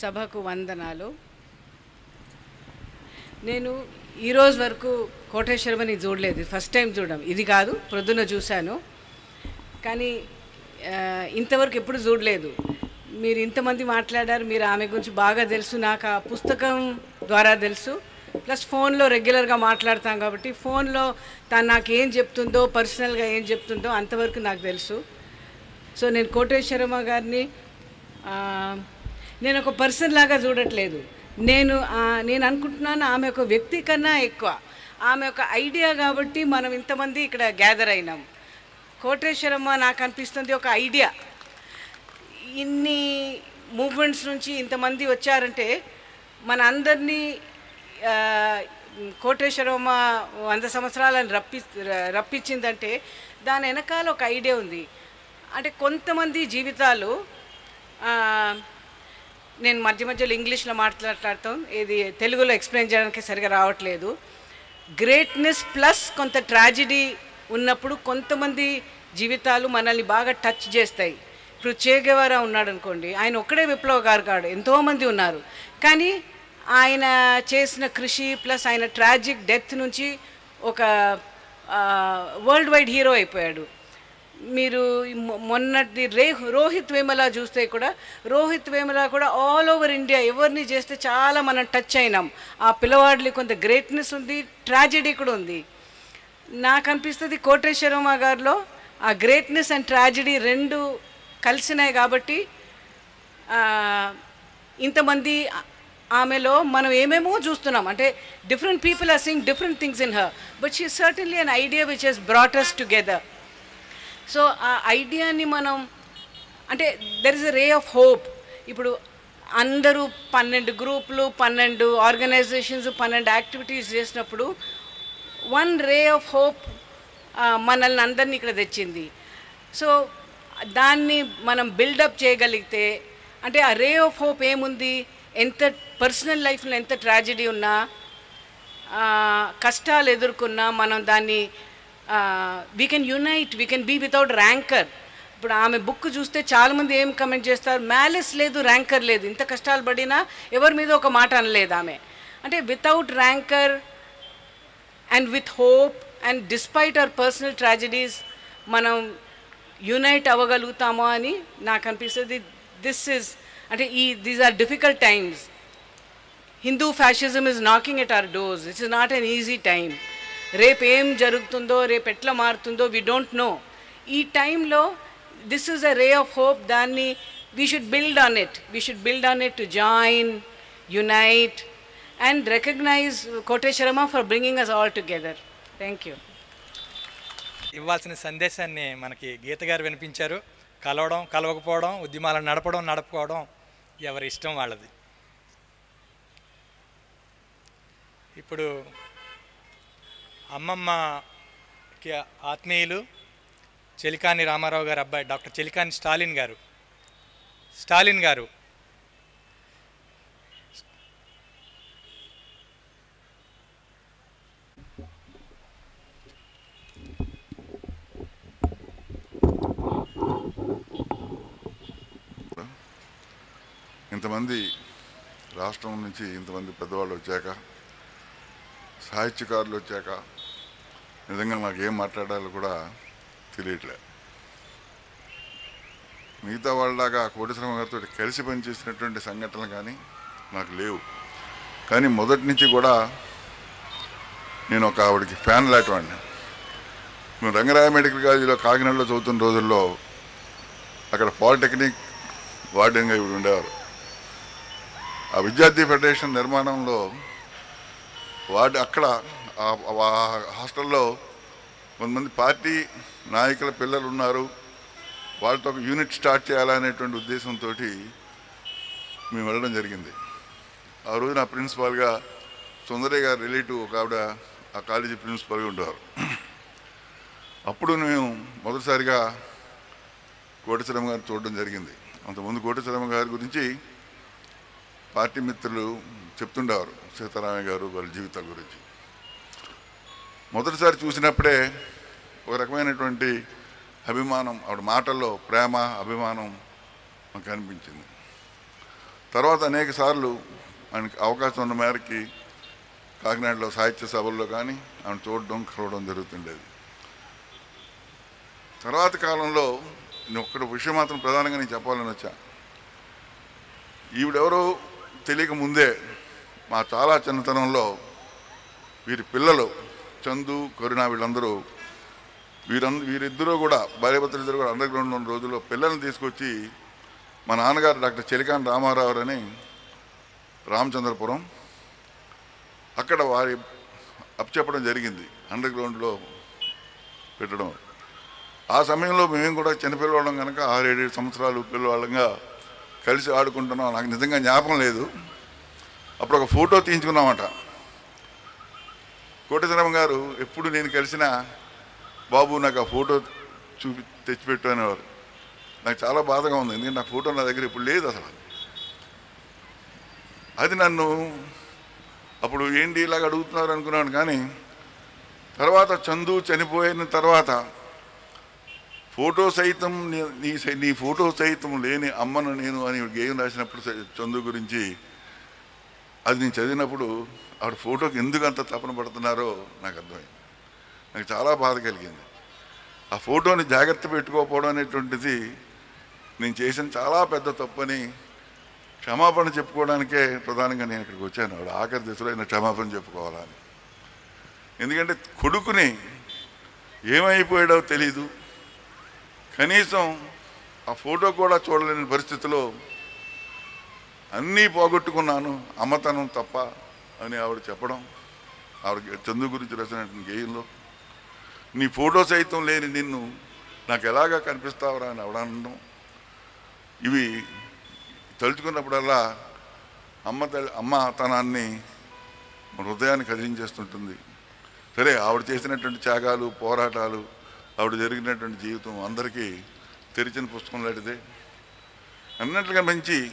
సభకు వందనాలు. నేను ఈరోజు వరకు కోటేశ్వరమని చూడలేదు. ఫస్ట్ టైం చూడడం. ఇది కాదు ప్రొద్దున చూశాను. కానీ ఇంతవరకు ఎప్పుడు చూడలేదు. మీరు ఇంతమంది మాట్లాడారు మీరు ఆమె గురించి బాగా తెలుసు నాకు ఆ పుస్తకం ద్వారా తెలుసు. ప్లస్ ఫోన్లో రెగ్యులర్గా మాట్లాడతాం కాబట్టి ఫోన్లో తను నాకు ఏం చెప్తుందో పర్సనల్గా ఏం చెప్తుందో అంతవరకు నాకు తెలుసు. సో నేను కోటేశ్వరమ్మ గారిని నేను ఒక పర్సన్ లాగా చూడట్లేదు. నేను నేను అనుకుంటున్నాను ఆమె ఒక వ్యక్తి కన్నా ఎక్కువ. ఆమె ఒక ఐడియా కాబట్టి మనం ఇంతమంది ఇక్కడ గ్యాదర్ అయినాం. కోటేశ్వరమ్మ నాకు అనిపిస్తుంది ఒక ఐడియా. ఇన్ని మూమెంట్స్ నుంచి ఇంతమంది వచ్చారంటే మన అందరినీ కోటేశ్వరమ్మ వంద సంవత్సరాలను రప్పి రప్పించిందంటే దాని వెనకాల ఒక ఐడియా ఉంది. అంటే కొంతమంది జీవితాలు నేను మధ్య మధ్యలో ఇంగ్లీష్లో మాట్లాడటం ఇది తెలుగులో ఎక్స్ప్లెయిన్ చేయడానికి సరిగా రావట్లేదు. గ్రేట్నెస్ ప్లస్ కొంత ట్రాజిడీ ఉన్నప్పుడు కొంతమంది జీవితాలు మనల్ని బాగా టచ్ చేస్తాయి. ఇప్పుడు చేగేవారా ఉన్నాడు అనుకోండి ఆయన ఒక్కడే విప్లవకారు కాడు ఎంతోమంది ఉన్నారు. కానీ ఆయన చేసిన కృషి ప్లస్ ఆయన ట్రాజిక్ డెత్ నుంచి ఒక వరల్డ్ వైడ్ హీరో అయిపోయాడు. మీరు మొన్నటి రే రోహిత్ వేమల చూస్తే కూడా రోహిత్ వేమల కూడా ఆల్ ఓవర్ ఇండియా ఎవరిని చేస్తే చాలా మనం టచ్ అయినాం. ఆ పిల్లవాడికి కొంత గ్రేట్నెస్ ఉంది ట్రాజెడీ కూడా ఉంది. నాకు అనిపిస్తుంది కోటేశ్వరమ్మ గారిలో ఆ గ్రేట్నెస్ అండ్ ట్రాజెడీ రెండు కలిసినాయి కాబట్టి ఇంతమంది ఆమెలో మనం ఏమేమో చూస్తున్నాం. అంటే different people are seeing different things in her but she certainly an idea which has brought us together so ఆ ఐడియాని మనం అంటే there is a ray of hope ఇప్పుడు అందరూ పన్నెండు గ్రూపులు పన్నెండు ఆర్గనైజేషన్స్ పన్నెండు యాక్టివిటీస్ చేసినప్పుడు వన్ రే ఆఫ్ హోప్ మనల్ని అందరినీ ఇక్కడ తెచ్చింది. సో దాన్ని మనం బిల్డప్ చేయగలిగితే అంటే ఆ రే ఆఫ్ హోప్ ఏముంది? ఎంత పర్సనల్ లైఫ్లో ఎంత ట్రాజడీ ఉన్నా కష్టాలు ఎదుర్కొన్నా మనం దాన్ని we can unite we can be without rancour ఇప్పుడు ఆమె బుక్ చూస్తే చాలామంది ఏం కమెంట్ చేస్తారు? మ్యాలెస్ లేదు ర్యాంకర్ లేదు. ఇంత కష్టాలు పడినా ఎవరి మీద ఒక మాట అనలేదు ఆమె. అంటే without rancour and with hope and despite our personal tragedies మనం యునైట్ అవ్వగలుగుతామో అని నాకు అనిపిస్తుంది. దిస్ ఇస్ అంటే ఈ these are difficult times Hindu fascism is knocking at our doors it's not an easy time రేపు ఏం జరుగుతుందో రేపు ఎట్లా మారుతుందో వీ డోంట్ నో ఈ టైంలో this is a ray of hope దాన్ని we should build on it we should build on it to join unite and recognize Koteswaramma for bringing us all together thank you ఇవ్వాల్సిన సందేశాన్ని మనకి గీత గారు వినిపించారు. కలవడం కలవకపోవడం ఉద్యమాలను నడపడం నడపకపోవడం ఎవరి ఇష్టం వాళ్ళది. ఇప్పుడు అమ్మమ్మకి ఆత్మీయులు చెలికాని రామారావు గారు అబ్బాయి డాక్టర్ చెలికాని స్టాలిన్ గారు. స్టాలిన్ గారు. ఇంతమంది రాష్ట్రం నుంచి ఇంతమంది పెద్దవాళ్ళు వచ్చాక సాహిత్యకారులు వచ్చాక నిజంగా నాకు ఏం మాట్లాడాలో కూడా తెలియట్లే. మిగతా వాళ్ళలాగా కోటేశ్వరమ్మ గారితో కలిసి పనిచేసినటువంటి సంఘటనలు కానీ నాకు లేవు. కానీ మొదటి నుంచి కూడా నేను ఒక ఆవిడకి ఫ్యాన్ లాంటివాడిని మేము రంగరాయ మెడికల్ కాలేజీలో కాకినాడలో చదువుతున్న రోజుల్లో అక్కడ పాలిటెక్నిక్ వార్డెన్గా ఇవి ఉండేవారు. ఆ విద్యార్థి ఫెడరేషన్ నిర్మాణంలో వార్డు అక్కడ హాస్టల్లో కొంతమంది పార్టీ నాయకుల పిల్లలు ఉన్నారు. వాళ్ళతో ఒక యూనిట్ స్టార్ట్ చేయాలనేటువంటి ఉద్దేశంతో మేము వెళ్ళడం జరిగింది. ఆ రోజు నా ప్రిన్సిపాల్గా సుందరయ్య గారు రిలేటివ్ ఒక ఆవిడ ఆ కాలేజీ ప్రిన్సిపాల్గా ఉండేవారు. అప్పుడు మేము మొదటిసారిగా కోటశ్రమ గారిని చూడడం జరిగింది. అంతకుముందు కోటశ్రమ గారి గురించి పార్టీ మిత్రులు చెప్తుండేవారు. సీతారామయ్య గారు వాళ్ళ జీవితాల గురించి. మొదటిసారి చూసినప్పుడే ఒక రకమైనటువంటి అభిమానం ఆవిడ మాటల్లో ప్రేమ అభిమానం మాకు అనిపించింది. తర్వాత అనేక సార్లు ఆయనకి అవకాశం ఉన్న మేరకి కాకినాడలో సాహిత్య సభల్లో కానీ ఆమె చూడడం కలవడం జరుగుతుండేది. తర్వాత కాలంలో నేను ఒక్కటి విషయం మాత్రం ప్రధానంగా నేను చెప్పాలని వచ్చా. ఈవిడెవరో తెలియక ముందే మా చాలా చిన్నతనంలో వీరి పిల్లలు చందు కరుణ వీళ్ళందరూ వీరంద వీరిద్దరూ కూడా భార్యభర్తలు ఇద్దరు కూడా అండర్ గ్రౌండ్లో ఉన్న రోజుల్లో పిల్లల్ని తీసుకొచ్చి మా నాన్నగారు డాక్టర్ చెలికాన్ రామారావు అని రామచంద్రపురం అక్కడ వారి అప్పచెప్పడం జరిగింది అండర్ గ్రౌండ్లో పెట్టడం. ఆ సమయంలో మేము కూడా చిన్నపిల్లవాళ్ళం కనుక ఆరేడు సంవత్సరాలు పిల్లవాళ్ళంగా కలిసి ఆడుకుంటున్నాం నాకు నిజంగా జ్ఞాపకం లేదు. అప్పుడు ఒక ఫోటో తీయించుకున్నామట. కోటేశ్వరమ్మ గారు ఎప్పుడు నేను కలిసిన బాబు నాకు ఆ ఫోటో చూపి తెచ్చిపెట్టు అనేవారు నాకు చాలా బాధగా ఉంది. ఎందుకంటే నా ఫోటో నా దగ్గర ఇప్పుడు లేదు అసలు. అది నన్ను అప్పుడు ఏంటి ఇలాగ అడుగుతున్నారు అనుకున్నాను కానీ తర్వాత చందు చనిపోయిన తర్వాత ఫోటో సైతం నీ- నీ సై- నీ ఫోటో సైతం లేని అమ్మను నేను అని గేయం రాసినప్పుడు చందు గురించి అది నేను చదివినప్పుడు ఆవిడ ఫోటోకి ఎందుకు అంత తపన పడుతున్నారో నాకు అర్థమైంది. నాకు చాలా బాధ కలిగింది. ఆ ఫోటోని జాగ్రత్త పెట్టుకోకపోవడం అనేటువంటిది నేను చేసిన చాలా పెద్ద తప్పని క్షమాపణ చెప్పుకోవడానికే ప్రధానంగా నేను ఇక్కడికి వచ్చాను. ఆవిడ ఆఖరి దశలో ఆయన క్షమాపణ చెప్పుకోవాలని ఎందుకంటే కొడుకుని ఏమైపోయాడో తెలీదు. కనీసం ఆ ఫోటో కూడా చూడలేని పరిస్థితిలో అన్నీ పోగొట్టుకున్నాను అమ్మతనం తప్ప అని ఆవిడ చెప్పడం ఆవిడ చందు గురించి రాసినటువంటి గేయంలో. నీ ఫోటో సైతం లేని నిన్ను నాకు ఎలాగా కనిపిస్తావురా అని ఆవిడ ఇవి తలుచుకున్నప్పుడల్లా అమ్మ తల్లి అమ్మ తనాన్ని మన హృదయాన్ని కదిలించేస్తుంటుంది. సరే ఆవిడ చేసినటువంటి త్యాగాలు పోరాటాలు ఆవిడ జరిగినటువంటి జీవితం అందరికీ తెరిచిన పుస్తకం లాంటిదే. అన్నట్లుగా మంచి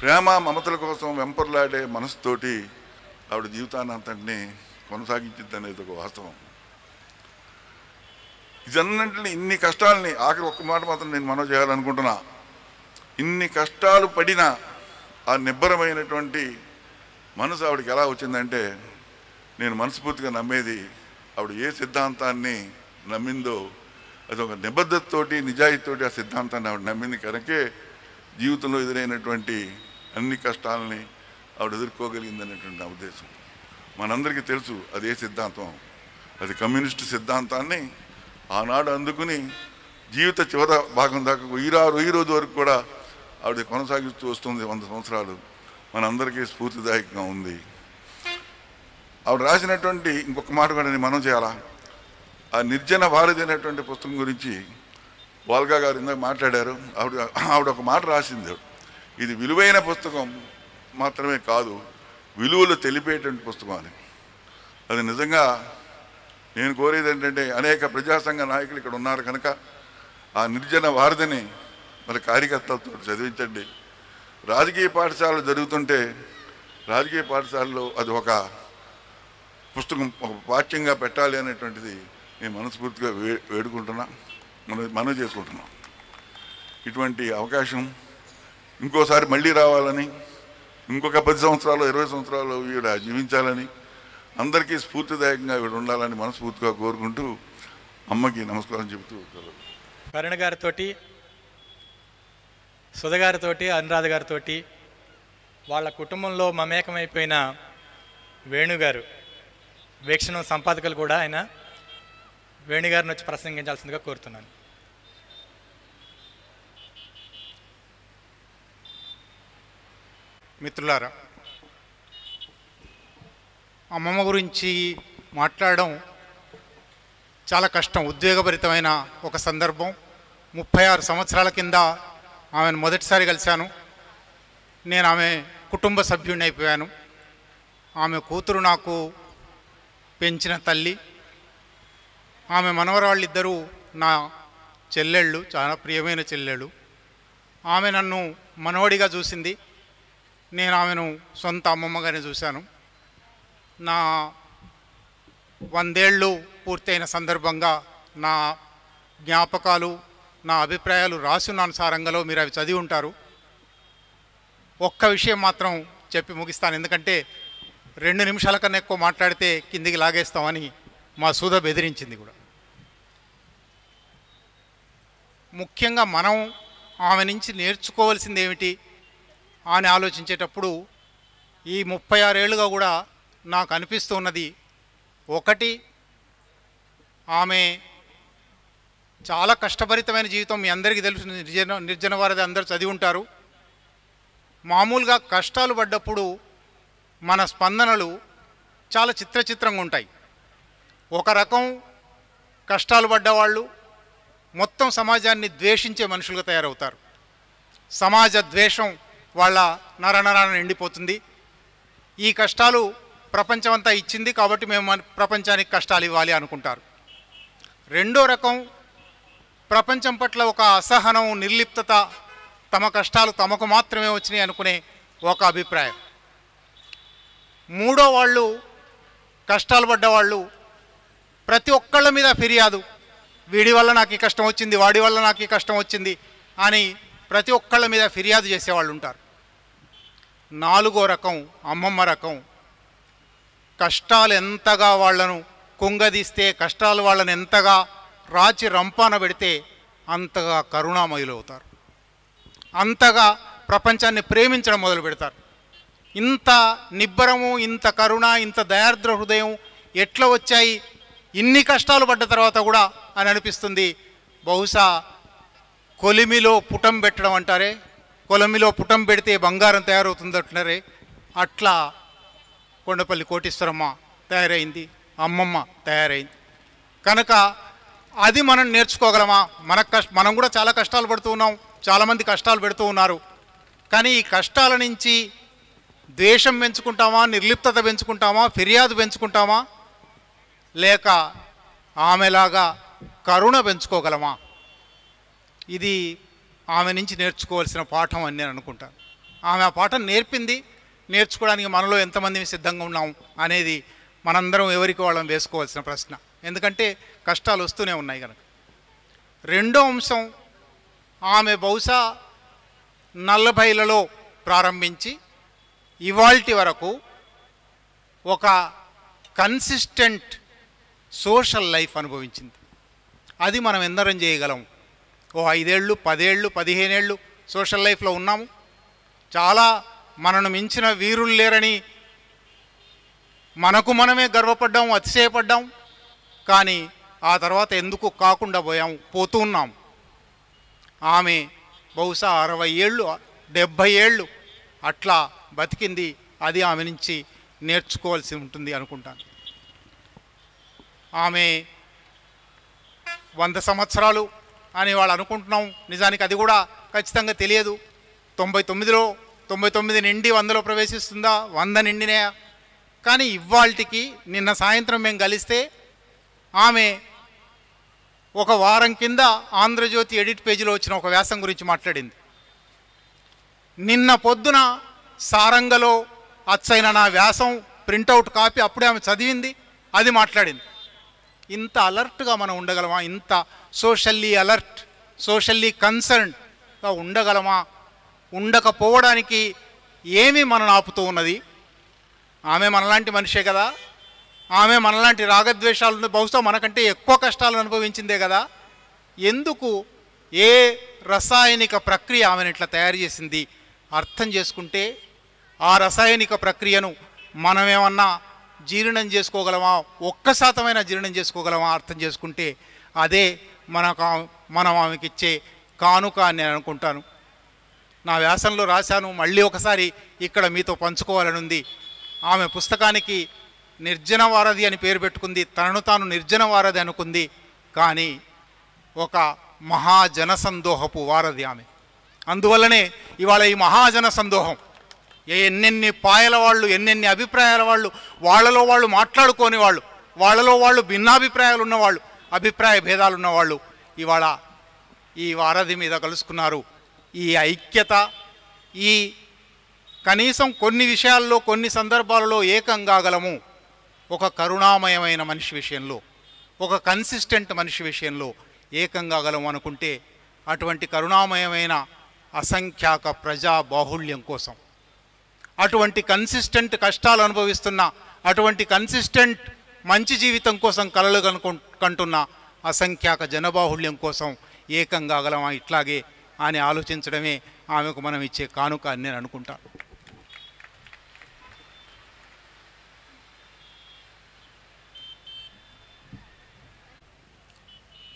ప్రేమ మమతల కోసం వెంపర్లాడే మనసుతోటి ఆవిడ జీవితాన్ని అంతటిని కొనసాగించింది అనేది ఒక వాస్తవం. ఇదన్నింటినీ ఇన్ని కష్టాలని ఆఖరి ఒక్క మాట మాత్రం నేను మనం చేయాలనుకుంటున్నా. ఇన్ని కష్టాలు పడిన ఆ నిబ్బరమైనటువంటి మనసు ఆవిడకి ఎలా వచ్చిందంటే నేను మనస్ఫూర్తిగా నమ్మేది ఆవిడ ఏ సిద్ధాంతాన్ని నమ్మిందో అది ఒక నిబద్ధతతోటి నిజాయితీతోటి ఆ సిద్ధాంతాన్ని ఆవిడ నమ్మింది కనుకే జీవితంలో ఎదురైనటువంటి అన్ని కష్టాలని ఆవిడ ఎదుర్కోగలిగింది అనేటువంటి నా ఉద్దేశం. మనందరికీ తెలుసు అదే సిద్ధాంతం. అది కమ్యూనిస్ట్ సిద్ధాంతాన్ని ఆనాడు అందుకుని జీవిత చివర భాగం దాకా ఈరారు ఈ రోజు వరకు కూడా ఆవిడ కొనసాగిస్తూ వస్తుంది వంద సంవత్సరాలు. మనందరికీ స్ఫూర్తిదాయకంగా ఉంది. ఆవిడ రాసినటువంటి ఇంకొక మాట కూడా నేను మనం చేయాలా? ఆ నిర్జన వారధి అనేటువంటి పుస్తకం గురించి వాల్గా గారు ఇందాక మాట్లాడారు. ఆవిడ ఆవిడ ఒక మాట రాసింది. ఇది విలువైన పుస్తకం మాత్రమే కాదు విలువలు తెలిపేటువంటి పుస్తకం అని అది నిజంగా నేను కోరేది ఏంటంటే అనేక ప్రజాసంఘ నాయకులు ఇక్కడ ఉన్నారు కనుక ఆ నిర్జన వారధిని మరి కార్యకర్తలతో చదివించండి. రాజకీయ పాఠశాలలు జరుగుతుంటే రాజకీయ పాఠశాలలో అది ఒక పుస్తకం ఒక పాఠ్యంగా పెట్టాలి అనేటువంటిది నేను మనస్ఫూర్తిగా వే వేడుకుంటున్నా మనం మనవి చేసుకుంటున్నాం. ఇటువంటి అవకాశం ఇంకోసారి మళ్ళీ రావాలని ఇంకొక పది సంవత్సరాలు ఇరవై సంవత్సరాలు ఈవిడ జీవించాలని అందరికీ స్ఫూర్తిదాయకంగా ఈవిడ ఉండాలని మనస్ఫూర్తిగా కోరుకుంటూ అమ్మకి నమస్కారం చెబుతూ కరుణ గారితో సుధగారితో అనురాధ గారితో వాళ్ళ కుటుంబంలో మమేకమైపోయిన వేణుగారు వీక్షణం సంపాదకులు కూడా ఆయన వేణుగారిని వచ్చి ప్రసంగించాల్సిందిగా కోరుతున్నాను. మిత్రులారా అమ్మమ్మ గురించి మాట్లాడడం చాలా కష్టం ఉద్వేగభరితమైన ఒక సందర్భం. ముప్పై ఆరు సంవత్సరాల కింద ఆమెను మొదటిసారి కలిశాను. నేను ఆమె కుటుంబ సభ్యుడిని అయిపోయాను ఆమె కూతురు నాకు పెంచిన తల్లి. ఆమె మనవరాళ్ళిద్దరూ నా చెల్లెళ్ళు చాలా ప్రియమైన చెల్లెళ్ళు. ఆమె నన్ను మనవడిగా చూసింది. నేను ఆమెను సొంత అమ్మమ్మగానే చూశాను. నా వందేళ్ళు పూర్తయిన సందర్భంగా నా జ్ఞాపకాలు నా అభిప్రాయాలు రాసున్న అనుసారంగా మీరు అవి చదివి ఉంటారు. ఒక్క విషయం మాత్రం చెప్పి ముగిస్తాను. ఎందుకంటే రెండు నిమిషాల కన్నా ఎక్కువ మాట్లాడితే కిందికి లాగేస్తామని మా సూద బెదిరించింది కూడా. ముఖ్యంగా మనం ఆమె నుంచి నేర్చుకోవాల్సింది ఏమిటి అని ఆలోచించేటప్పుడు ఈ ముప్పై ఆరేళ్ళుగా కూడా నాకు అనిపిస్తూ ఉన్నది. ఒకటి ఆమె చాలా కష్టభరితమైన జీవితం మీ అందరికీ తెలుసు. నిర్జన నిర్జన వారిది అందరూ చదివి ఉంటారు. మామూలుగా కష్టాలు పడ్డప్పుడు మన స్పందనలు చాలా చిత్రచిత్రంగా ఉంటాయి. ఒక రకం కష్టాలు పడ్డవాళ్ళు మొత్తం సమాజాన్ని ద్వేషించే మనుషులుగా తయారవుతారు. సమాజ ద్వేషం వాళ్ళ నరనరాన నిండిపోతుంది. ఈ కష్టాలు ప్రపంచమంతా ఇచ్చింది కాబట్టి మేము ప్రపంచానికి కష్టాలు ఇవ్వాలి అనుకుంటారు. రెండో రకం ప్రపంచం పట్ల ఒక అసహనం నిర్లిప్తత తమ కష్టాలు తమకు మాత్రమే వచ్చినాయి అనుకునే ఒక అభిప్రాయం. మూడో వాళ్ళు కష్టాలు పడ్డవాళ్ళు ప్రతి ఒక్కళ్ళ మీద ఫిర్యాదు. వీడి వల్ల నాకు ఈ కష్టం వచ్చింది వాడి వల్ల నాకు ఈ కష్టం వచ్చింది అని ప్రతి ఒక్కళ్ళ మీద ఫిర్యాదు చేసేవాళ్ళు ఉంటారు. నాలుగో రకం అమ్మమ్మ రకం. కష్టాలు ఎంతగా వాళ్ళను కుంగదీస్తే కష్టాలు వాళ్ళని ఎంతగా రాచి రంపాన పెడితే అంతగా కరుణామయులు అవుతారు అంతగా ప్రపంచాన్ని ప్రేమించడం మొదలు పెడతారు. ఇంత నిబ్బరము ఇంత కరుణ ఇంత దయార్ద్ర హృదయం ఎట్లా వచ్చాయి? ఇన్ని కష్టాలు పడ్డ తర్వాత కూడా అని అనిపిస్తుంది. బహుశా కొలిమిలో పుటం పెట్టడం అంటారే? కొలమిలో పుటం పెడితే బంగారం తయారవుతుంది అంటున్నారే అట్లా కొండపల్లి కోటీశ్వరమ్మ తయారైంది అమ్మమ్మ తయారైంది. కనుక అది మనం నేర్చుకోగలమా? మన కష్ట మనం కూడా చాలా కష్టాలు పడుతూ ఉన్నాం చాలామంది కష్టాలు పెడుతూ ఉన్నారు. కానీ ఈ కష్టాల నుంచి ద్వేషం పెంచుకుంటామా? నిర్లిప్తత పెంచుకుంటామా? ఫిర్యాదు పెంచుకుంటామా? లేక ఆమెలాగా కరుణ పెంచుకోగలమా? ఇది ఆమె నుంచి నేర్చుకోవాల్సిన పాఠం అని నేను అనుకుంటాను. ఆమె ఆ పాఠం నేర్పింది నేర్చుకోవడానికి మనలో ఎంతమంది సిద్ధంగా ఉన్నాం అనేది మనందరం ఎవరికి వాళ్ళం వేసుకోవాల్సిన ప్రశ్న. ఎందుకంటే కష్టాలు వస్తూనే ఉన్నాయి కనుక. రెండో అంశం ఆమె బహుశా నలభైలలో ప్రారంభించి ఇవాల్టి వరకు ఒక కన్సిస్టెంట్ సోషల్ లైఫ్ అనుభవించింది. అది మనం ఎందరం చేయగలం? ఓ ఐదేళ్ళు పదేళ్ళు పదిహేనేళ్ళు సోషల్ లైఫ్లో ఉన్నాము. చాలా మనను మించిన వీరులు లేరని మనకు మనమే గర్వపడ్డాం అతిశయపడ్డాం. కానీ ఆ తర్వాత ఎందుకు కాకుండా పోయాము పోతూ ఉన్నాం ఆమె బహుశా అరవై ఏళ్ళు డెబ్భై ఏళ్ళు అట్లా బతికింది. అది ఆమె నుంచి నేర్చుకోవాల్సి ఉంటుంది అనుకుంటాను. ఆమె వంద సంవత్సరాలు అని వాళ్ళు అనుకుంటున్నాం. నిజానికి అది కూడా ఖచ్చితంగా తెలియదు. తొంభై తొమ్మిదిలో తొంభై తొమ్మిది నిండి వందలో ప్రవేశిస్తుందా? వంద నిండినాయా కానీ ఇవాళకి నిన్న సాయంత్రం మేము కలిస్తే ఆమె ఒక వారం కింద ఆంధ్రజ్యోతి ఎడిట్ పేజీలో వచ్చిన ఒక వ్యాసం గురించి మాట్లాడింది. నిన్న పొద్దున సారంగలో అచ్చైన నా వ్యాసం ప్రింటౌట్ కాపీ అప్పుడే ఆమె చదివింది అది మాట్లాడింది. ఇంత అలర్ట్గా మనం ఉండగలమా? ఇంత సోషల్లీ అలర్ట్ సోషల్లీ కన్సర్న్గా ఉండగలమా? ఉండకపోవడానికి ఏమి మనను ఆపుతూ ఉన్నది? ఆమె మనలాంటి మనిషే కదా? ఆమె మనలాంటి రాగద్వేషాలను బహుశా మనకంటే ఎక్కువ కష్టాలు అనుభవించిందే కదా? ఎందుకు ఏ రసాయనిక ప్రక్రియ ఆమెను ఇట్లా తయారు చేసింది? అర్థం చేసుకుంటే ఆ రసాయనిక ప్రక్రియను మనమేమన్నా జీర్ణం చేసుకోగలమా? ఒక్క శాతమైన జీర్ణం చేసుకోగలమా? అర్థం చేసుకుంటే అదే మనకు మనం ఆమెకి ఇచ్చే కానుక అని నేను అనుకుంటాను. నా వ్యాసంలో రాశాను మళ్ళీ ఒకసారి ఇక్కడ మీతో పంచుకోవాలని ఉంది ఆమె పుస్తకానికి నిర్జన వారధి అని పేరు పెట్టుకుంది తనను తాను నిర్జన వారధి అనుకుంది కానీ ఒక మహాజన సందోహపు వారధి ఆమె. అందువల్లనే ఇవాళ ఈ మహాజన సందోహం ఏ- ఎన్నెన్ని పాయల వాళ్ళు ఎన్నెన్ని అభిప్రాయాల వాళ్ళు వాళ్ళలో వాళ్ళు మాట్లాడుకోని వాళ్ళు వాళ్ళలో వాళ్ళు భిన్నాభిప్రాయాలు ఉన్నవాళ్ళు అభిప్రాయ భేదాలు ఉన్నవాళ్ళు ఇవాళ ఈ వారధి మీద కలుసుకున్నారు. ఈ ఐక్యత ఈ కనీసం కొన్ని విషయాల్లో కొన్ని సందర్భాలలో ఏకం కాగలము ఒక కరుణామయమైన మనిషి విషయంలో ఒక కన్సిస్టెంట్ మనిషి విషయంలో ఏకం కాగలము అనుకుంటే అటువంటి కరుణామయమైన అసంఖ్యాక ప్రజా బాహుళ్యం కోసం అటువంటి కన్సిస్టెంట్ కష్టాలు అనుభవిస్తున్న అటువంటి కన్సిస్టెంట్ మంచి జీవితం కోసం కలలు కనుకు కంటున్న అసంఖ్యాక జనబాహుళ్యం కోసం ఏకం కాగలమా ఇట్లాగే అని ఆలోచించడమే ఆమెకు మనం ఇచ్చే కానుక అని నేను అనుకుంటాను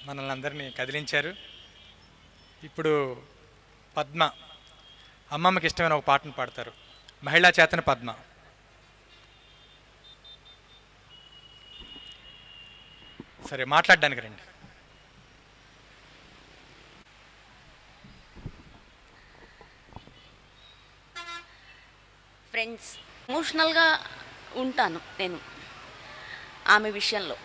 మనల్ని అందరినీ కదిలించారు. ఇప్పుడు పద్మ. అమ్మమ్మకి ఇష్టమైన ఒక పాటను పాడతారు. మహిళా చేతన పద్మ. సరే మాట్లాడడానికి రండి. ఫ్రెండ్స్ ఎమోషనల్గా ఉంటాను నేను ఆమె విషయంలో.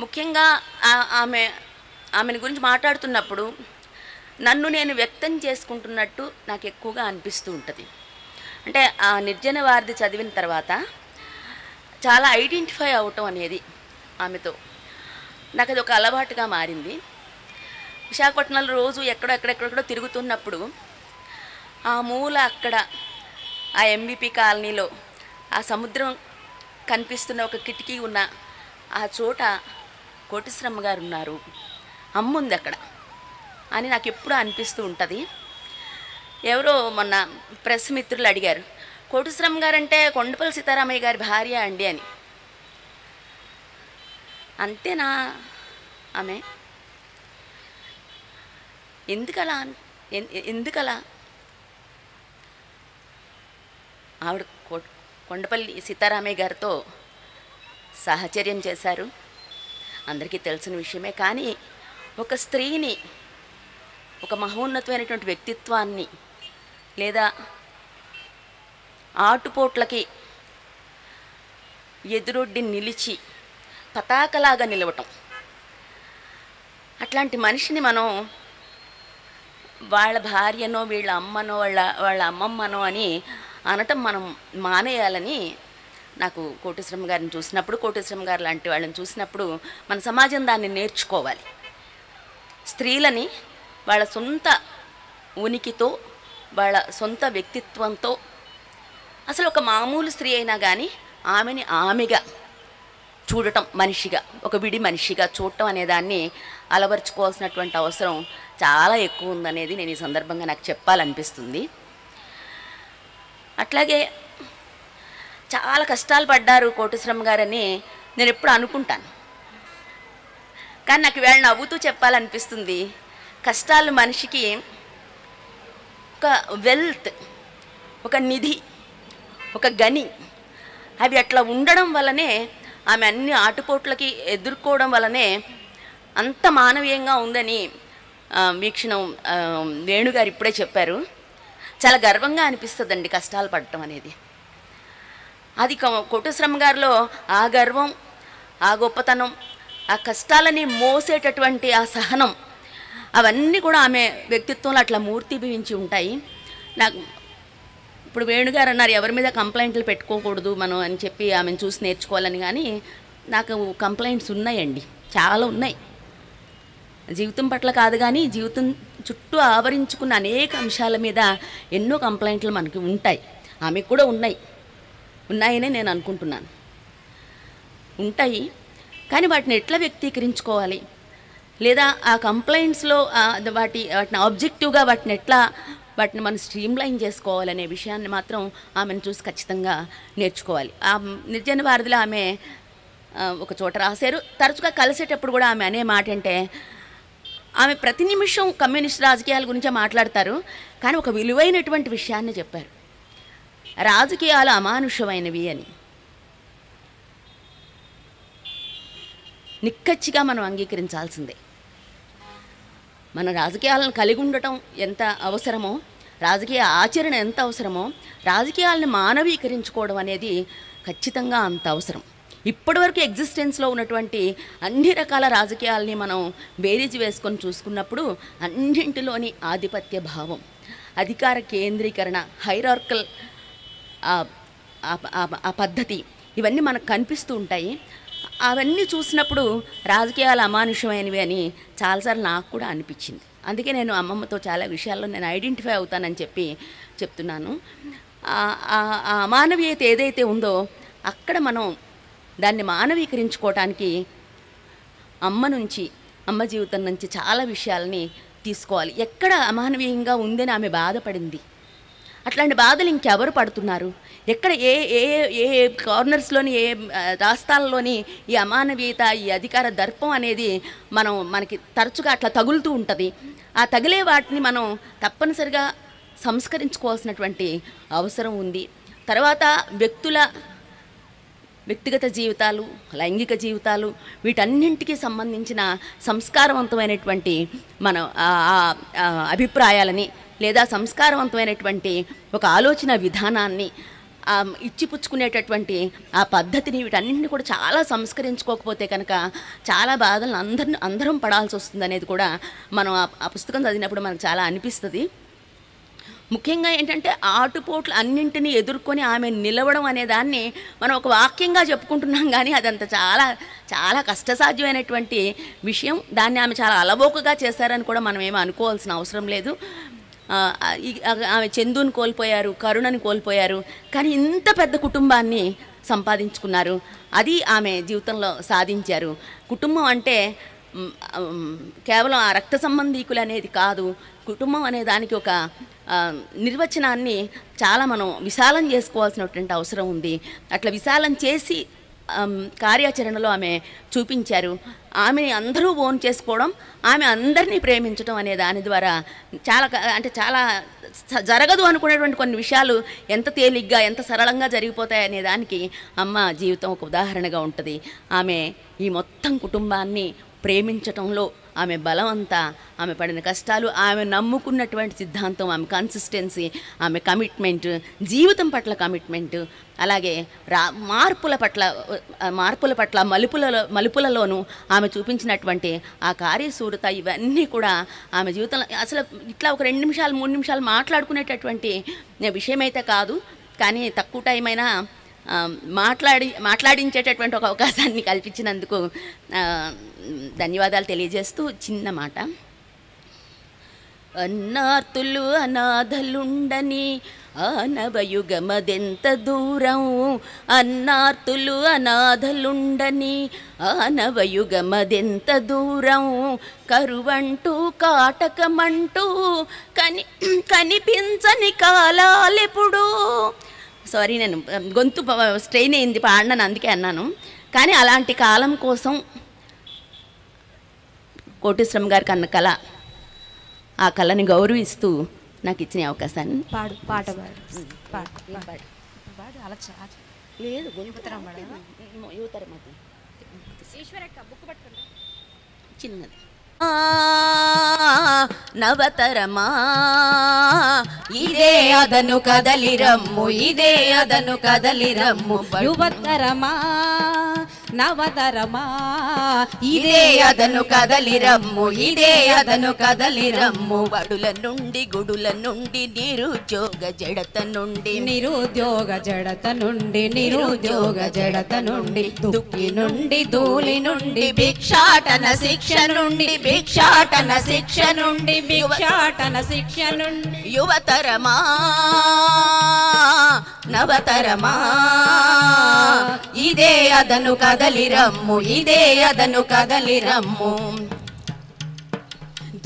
ముఖ్యంగా ఆ- ఆమె ఆమెను గురించి మాట్లాడుతున్నప్పుడు నన్ను నేను వ్యక్తం చేసుకుంటున్నట్టు నాకు ఎక్కువగా అనిపిస్తూ ఉంటుంది. అంటే ఆ నిర్జన వారిది చదివిన తర్వాత చాలా ఐడెంటిఫై అవటం అనేది ఆమెతో. నాకు అది ఒక అలవాటుగా మారింది. విశాఖపట్నంలో రోజు ఎక్కడో ఎక్కడెక్కడెక్కడో తిరుగుతున్నప్పుడు ఆ మూల అక్కడ ఆ ఎంబీపీ కాలనీలో ఆ సముద్రం కనిపిస్తున్న ఒక కిటికీ ఉన్న ఆ చోట కోటిశ్రమ్మ గారు ఉన్నారు అమ్ముంది అక్కడ అని నాకు ఎప్పుడూ అనిపిస్తూ ఉంటుంది. ఎవరో మొన్న ప్రెస్ మిత్రులు అడిగారు. కోటిశ్రమ్ గారు అంటే కొండపల్లి సీతారామయ్య గారి భార్య అండి అని. అంతేనా? ఆమె? ఎందుకలా? ఎందుకలా? ఆవిడ కొండపల్లి సీతారామయ్య గారితో సహచర్యం చేశారు. అందరికీ తెలిసిన విషయమే కానీ ఒక స్త్రీని ఒక మహోన్నతమైనటువంటి వ్యక్తిత్వాన్ని లేదా ఆటుపోట్లకి ఎదురొడ్డి నిలిచి పతాకలాగా నిలవటం. అట్లాంటి మనిషిని మనం వాళ్ళ భార్యనో వీళ్ళ అమ్మనో వాళ్ళ వాళ్ళ అమ్మమ్మనో అని అనటం మనం మానేయాలని నాకు కోటేశ్వరం గారిని చూసినప్పుడు కోటేశ్వరం గారు లాంటి వాళ్ళని చూసినప్పుడు మన సమాజం దాన్ని నేర్చుకోవాలి. స్త్రీలని వాళ్ళ సొంత ఉనికితో వాళ్ళ సొంత వ్యక్తిత్వంతో అసలు ఒక మామూలు స్త్రీ అయినా కానీ ఆమెని ఆమెగా చూడటం మనిషిగా ఒక విడి మనిషిగా చూడటం అనే దాన్ని అలవర్చుకోవాల్సినటువంటి అవసరం చాలా ఎక్కువ ఉందనేది నేను ఈ సందర్భంగా నాకు చెప్పాలనిపిస్తుంది. అట్లాగే చాలా కష్టాలు పడ్డారు కోటిశ్రమ గారని నేను ఎప్పుడు అనుకుంటాను. కానీ నాకు వేళ నవ్వుతూ చెప్పాలనిపిస్తుంది కష్టాలు మనిషికి ఒక వెల్త్ ఒక నిధి ఒక గని. అవి అట్లా ఉండడం వల్లనే ఆమె అన్ని ఆటుపోట్లకి ఎదుర్కోవడం వల్లనే అంత మానవీయంగా ఉందని వీక్షణం వేణుగారు ఇప్పుడే చెప్పారు. చాలా గర్వంగా అనిపిస్తుందండి కష్టాలు పడటం అనేది. అది కొ- గారిలో ఆ గర్వం ఆ గొప్పతనం ఆ కష్టాలని మోసేటటువంటి ఆ సహనం అవన్నీ కూడా ఆమె వ్యక్తిత్వంలో అట్లా మూర్తిభవించి ఉంటాయి. నాకు ఇప్పుడు వేణుగారు అన్నారు ఎవరి మీద కంప్లైంట్లు పెట్టుకోకూడదు మనం అని చెప్పి ఆమెను చూసి నేర్చుకోవాలని కానీ నాకు కంప్లైంట్స్ ఉన్నాయండి చాలా ఉన్నాయి. జీవితం పట్ల కాదు కానీ జీవితం చుట్టూ ఆవరించుకున్న అనేక అంశాల మీద ఎన్నో కంప్లైంట్లు మనకి ఉంటాయి ఆమెకు కూడా ఉన్నాయి ఉన్నాయనే నేను అనుకుంటున్నాను. ఉంటాయి కానీ వాటిని ఎట్లా వ్యక్తీకరించుకోవాలి? లేదా ఆ కంప్లైంట్స్లో వాటి వాటిని ఆబ్జెక్టివ్గా వాటిని ఎట్లా వాటిని మనం స్ట్రీమ్లైన్ చేసుకోవాలనే విషయాన్ని మాత్రం ఆమెను చూసి ఖచ్చితంగా నేర్చుకోవాలి. ఆ నిర్జన భారతిలో ఆమె ఒక చోట రాశారు. తరచుగా కలిసేటప్పుడు కూడా ఆమె అనే మాట అంటే ఆమె ప్రతి నిమిషం కమ్యూనిస్ట్ రాజకీయాల గురించే మాట్లాడతారు కానీ ఒక విలువైనటువంటి విషయాన్ని చెప్పారు. రాజకీయాలు అమానుషమైనవి అని. నిక్కచ్చిగా మనం అంగీకరించాల్సిందే. మన రాజకీయాలను కలిగి ఉండటం ఎంత అవసరమో రాజకీయ ఆచరణ ఎంత అవసరమో రాజకీయాలను మానవీకరించుకోవడం అనేది ఖచ్చితంగా అంత అవసరం. ఇప్పటివరకు ఎగ్జిస్టెన్స్లో ఉన్నటువంటి అన్ని రకాల రాజకీయాలని మనం బేరీజు వేసుకొని చూసుకున్నప్పుడు అన్నింటిలోని ఆధిపత్య భావం అధికార కేంద్రీకరణ హైరార్కల్ ఆ పద్ధతి ఇవన్నీ మనకు కనిపిస్తూ ఉంటాయి. అవన్నీ చూసినప్పుడు రాజకీయాలు అమానుషమైనవి అని చాలాసార్లు నాకు కూడా అనిపించింది. అందుకే నేను అమ్మమ్మతో చాలా విషయాల్లో నేను ఐడెంటిఫై అవుతానని చెప్పి చెప్తున్నాను. ఆ- అమానవీయత ఏదైతే ఉందో అక్కడ మనం దాన్ని మానవీకరించుకోవటానికి అమ్మ నుంచి అమ్మ జీవితం నుంచి చాలా విషయాలని తీసుకోవాలి. ఎక్కడ అమానవీయంగా ఉందని ఆమె బాధపడింది? అట్లాంటి బాధలు ఇంకెవరు పడుతున్నారు? ఎక్కడ ఏ ఏ ఏ కార్నర్స్లోని ఏ రాష్ట్రాలలోని రాష్ట్రాల్లోని ఈ అమానవీయత ఈ అధికార దర్పం అనేది మనం మనకి తరచుగా అట్లా తగులుతూ ఉంటుంది. ఆ తగిలే వాటిని మనం తప్పనిసరిగా సంస్కరించుకోవాల్సినటువంటి అవసరం ఉంది. తర్వాత వ్యక్తుల వ్యక్తిగత జీవితాలు లైంగిక జీవితాలు వీటన్నింటికి సంబంధించిన సంస్కారవంతమైనటువంటి మన అభిప్రాయాలని లేదా సంస్కారవంతమైనటువంటి ఒక ఆలోచన విధానాన్ని ఇచ్చిపుచ్చుకునేటటువంటి ఆ పద్ధతిని వీటన్నింటిని కూడా చాలా సంస్కరించుకోకపోతే కనుక చాలా బాధలను అందరిని అందరం పడాల్సి వస్తుంది అనేది కూడా మనం ఆ- పుస్తకం చదివినప్పుడు మనకు చాలా అనిపిస్తుంది. ముఖ్యంగా ఏంటంటే ఆటుపోట్లు అన్నింటినీ ఎదుర్కొని ఆమె నిలవడం అనే దాన్ని మనం ఒక వాక్యంగా చెప్పుకుంటున్నాం కానీ అదంత చాలా చాలా కష్టసాధ్యమైనటువంటి విషయం. దాన్ని ఆమె చాలా అలవోకగా చేశారని కూడా మనం ఏమీ అనుకోవాల్సిన అవసరం లేదు. ఆమె చందుని కోల్పోయారు కరుణని కోల్పోయారు కానీ ఇంత పెద్ద కుటుంబాన్ని సంపాదించుకున్నారు. అది ఆమె జీవితంలో సాధించారు. కుటుంబం అంటే కేవలం ఆ రక్త సంబంధీకులు అనేది కాదు. కుటుంబం అనే దానికి ఒక నిర్వచనాన్ని చాలా మనం విశాలం చేసుకోవాల్సినటువంటి అవసరం ఉంది. అట్లా విశాలం చేసి కార్యాచరణలో ఆమె చూపించారు. ఆమెని అందరూ ఓన్ చేసుకోవడం ఆమె అందరినీ ప్రేమించడం అనే దాని ద్వారా చాలా అంటే చాలా జరగదు అనుకునేటువంటి కొన్ని విషయాలు ఎంత తేలిగ్గా ఎంత సరళంగా జరిగిపోతాయి అనే దానికి అమ్మ జీవితం ఒక ఉదాహరణగా ఉంటుంది. ఆమె ఈ మొత్తం కుటుంబాన్ని ప్రేమించటంలో ఆమె బలం అంతా ఆమె పడిన కష్టాలు ఆమె నమ్ముకున్నటువంటి సిద్ధాంతం ఆమె కన్సిస్టెన్సీ ఆమె కమిట్మెంట్ జీవితం పట్ల కమిట్మెంట్ అలాగే రా మార్పుల పట్ల మార్పుల పట్ల మలుపులలో మలుపులలోనూ ఆమె చూపించినటువంటి ఆ కార్యశూరత ఇవన్నీ కూడా ఆమె జీవితంలో అసలు ఇట్లా ఒక రెండు నిమిషాలు మూడు నిమిషాలు మాట్లాడుకునేటటువంటి విషయమైతే కాదు. కానీ తక్కువ టైం అయినా మాట్లాడి మాట్లాడించేటటువంటి ఒక అవకాశాన్ని కల్పించినందుకు ధన్యవాదాలు తెలియజేస్తూ చిన్న మాట. అన్నార్తులు అనాథలుండని ఆనవయుగమదెంత దూరం? అన్నార్తులు అనాథలుండని ఆనవయుగమదెంత దూరం? కరువంటూ కాటకమంటూ కని కనిపించని కాలాలెప్పుడు? సారీ నేను గొంతు స్ట్రెయిన్ అయింది పాడినాను అందుకే అన్నాను. కానీ అలాంటి కాలం కోసం కోటేశ్వరం గారికి అన్న కళ ఆ కళని గౌరవిస్తూ నాకు ఇచ్చిన అవకాశాన్ని. పాడు పాట పాడు. అలా లేదు చిన్నది. ఆ, నవతరమా? ఇదే అదను కదలిరమ్ము ఇదే అదను కదలిరమ్ము నవతరమా ఇదే అదను కదలిరమ్ము ఇదే అదను కదలిరమ్ము. బడుల నుండి గుడుల నుండి నిరుద్యోగ జడత నుండి. నిరుద్యోగ జడత నుండి నిరుద్యోగ జడత నుండి దుక్కి నుండి ధూళి నుండి భిక్షాటన శిక్ష నుండి భిక్షాటన శిక్ష నుండి భిక్షాటన శిక్ష నుండి. యువతరమా? నవతరమా? ఇదే అదను కదలిరమ్ము ఇదే అదను కదలిరమ్ము.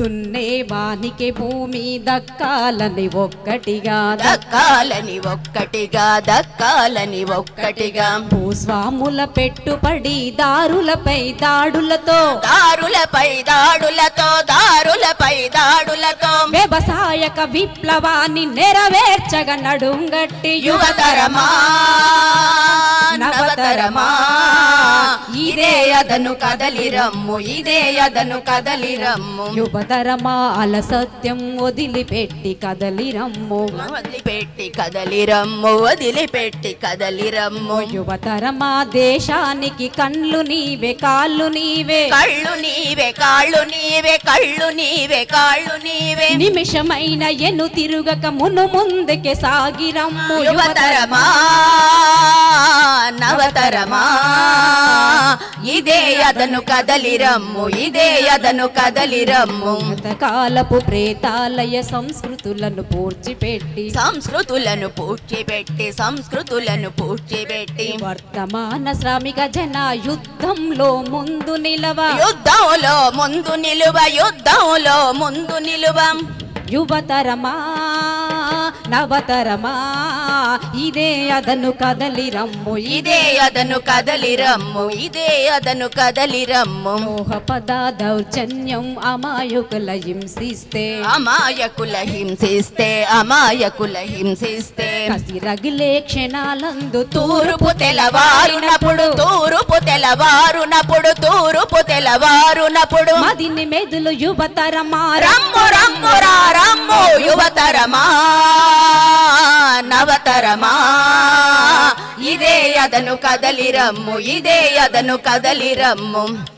దున్నే వానికి భూమి దక్కాలని ఒక్కటిగా. దక్కాలని ఒక్కటిగా దక్కాలని ఒక్కటిగా. భూస్వాముల పెట్టుబడి దారులపై దాడులతో. దారులపై దాడులతో దారులపై దాడులతో. వ్యవసాయక విప్లవాన్ని నెరవేర్చగ నడుంగట్టి యువతరమా. నవతరమా. ఇదే అదను కదలిరమ్ము ఇదే అదను కదలిరమ్ము. యువతరమా అలసత్యం వదిలిపెట్టి కదలిరమ్ము. వదిలిపెట్టి కదలిరమ్ము వదిలిపెట్టి కదలిరమ్ము. యువతరమా దేశానికి కళ్ళు నీవే కాళ్ళు నీవే. కళ్ళు నీవే కాళ్ళు నీవే కళ్ళు నీవే కాళ్ళు నీవే. నిమిషమైన ఎను తిరుగక మును ముందుకే సాగిరమ్ము. యువతరమా నవతరమా ఇదే అదను కదలిరమ్ము ఇదే అదను కదలిరమ్ము. కాలపు ప్రేతాలయ సంస్కృతులను పూడ్చిపెట్టి సంస్కృతులను పూడ్చిపెట్టి సంస్కృతులను పూడ్చిపెట్టి. వర్తమాన శ్రామిక జన యుద్ధంలో ముందు నిలవ. యుద్ధంలో ముందు నిలువ యుద్ధంలో ముందు నిలువ. యువతరమా నవతరమా? ఇదే అదను కదలిరమ్ము ఇదే అదను కదలిరమ్ము ఇదే అదను కదలిరమ్ము మోహపద దౌర్జన్యం అమాయకుల హింసిస్తే. అమాయకుల హింసిస్తే అమాయకుల హింసిస్తే. రగిలే క్షణాలందు తూర్పు తెలవారునప్పుడు తూర్పు తెలవారునప్పుడు తూర్పు తెలవారునప్పుడు మదిని మెదులు యువతరమా? రమ్ము రమ్ము రా రమ్ము యువతరమా? నవతరమా? ఇదే అదను కదలిరమ్ము ఇదే అదను కదలిరమ్ము.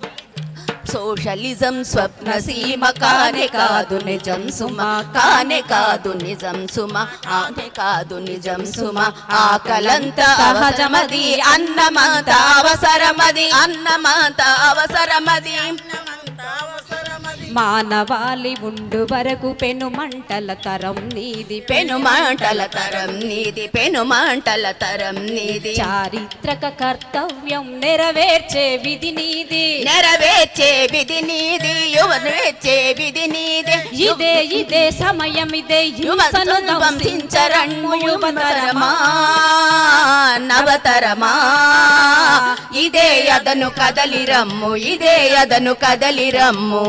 సోషలిజం స్వప్న సీమ కానే కాదు నిజం సుమ కానే కాదు నిజం సుమ ఆనే కాదు నిజం సుమ. ఆకలంత సహజమది అన్నమంత అవసరమది అన్నమంత అవసరమది. మానవాళి ఉండు వరకు పెను మంటల తరం నీది. పెను మంటల తరం నీది పెను మంటల తరం నీది. చారిత్రక కర్తవ్యం నెరవేర్చే విధి నీది. నెరవేర్చే విధి నీది యువనేర్చే విధి నీది? ఇదే ఇదే సమయం ఇదే హింసను ధ్వంసించరన్ము యువతరమా నవతరమా? ఇదే అదను కదలిరమ్ము ఇదే అదను కదలిరమ్ము.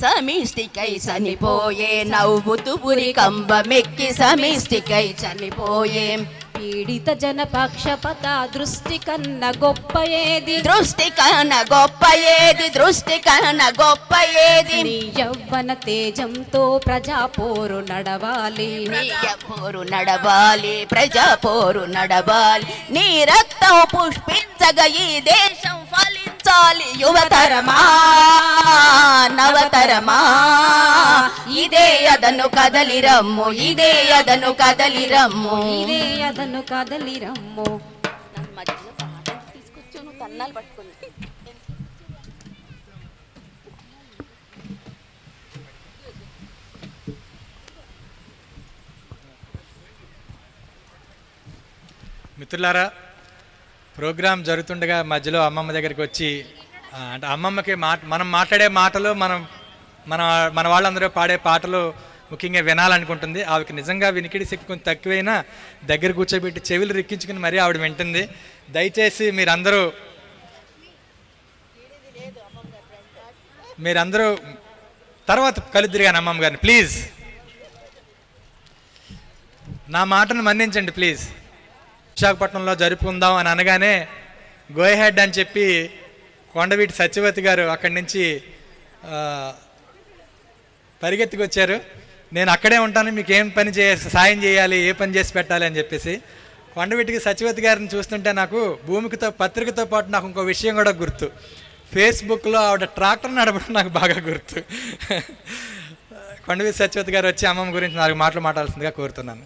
సమిష్టికై చనిపోయే నవ్వుతూ పురి కంబమెక్కి సమిష్టికై చనిపోయే పీడిత జన పక్షపత దృష్టి కన్న గొప్ప ఏది? దృష్టి కన్న గొప్ప ఏది? దృష్టి కన్న గొప్ప ఏది? నీ యవ్వన తేజంతో ప్రజా పోరు నడవాలి పోరు నడవాలి ప్రజా పోరు నడవాలి. నీ రక్తం పుష్పించగా ఈ దేశం ఫలించాలి యువతరమా నవతరమా? ఇదే అదను కదలిరమ్ము ఇదే అదను కదలిరమ్ము ఇదే అదను కదలి రమ్ము. మిత్రులారా ప్రోగ్రాం జరుగుతుండగా మధ్యలో అమ్మమ్మ దగ్గరికి వచ్చి అంటే అమ్మమ్మకి మాట మనం మాట్లాడే మాటలు మనం మన మన వాళ్ళందరూ పాడే పాటలు ముఖ్యంగా వినాలనుకుంటుంది. ఆవిడకి నిజంగా వినికిడి శక్తి కొంచెం తక్కువైనా దగ్గర కూర్చోబెట్టి చెవులు రిక్కించుకుని మరీ ఆవిడ వింటుంది. దయచేసి మీరందరూ మీరందరూ తర్వాత కలుద్దిరిగాను అమ్మమ్మ గారిని ప్లీజ్. నా మాటను మన్నించండి ప్లీజ్. విశాఖపట్నంలో జరుపుకుందాం అని అనగానే గోహెడ్ అని చెప్పి కొండవీటి సత్యవతి గారు అక్కడి నుంచి పరిగెత్తుకొచ్చారు. నేను అక్కడే ఉంటాను మీకు ఏం పని చే సాయం చేయాలి ఏ పని చేసి పెట్టాలి అని చెప్పేసి కొండవీటికి సత్యవతి గారిని చూస్తుంటే నాకు భూమికితో పత్రికతో పాటు నాకు ఇంకో విషయం కూడా గుర్తు. ఫేస్బుక్లో ఆవిడ ట్రాక్టర్ నడపడం నాకు బాగా గుర్తు. కొండవీటి సత్యవతి గారు వచ్చి అమ్మమ్మ గురించి నాలుగు మాటలు మాట్లాడాల్సిందిగా కోరుతున్నాను.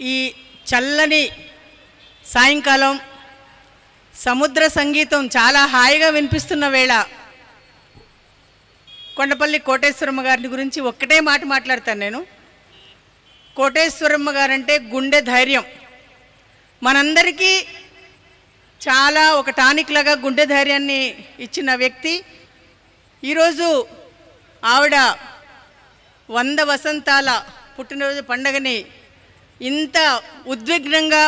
ఈ చల్లని సాయంకాలం సముద్ర సంగీతం చాలా హాయిగా వినిపిస్తున్న వేళ కొండపల్లి కోటేశ్వరమ్మ గారిని గురించి ఒక్కటే మాట మాట్లాడతాను నేను. కోటేశ్వరమ్మ గారంటే గుండె ధైర్యం. మనందరికీ చాలా ఒక టానిక్ లాగా గుండె ధైర్యాన్ని ఇచ్చిన వ్యక్తి. ఈరోజు ఆవిడ వంద వసంతాల పుట్టినరోజు పండగని ఇంత ఉద్విగ్నంగా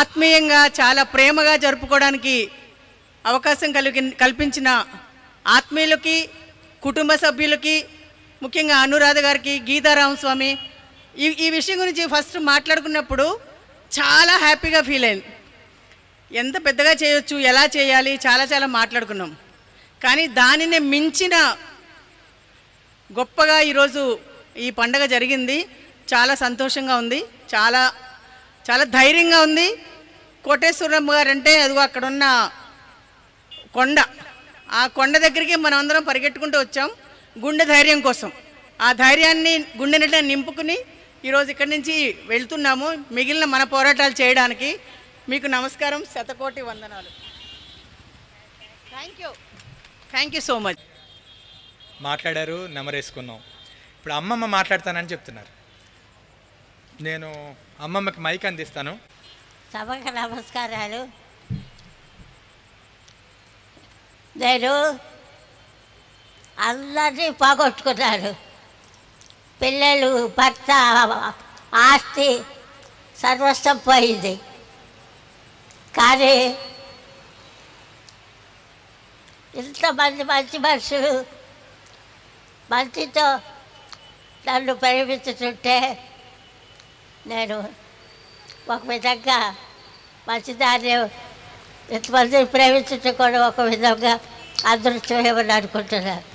ఆత్మీయంగా చాలా ప్రేమగా జరుపుకోవడానికి అవకాశం కలిగి కల్పించిన ఆత్మీయులకి కుటుంబ సభ్యులకి ముఖ్యంగా అనురాధ గారికి గీతారామస్వామి ఈ ఈ విషయం గురించి ఫస్ట్ మాట్లాడుకున్నప్పుడు చాలా హ్యాపీగా ఫీల్ అయింది ఎంత పెద్దగా చేయొచ్చు ఎలా చేయాలి చాలా చాలా మాట్లాడుకున్నాం. కానీ దానిని మించిన గొప్పగా ఈరోజు ఈ పండగ జరిగింది. చాలా సంతోషంగా ఉంది. చాలా చాలా ధైర్యంగా ఉంది. కోటేశ్వరమ్మ గారు అంటే అదిగో అక్కడ ఉన్న కొండ. ఆ కొండ దగ్గరికి మనం అందరం పరిగెట్టుకుంటూ వచ్చాం. గుండె ధైర్యం కోసం. ఆ ధైర్యాన్ని గుండె నిండా నింపుకుని ఈరోజు ఇక్కడి నుంచి వెళ్తున్నాము. మిగిలిన మన పోరాటాలు చేయడానికి మీకు నమస్కారం. శతకోటి వందనాలు. Thank you thank you so much మాట్లాడారు నెమరేసుకున్నాం. ఇప్పుడు అమ్మమ్మ మాట్లాడతానని చెప్తున్నారు. నేను అమ్మమ్మకి మైక్ అందిస్తాను. సభకు నమస్కారాలు. నేను అందరినీ పోగొట్టుకున్నాను. పిల్లలు భర్త ఆస్తి సర్వస్వం పోయింది. కానీ ఇంతమంది మంచి మనుషులు మంచితో నన్ను ప్రేమించుతుంటే నేను ఒక విధంగా మంచిదాన్ని ఇంతమంది ప్రేమించటం కూడా ఒక విధంగా అదృష్టమేమని అనుకుంటున్నాను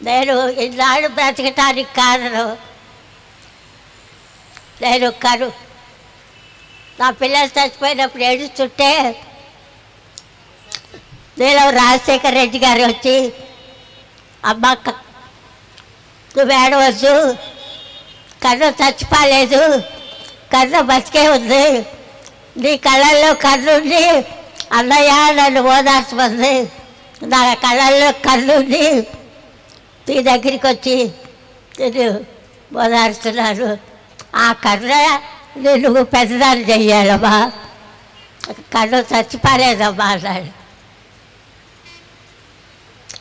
నేను ఇన్నాళ్ళు బ్రతకటానికి కారణం నేను కను నా పిల్లలు చచ్చిపోయినప్పుడు ఏడుస్తుంటే నేను రాజశేఖర్ రెడ్డి గారు వచ్చి అమ్మ నువ్వు ఏడవచ్చు కర్ర చచ్చిపోలేదు. కర్ర బతికే ఉంది. నీ కళ్ళల్లో కర్రుండి అన్నయ్య నన్ను ఓదార్చుకుంది నా కళ్ళల్లో కర్రుండి నీ దగ్గరికి వచ్చి నేను ఓదార్చున్నాను. ఆ కర్ర నువ్వు పెద్దదాన్ని చెయ్యాలమ్మా. కన్ను చచ్చిపోలేదమ్మా అన్నాడు.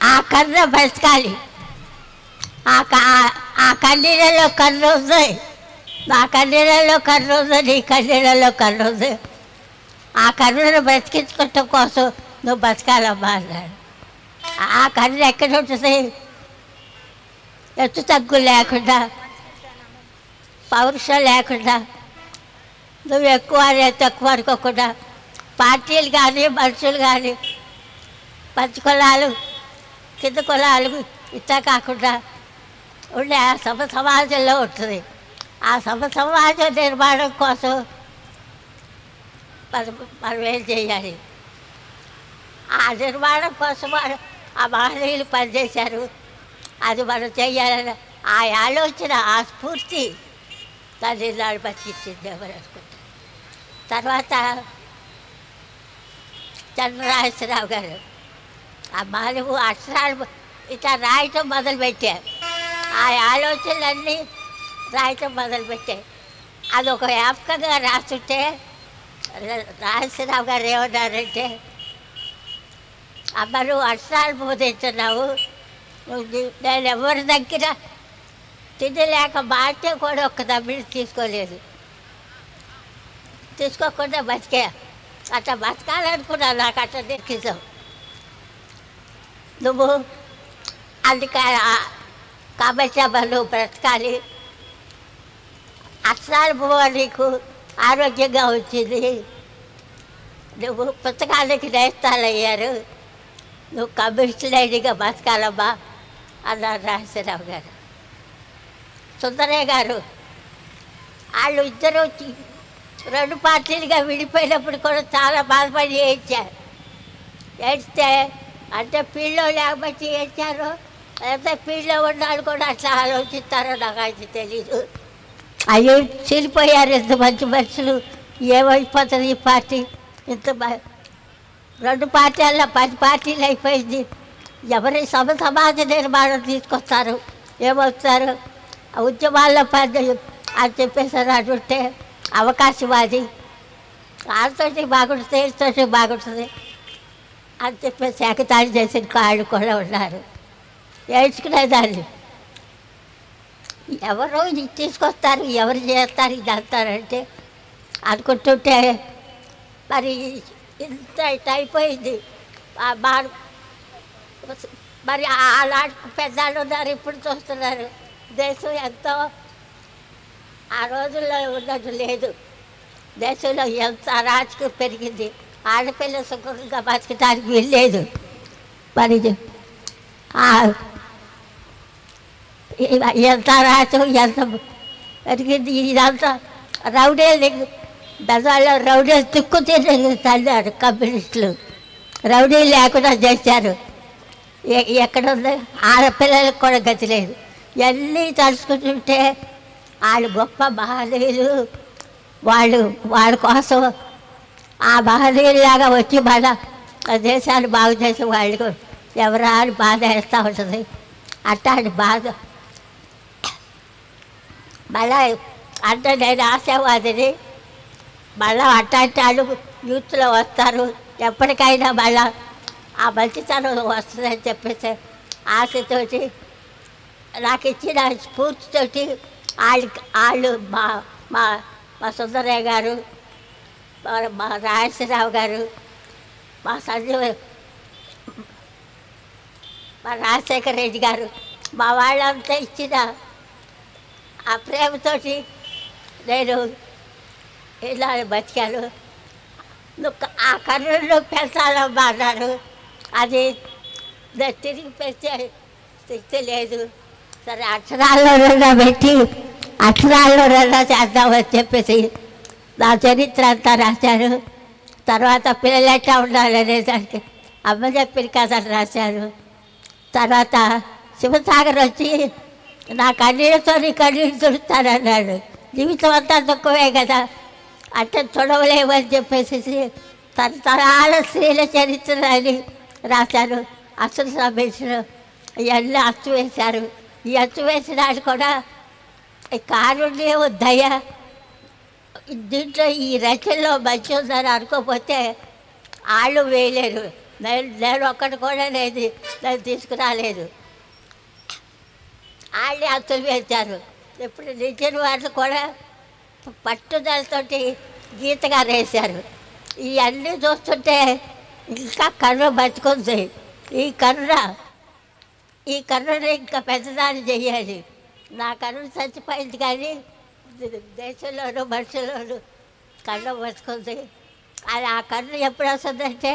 ఆ కర్ర బతకాలి. ఆ క- ఆ- ఆ కన్నీళ్ళలో కన్ను ఉంది మా కన్నీళ్ళలో కర్ర ఉంది నీ కన్నీళ్ళలో కన్ను ఉంది ఆ కర్రను బ్రతికించుకోవటం కోసం నువ్వు బతకాలమ్మా అన్నాడు. ఆ కర్ర ఎక్కడ ఉంటుంది ఎత్తు తగ్గు లేకుండా పౌరుషం లేకుండా నువ్వు ఎక్కువ తక్కువ అనుకోకుండా పార్టీలు కానీ మనుషులు కానీ పంచ కులాలు కింద కులాలు ఇట్లా కాకుండా ఉండే ఆ సభ సమాజంలో ఉంటుంది. ఆ సభ సమాజ నిర్మాణం కోసం మనం మనం ఏం చేయాలి? ఆ నిర్మాణం కోసం ఆ మహనీయులు పనిచేశారు. అది మనం చేయాలని ఆ ఆలోచన ఆ స్ఫూర్తి దాన్ని నాడు బతికించింది ఎవరు అనుకుంటారు? తర్వాత చంద్రరాజరావు గారు ఆ మానవు అక్షరాలు ఇట్లా రాయటం మొదలుపెట్టారు. ఆలోచనలన్నీ రాయటం మొదలుపెట్టాయి అది ఒక వ్యాపకంగా రాస్తుంటే రా- రాజశ్రావు గారు ఏమన్నారంటే అమ్మ నువ్వు అక్షరాలు బోధించున్నావు నువ్వు నీ- నేను ఎవరి దగ్గర తినలేక మాటే కూడా ఒక్క దమ్మిడి తీసుకోలేదు తీసుకోకుండా బతికే అట్లా బతకాలనుకున్నా నాకు అట్లా దొరికించావు నువ్వు అందుకే కాబట్టి అమ్మ నువ్వు బ్రతకాలి. అక్షరాలు పోవ నీకు ఆరోగ్యంగా వచ్చింది నువ్వు పుస్తకాలకి నేస్తాలయ్యారు. నువ్వు కమ్యూనిస్ట్ లేడీగా బతకాలమ్మా అన్నారు రాజశేరావు గారు. సుందరయ్య గారు వాళ్ళు ఇద్దరు రెండు పార్టీలుగా విడిపోయినప్పుడు కూడా చాలా బాధపడి ఏడ్చారు. ఏడిస్తే అంటే ఫీల్డ్లో లేకపోతే ఏడ్చారు? లేకపోతే ఫీల్డ్లో ఉన్నాడు కూడా అట్లా ఆలోచిస్తారో నాకు అయితే తెలీదు. అయ్యో. చీలిపోయారు ఇంత మంచి మనుషులు. ఏమైపోతుంది ఈ పార్టీ? ఇంత రెండు పార్టీల్లో పది పార్టీలు అయిపోయింది. ఎవరి సమ సమాజ నిర్మాణం తీసుకొస్తారు? ఏమవుతారు? ఉద్యమాల్లో పని అని చెప్పేసారు అంటుంటే అవకాశవాది వాళ్ళతోటి బాగుంటుంది వీళ్ళతోటి బాగుంటుంది అని చెప్పేసి ఎగతాళి చేసిన కాళ్ళు కూడా ఉన్నారు. ఏడ్చుకునేదాన్ని. ఎవరు ఇది తీసుకొస్తారు ఎవరు చేస్తారు ఇది అంటారంటే అనుకుంటుంటే మరి ఇంత ఇట్ అయిపోయింది. బాడు మరి అలాంటి పెద్దలు ఉన్నారు ఇప్పుడు చూస్తున్నారు. దేశం ఎంతో ఆ రోజుల్లో ఉన్నది లేదు. దేశంలో ఎంత అరాచకం పెరిగింది. ఆడపిల్ల సుఖంగా బతకడానికి వీల్లేదు. మరి ఎంత రాచం ఎంత పెరిగింది ఇదంతా రౌడీలు బెజాల్లో రౌడీలు తుక్కు తల్లారు కమ్యూనిస్టులు రౌడీలు లేకుండా చేశారు ఎక్కడ ఉంది ఆడపిల్లలకు కూడా గతి లేదు ఇవన్నీ తలుచుకుంటుంటే వాళ్ళు గొప్ప మహనీయులు వాళ్ళు వాళ్ళ కోసం ఆ మహనీయులాగా వచ్చి మన దేశాన్ని బాగు చేసే వాళ్ళు ఎవరా అని బాధ వేస్తూ ఉంటుంది అట్లాంటి బాధ మళ్ళా అంటే నేను ఆశావాదిని మళ్ళా అట్లాంటి వాళ్ళు యూత్లో వస్తారు. ఎప్పటికైనా మళ్ళా ఆ మంచితనం వస్తుందని చెప్పేసి ఆశతోటి నాకు ఇచ్చిన స్ఫూర్తితోటి వాళ్ళు వాళ్ళు మా మా మా సుందరయ్య గారు మా- మా గారు మా సంజీవ మా రాజశేఖర రెడ్డి గారు మా వాళ్ళంతా ఇచ్చిన ఆ ప్రేమతోటి నేను ఇలా బతికాను. నువ్వు ఆ కర్రను పెంచాలమ్మా అన్నారు అది తిరిగి పెంచే స్థితి లేదు. సరే అక్షరాల్లో పెట్టి అక్షరాల్లో చేద్దామని చెప్పేసి నా చరిత్ర అంతా రాశారు తర్వాత పిల్లలు ఎట్లా ఉండాలనే అమ్మ చెప్పిన కథలు రాశారు తర్వాత శివసాగర్ వచ్చి నా కన్నీళ్ళతో నీ కన్నీళ్ళు తుడుతానన్నాడు జీవితం అంతా దుఃఖమే కదా. అంటే చూడవలేమని చెప్పేసి తరతరాల స్త్రీల చరిత్ర అని రాశారు. అసలు సంబంధించిన ఇవన్నీ అచ్చు వేశారు. ఈ అచ్చు వేసినాడు కూడా ఈ కారుణ్యం దయ దీంట్లో ఈ రచనలో మంచి ఉందని అనుకోకపోతే వాళ్ళు వేయలేరు. నేను నేను ఒక్కటి కూడా లేదు నేను తీసుకురాలేదు. వాళ్ళే అచ్చులు వేశారు ఇప్పుడు నిజం వాళ్ళు కూడా పట్టుదలతోటి గీతగా వేశారు. ఇవన్నీ చూస్తుంటే ఇంకా కర్ర బతుకుంది. ఈ కర్ర ఈ కర్రని ఇంకా పెద్దదాన్ని చేయాలి నా కర్ర చచ్చిపోయింది కానీ దేశంలోనూ మనుషుల్లోనూ కర్ర బతుకుంది. అది ఆ కర్ర ఎప్పుడు వస్తుందంటే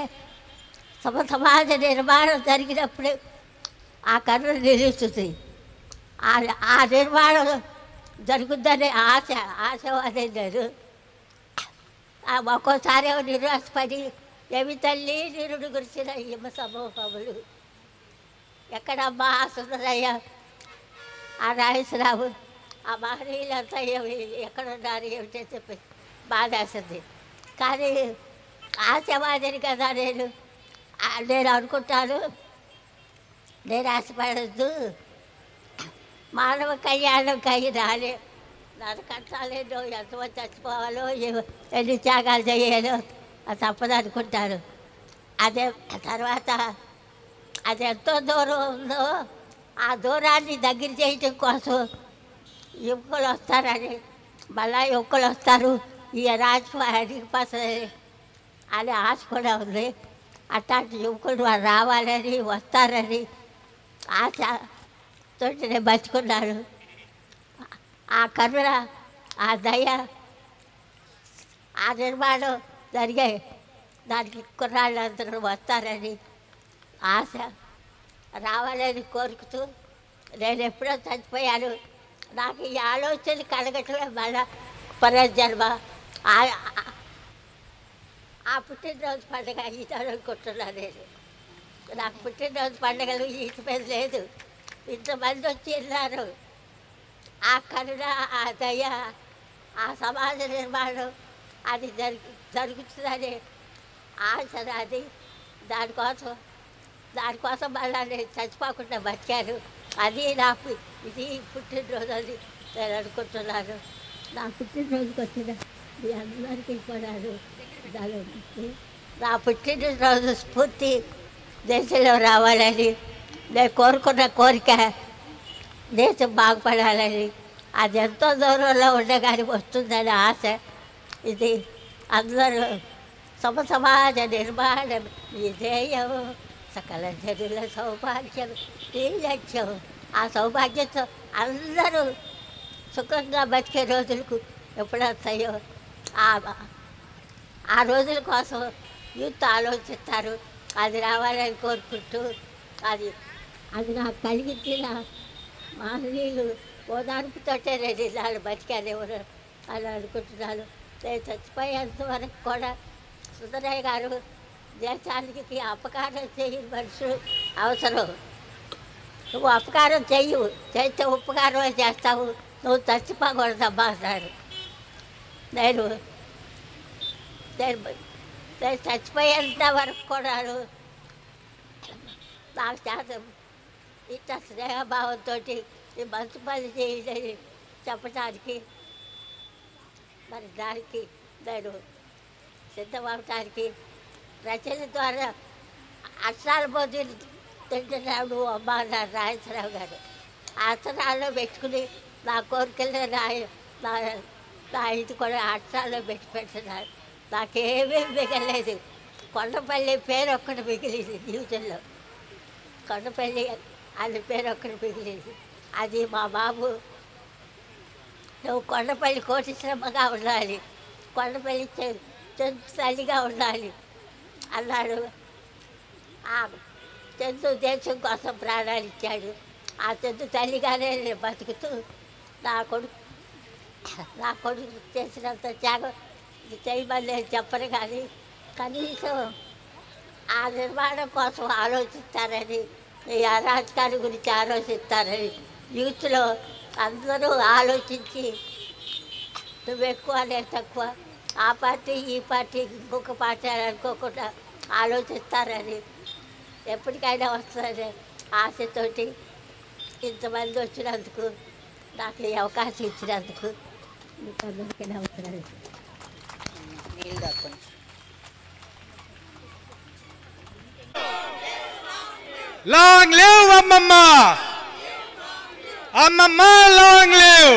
సమ సమాజ నిర్మాణం జరిగినప్పుడు ఆ కర్ర నిలుస్తుంది. ఆ ఆ నిర్మాణం జరుగుద్దనే ఆశ ఆశవాదే లేదు. ఒక్కోసారి నిరాశపడి ఏమి తల్లి నిరుడు గురిచిన హిమ సమూహములు? ఎక్కడమ్మా ఆ సుందరయ్య? ఆ రాజేశ్వరరావు ఆ మహనీయులంతా ఏమి ఎక్కడున్నారు ఏమిటో? చెప్పి బాధేస్తుంది కానీ ఆశవాదిని కదా నేను. నేను అనుకుంటాను. నేను ఆశపడద్దు. మానవ కళ్యాణం కయ్యి రాలే. నన్ను కట్టాలేదో ఎంతమంది చచ్చిపోవాలో ఎన్ని త్యాగాలు చేయాలో అది తప్పదనుకుంటారు అదే తర్వాత అది ఎంతో దూరం ఉందో ఆ దూరాన్ని దగ్గర చేయటం కోసం యువకులు వస్తారని మళ్ళా యువకులు వస్తారు. ఈ రాజకుమారి పసరి అనే ఆశ కూడా ఉంది. అట్లాంటి యువకులు వారు రావాలని వస్తారని ఆశ. తోటి బతుకున్నాడు ఆ కరుణ ఆ దయ ఆ నిర్మాణం జరిగే దానికి కుర్రాళ్ళందరూ వస్తారని ఆశ. రావాలని కోరుకుతూ నేను ఎప్పుడో చచ్చిపోయాను నాకు ఈ ఆలోచన కలగటమే మళ్ళా పునర్జన్మ. ఆ- ఆ- పుట్టినరోజు పండుగ ఈత అనుకుంటున్నాను నేను. నాకు పుట్టినరోజు పండుగలు ఈత మీద లేదు. ఇంతమంది వచ్చి వెళ్ళారు. ఆ కరుణ ఆ దయ ఆ సమాజ నిర్మాణం అది జరుగు జరుగుతుందని ఆశ అది దానికోసం దానికోసం మళ్ళీ నేను చచ్చిపోకుండా బతికాను. అది నాకు ఇది పుట్టినరోజు అని నేను అనుకుంటున్నాను. నా పుట్టినరోజుకి వచ్చిన మీ అందరికీ కూడా దాని నా పుట్టినరోజు స్ఫూర్తి దేశంలో రావాలని నేను కోరుకున్న కోరిక దేశం బాగుపడాలని. అది ఎంతో దూరంలో ఉండగానే వస్తుందని ఆశ. ఇది అందరూ సమ సమాజ నిర్మాణం ఈ ధ్యేయం సకల జనుల సౌభాగ్యం ఈ లక్ష్యం. ఆ సౌభాగ్యంతో అందరూ సుఖంగా బతికే రోజులకు ఎప్పుడొస్తాయో ఆ ఆ రోజుల కోసం యూత్ ఆలోచిస్తారు. అది రావాలని కోరుకుంటూ అది అది నాకు కలిగించిన మహనీయులు ఓదార్పుతోటే నేను నాడు బతికాను ఎవరు అని అనుకుంటున్నాను. నేను చచ్చిపోయేంత వరకు కూడా సుందరయ్య గారు దేశానికి అపకారం చేయని మనుషులు అవసరం. నువ్వు అపకారం చెయ్యు చేస్తే ఉపకారమే చేస్తావు నువ్వు చచ్చిపోకూడదమ్మా అన్నాడు నేను నేను నేను చచ్చిపోయేంత వరకు కూడా నాకు శాతం ఇంత స్నేహభావంతో ఈ మంచి పని చేయాలని చెప్పడానికి మరి దానికి నేను సిద్ధమవటానికి రచన ద్వారా అక్షరాల బోధులు తింటున్నాడు అమ్మ అన్నారు రాజేశ్వరరావు గారు. ఆ అక్షరాల్లో పెట్టుకుని నా కోరికలు రాయ నా నా ఇది కూడా అక్షరాల్లో పెట్టి పెడుతున్నారు. నాకేమీ మిగలేదు. కొండపల్లి పేరు ఒక్కటి మిగిలింది జీవితంలో. కొండపల్లి అది పేరు ఒక్కటి మిగిలింది. అది మా బాబు. నువ్వు కొండపల్లి కోటిశ్రమగా ఉండాలి. కొండపల్లి చె- తల్లిగా ఉండాలి అన్నాడు. ఆ చందు దేశం కోసం ప్రాణాలు ఇచ్చాడు. ఆ చందు తల్లిగానే నేను బతుకుతూ నా కొడుకు నా కొడుకు చేసినంత త్యాగం చేయమని నేను చెప్పను కానీ కనీసం ఆ నిర్మాణం కోసం ఆలోచిస్తారని ఈ అరాజకాల గురించి ఆలోచిస్తారని యూత్లో అందరూ ఆలోచించి నువ్వు ఎక్కువ నేను తక్కువ ఆ పార్టీ ఈ పార్టీ ఇంకొక పార్టీ అని అనుకోకుండా ఆలోచిస్తారని ఎప్పటికైనా వస్తారని ఆశతోటి ఇంతమంది వచ్చినందుకు నాకు ఈ అవకాశం ఇచ్చినందుకు మీకు అందరికీ నమస్కారం నీళ్ళు దాక్కోండి లాంగ్ లివ్ అమ్మమ్మ అమ్మమ్మ లాంగ్ లివ్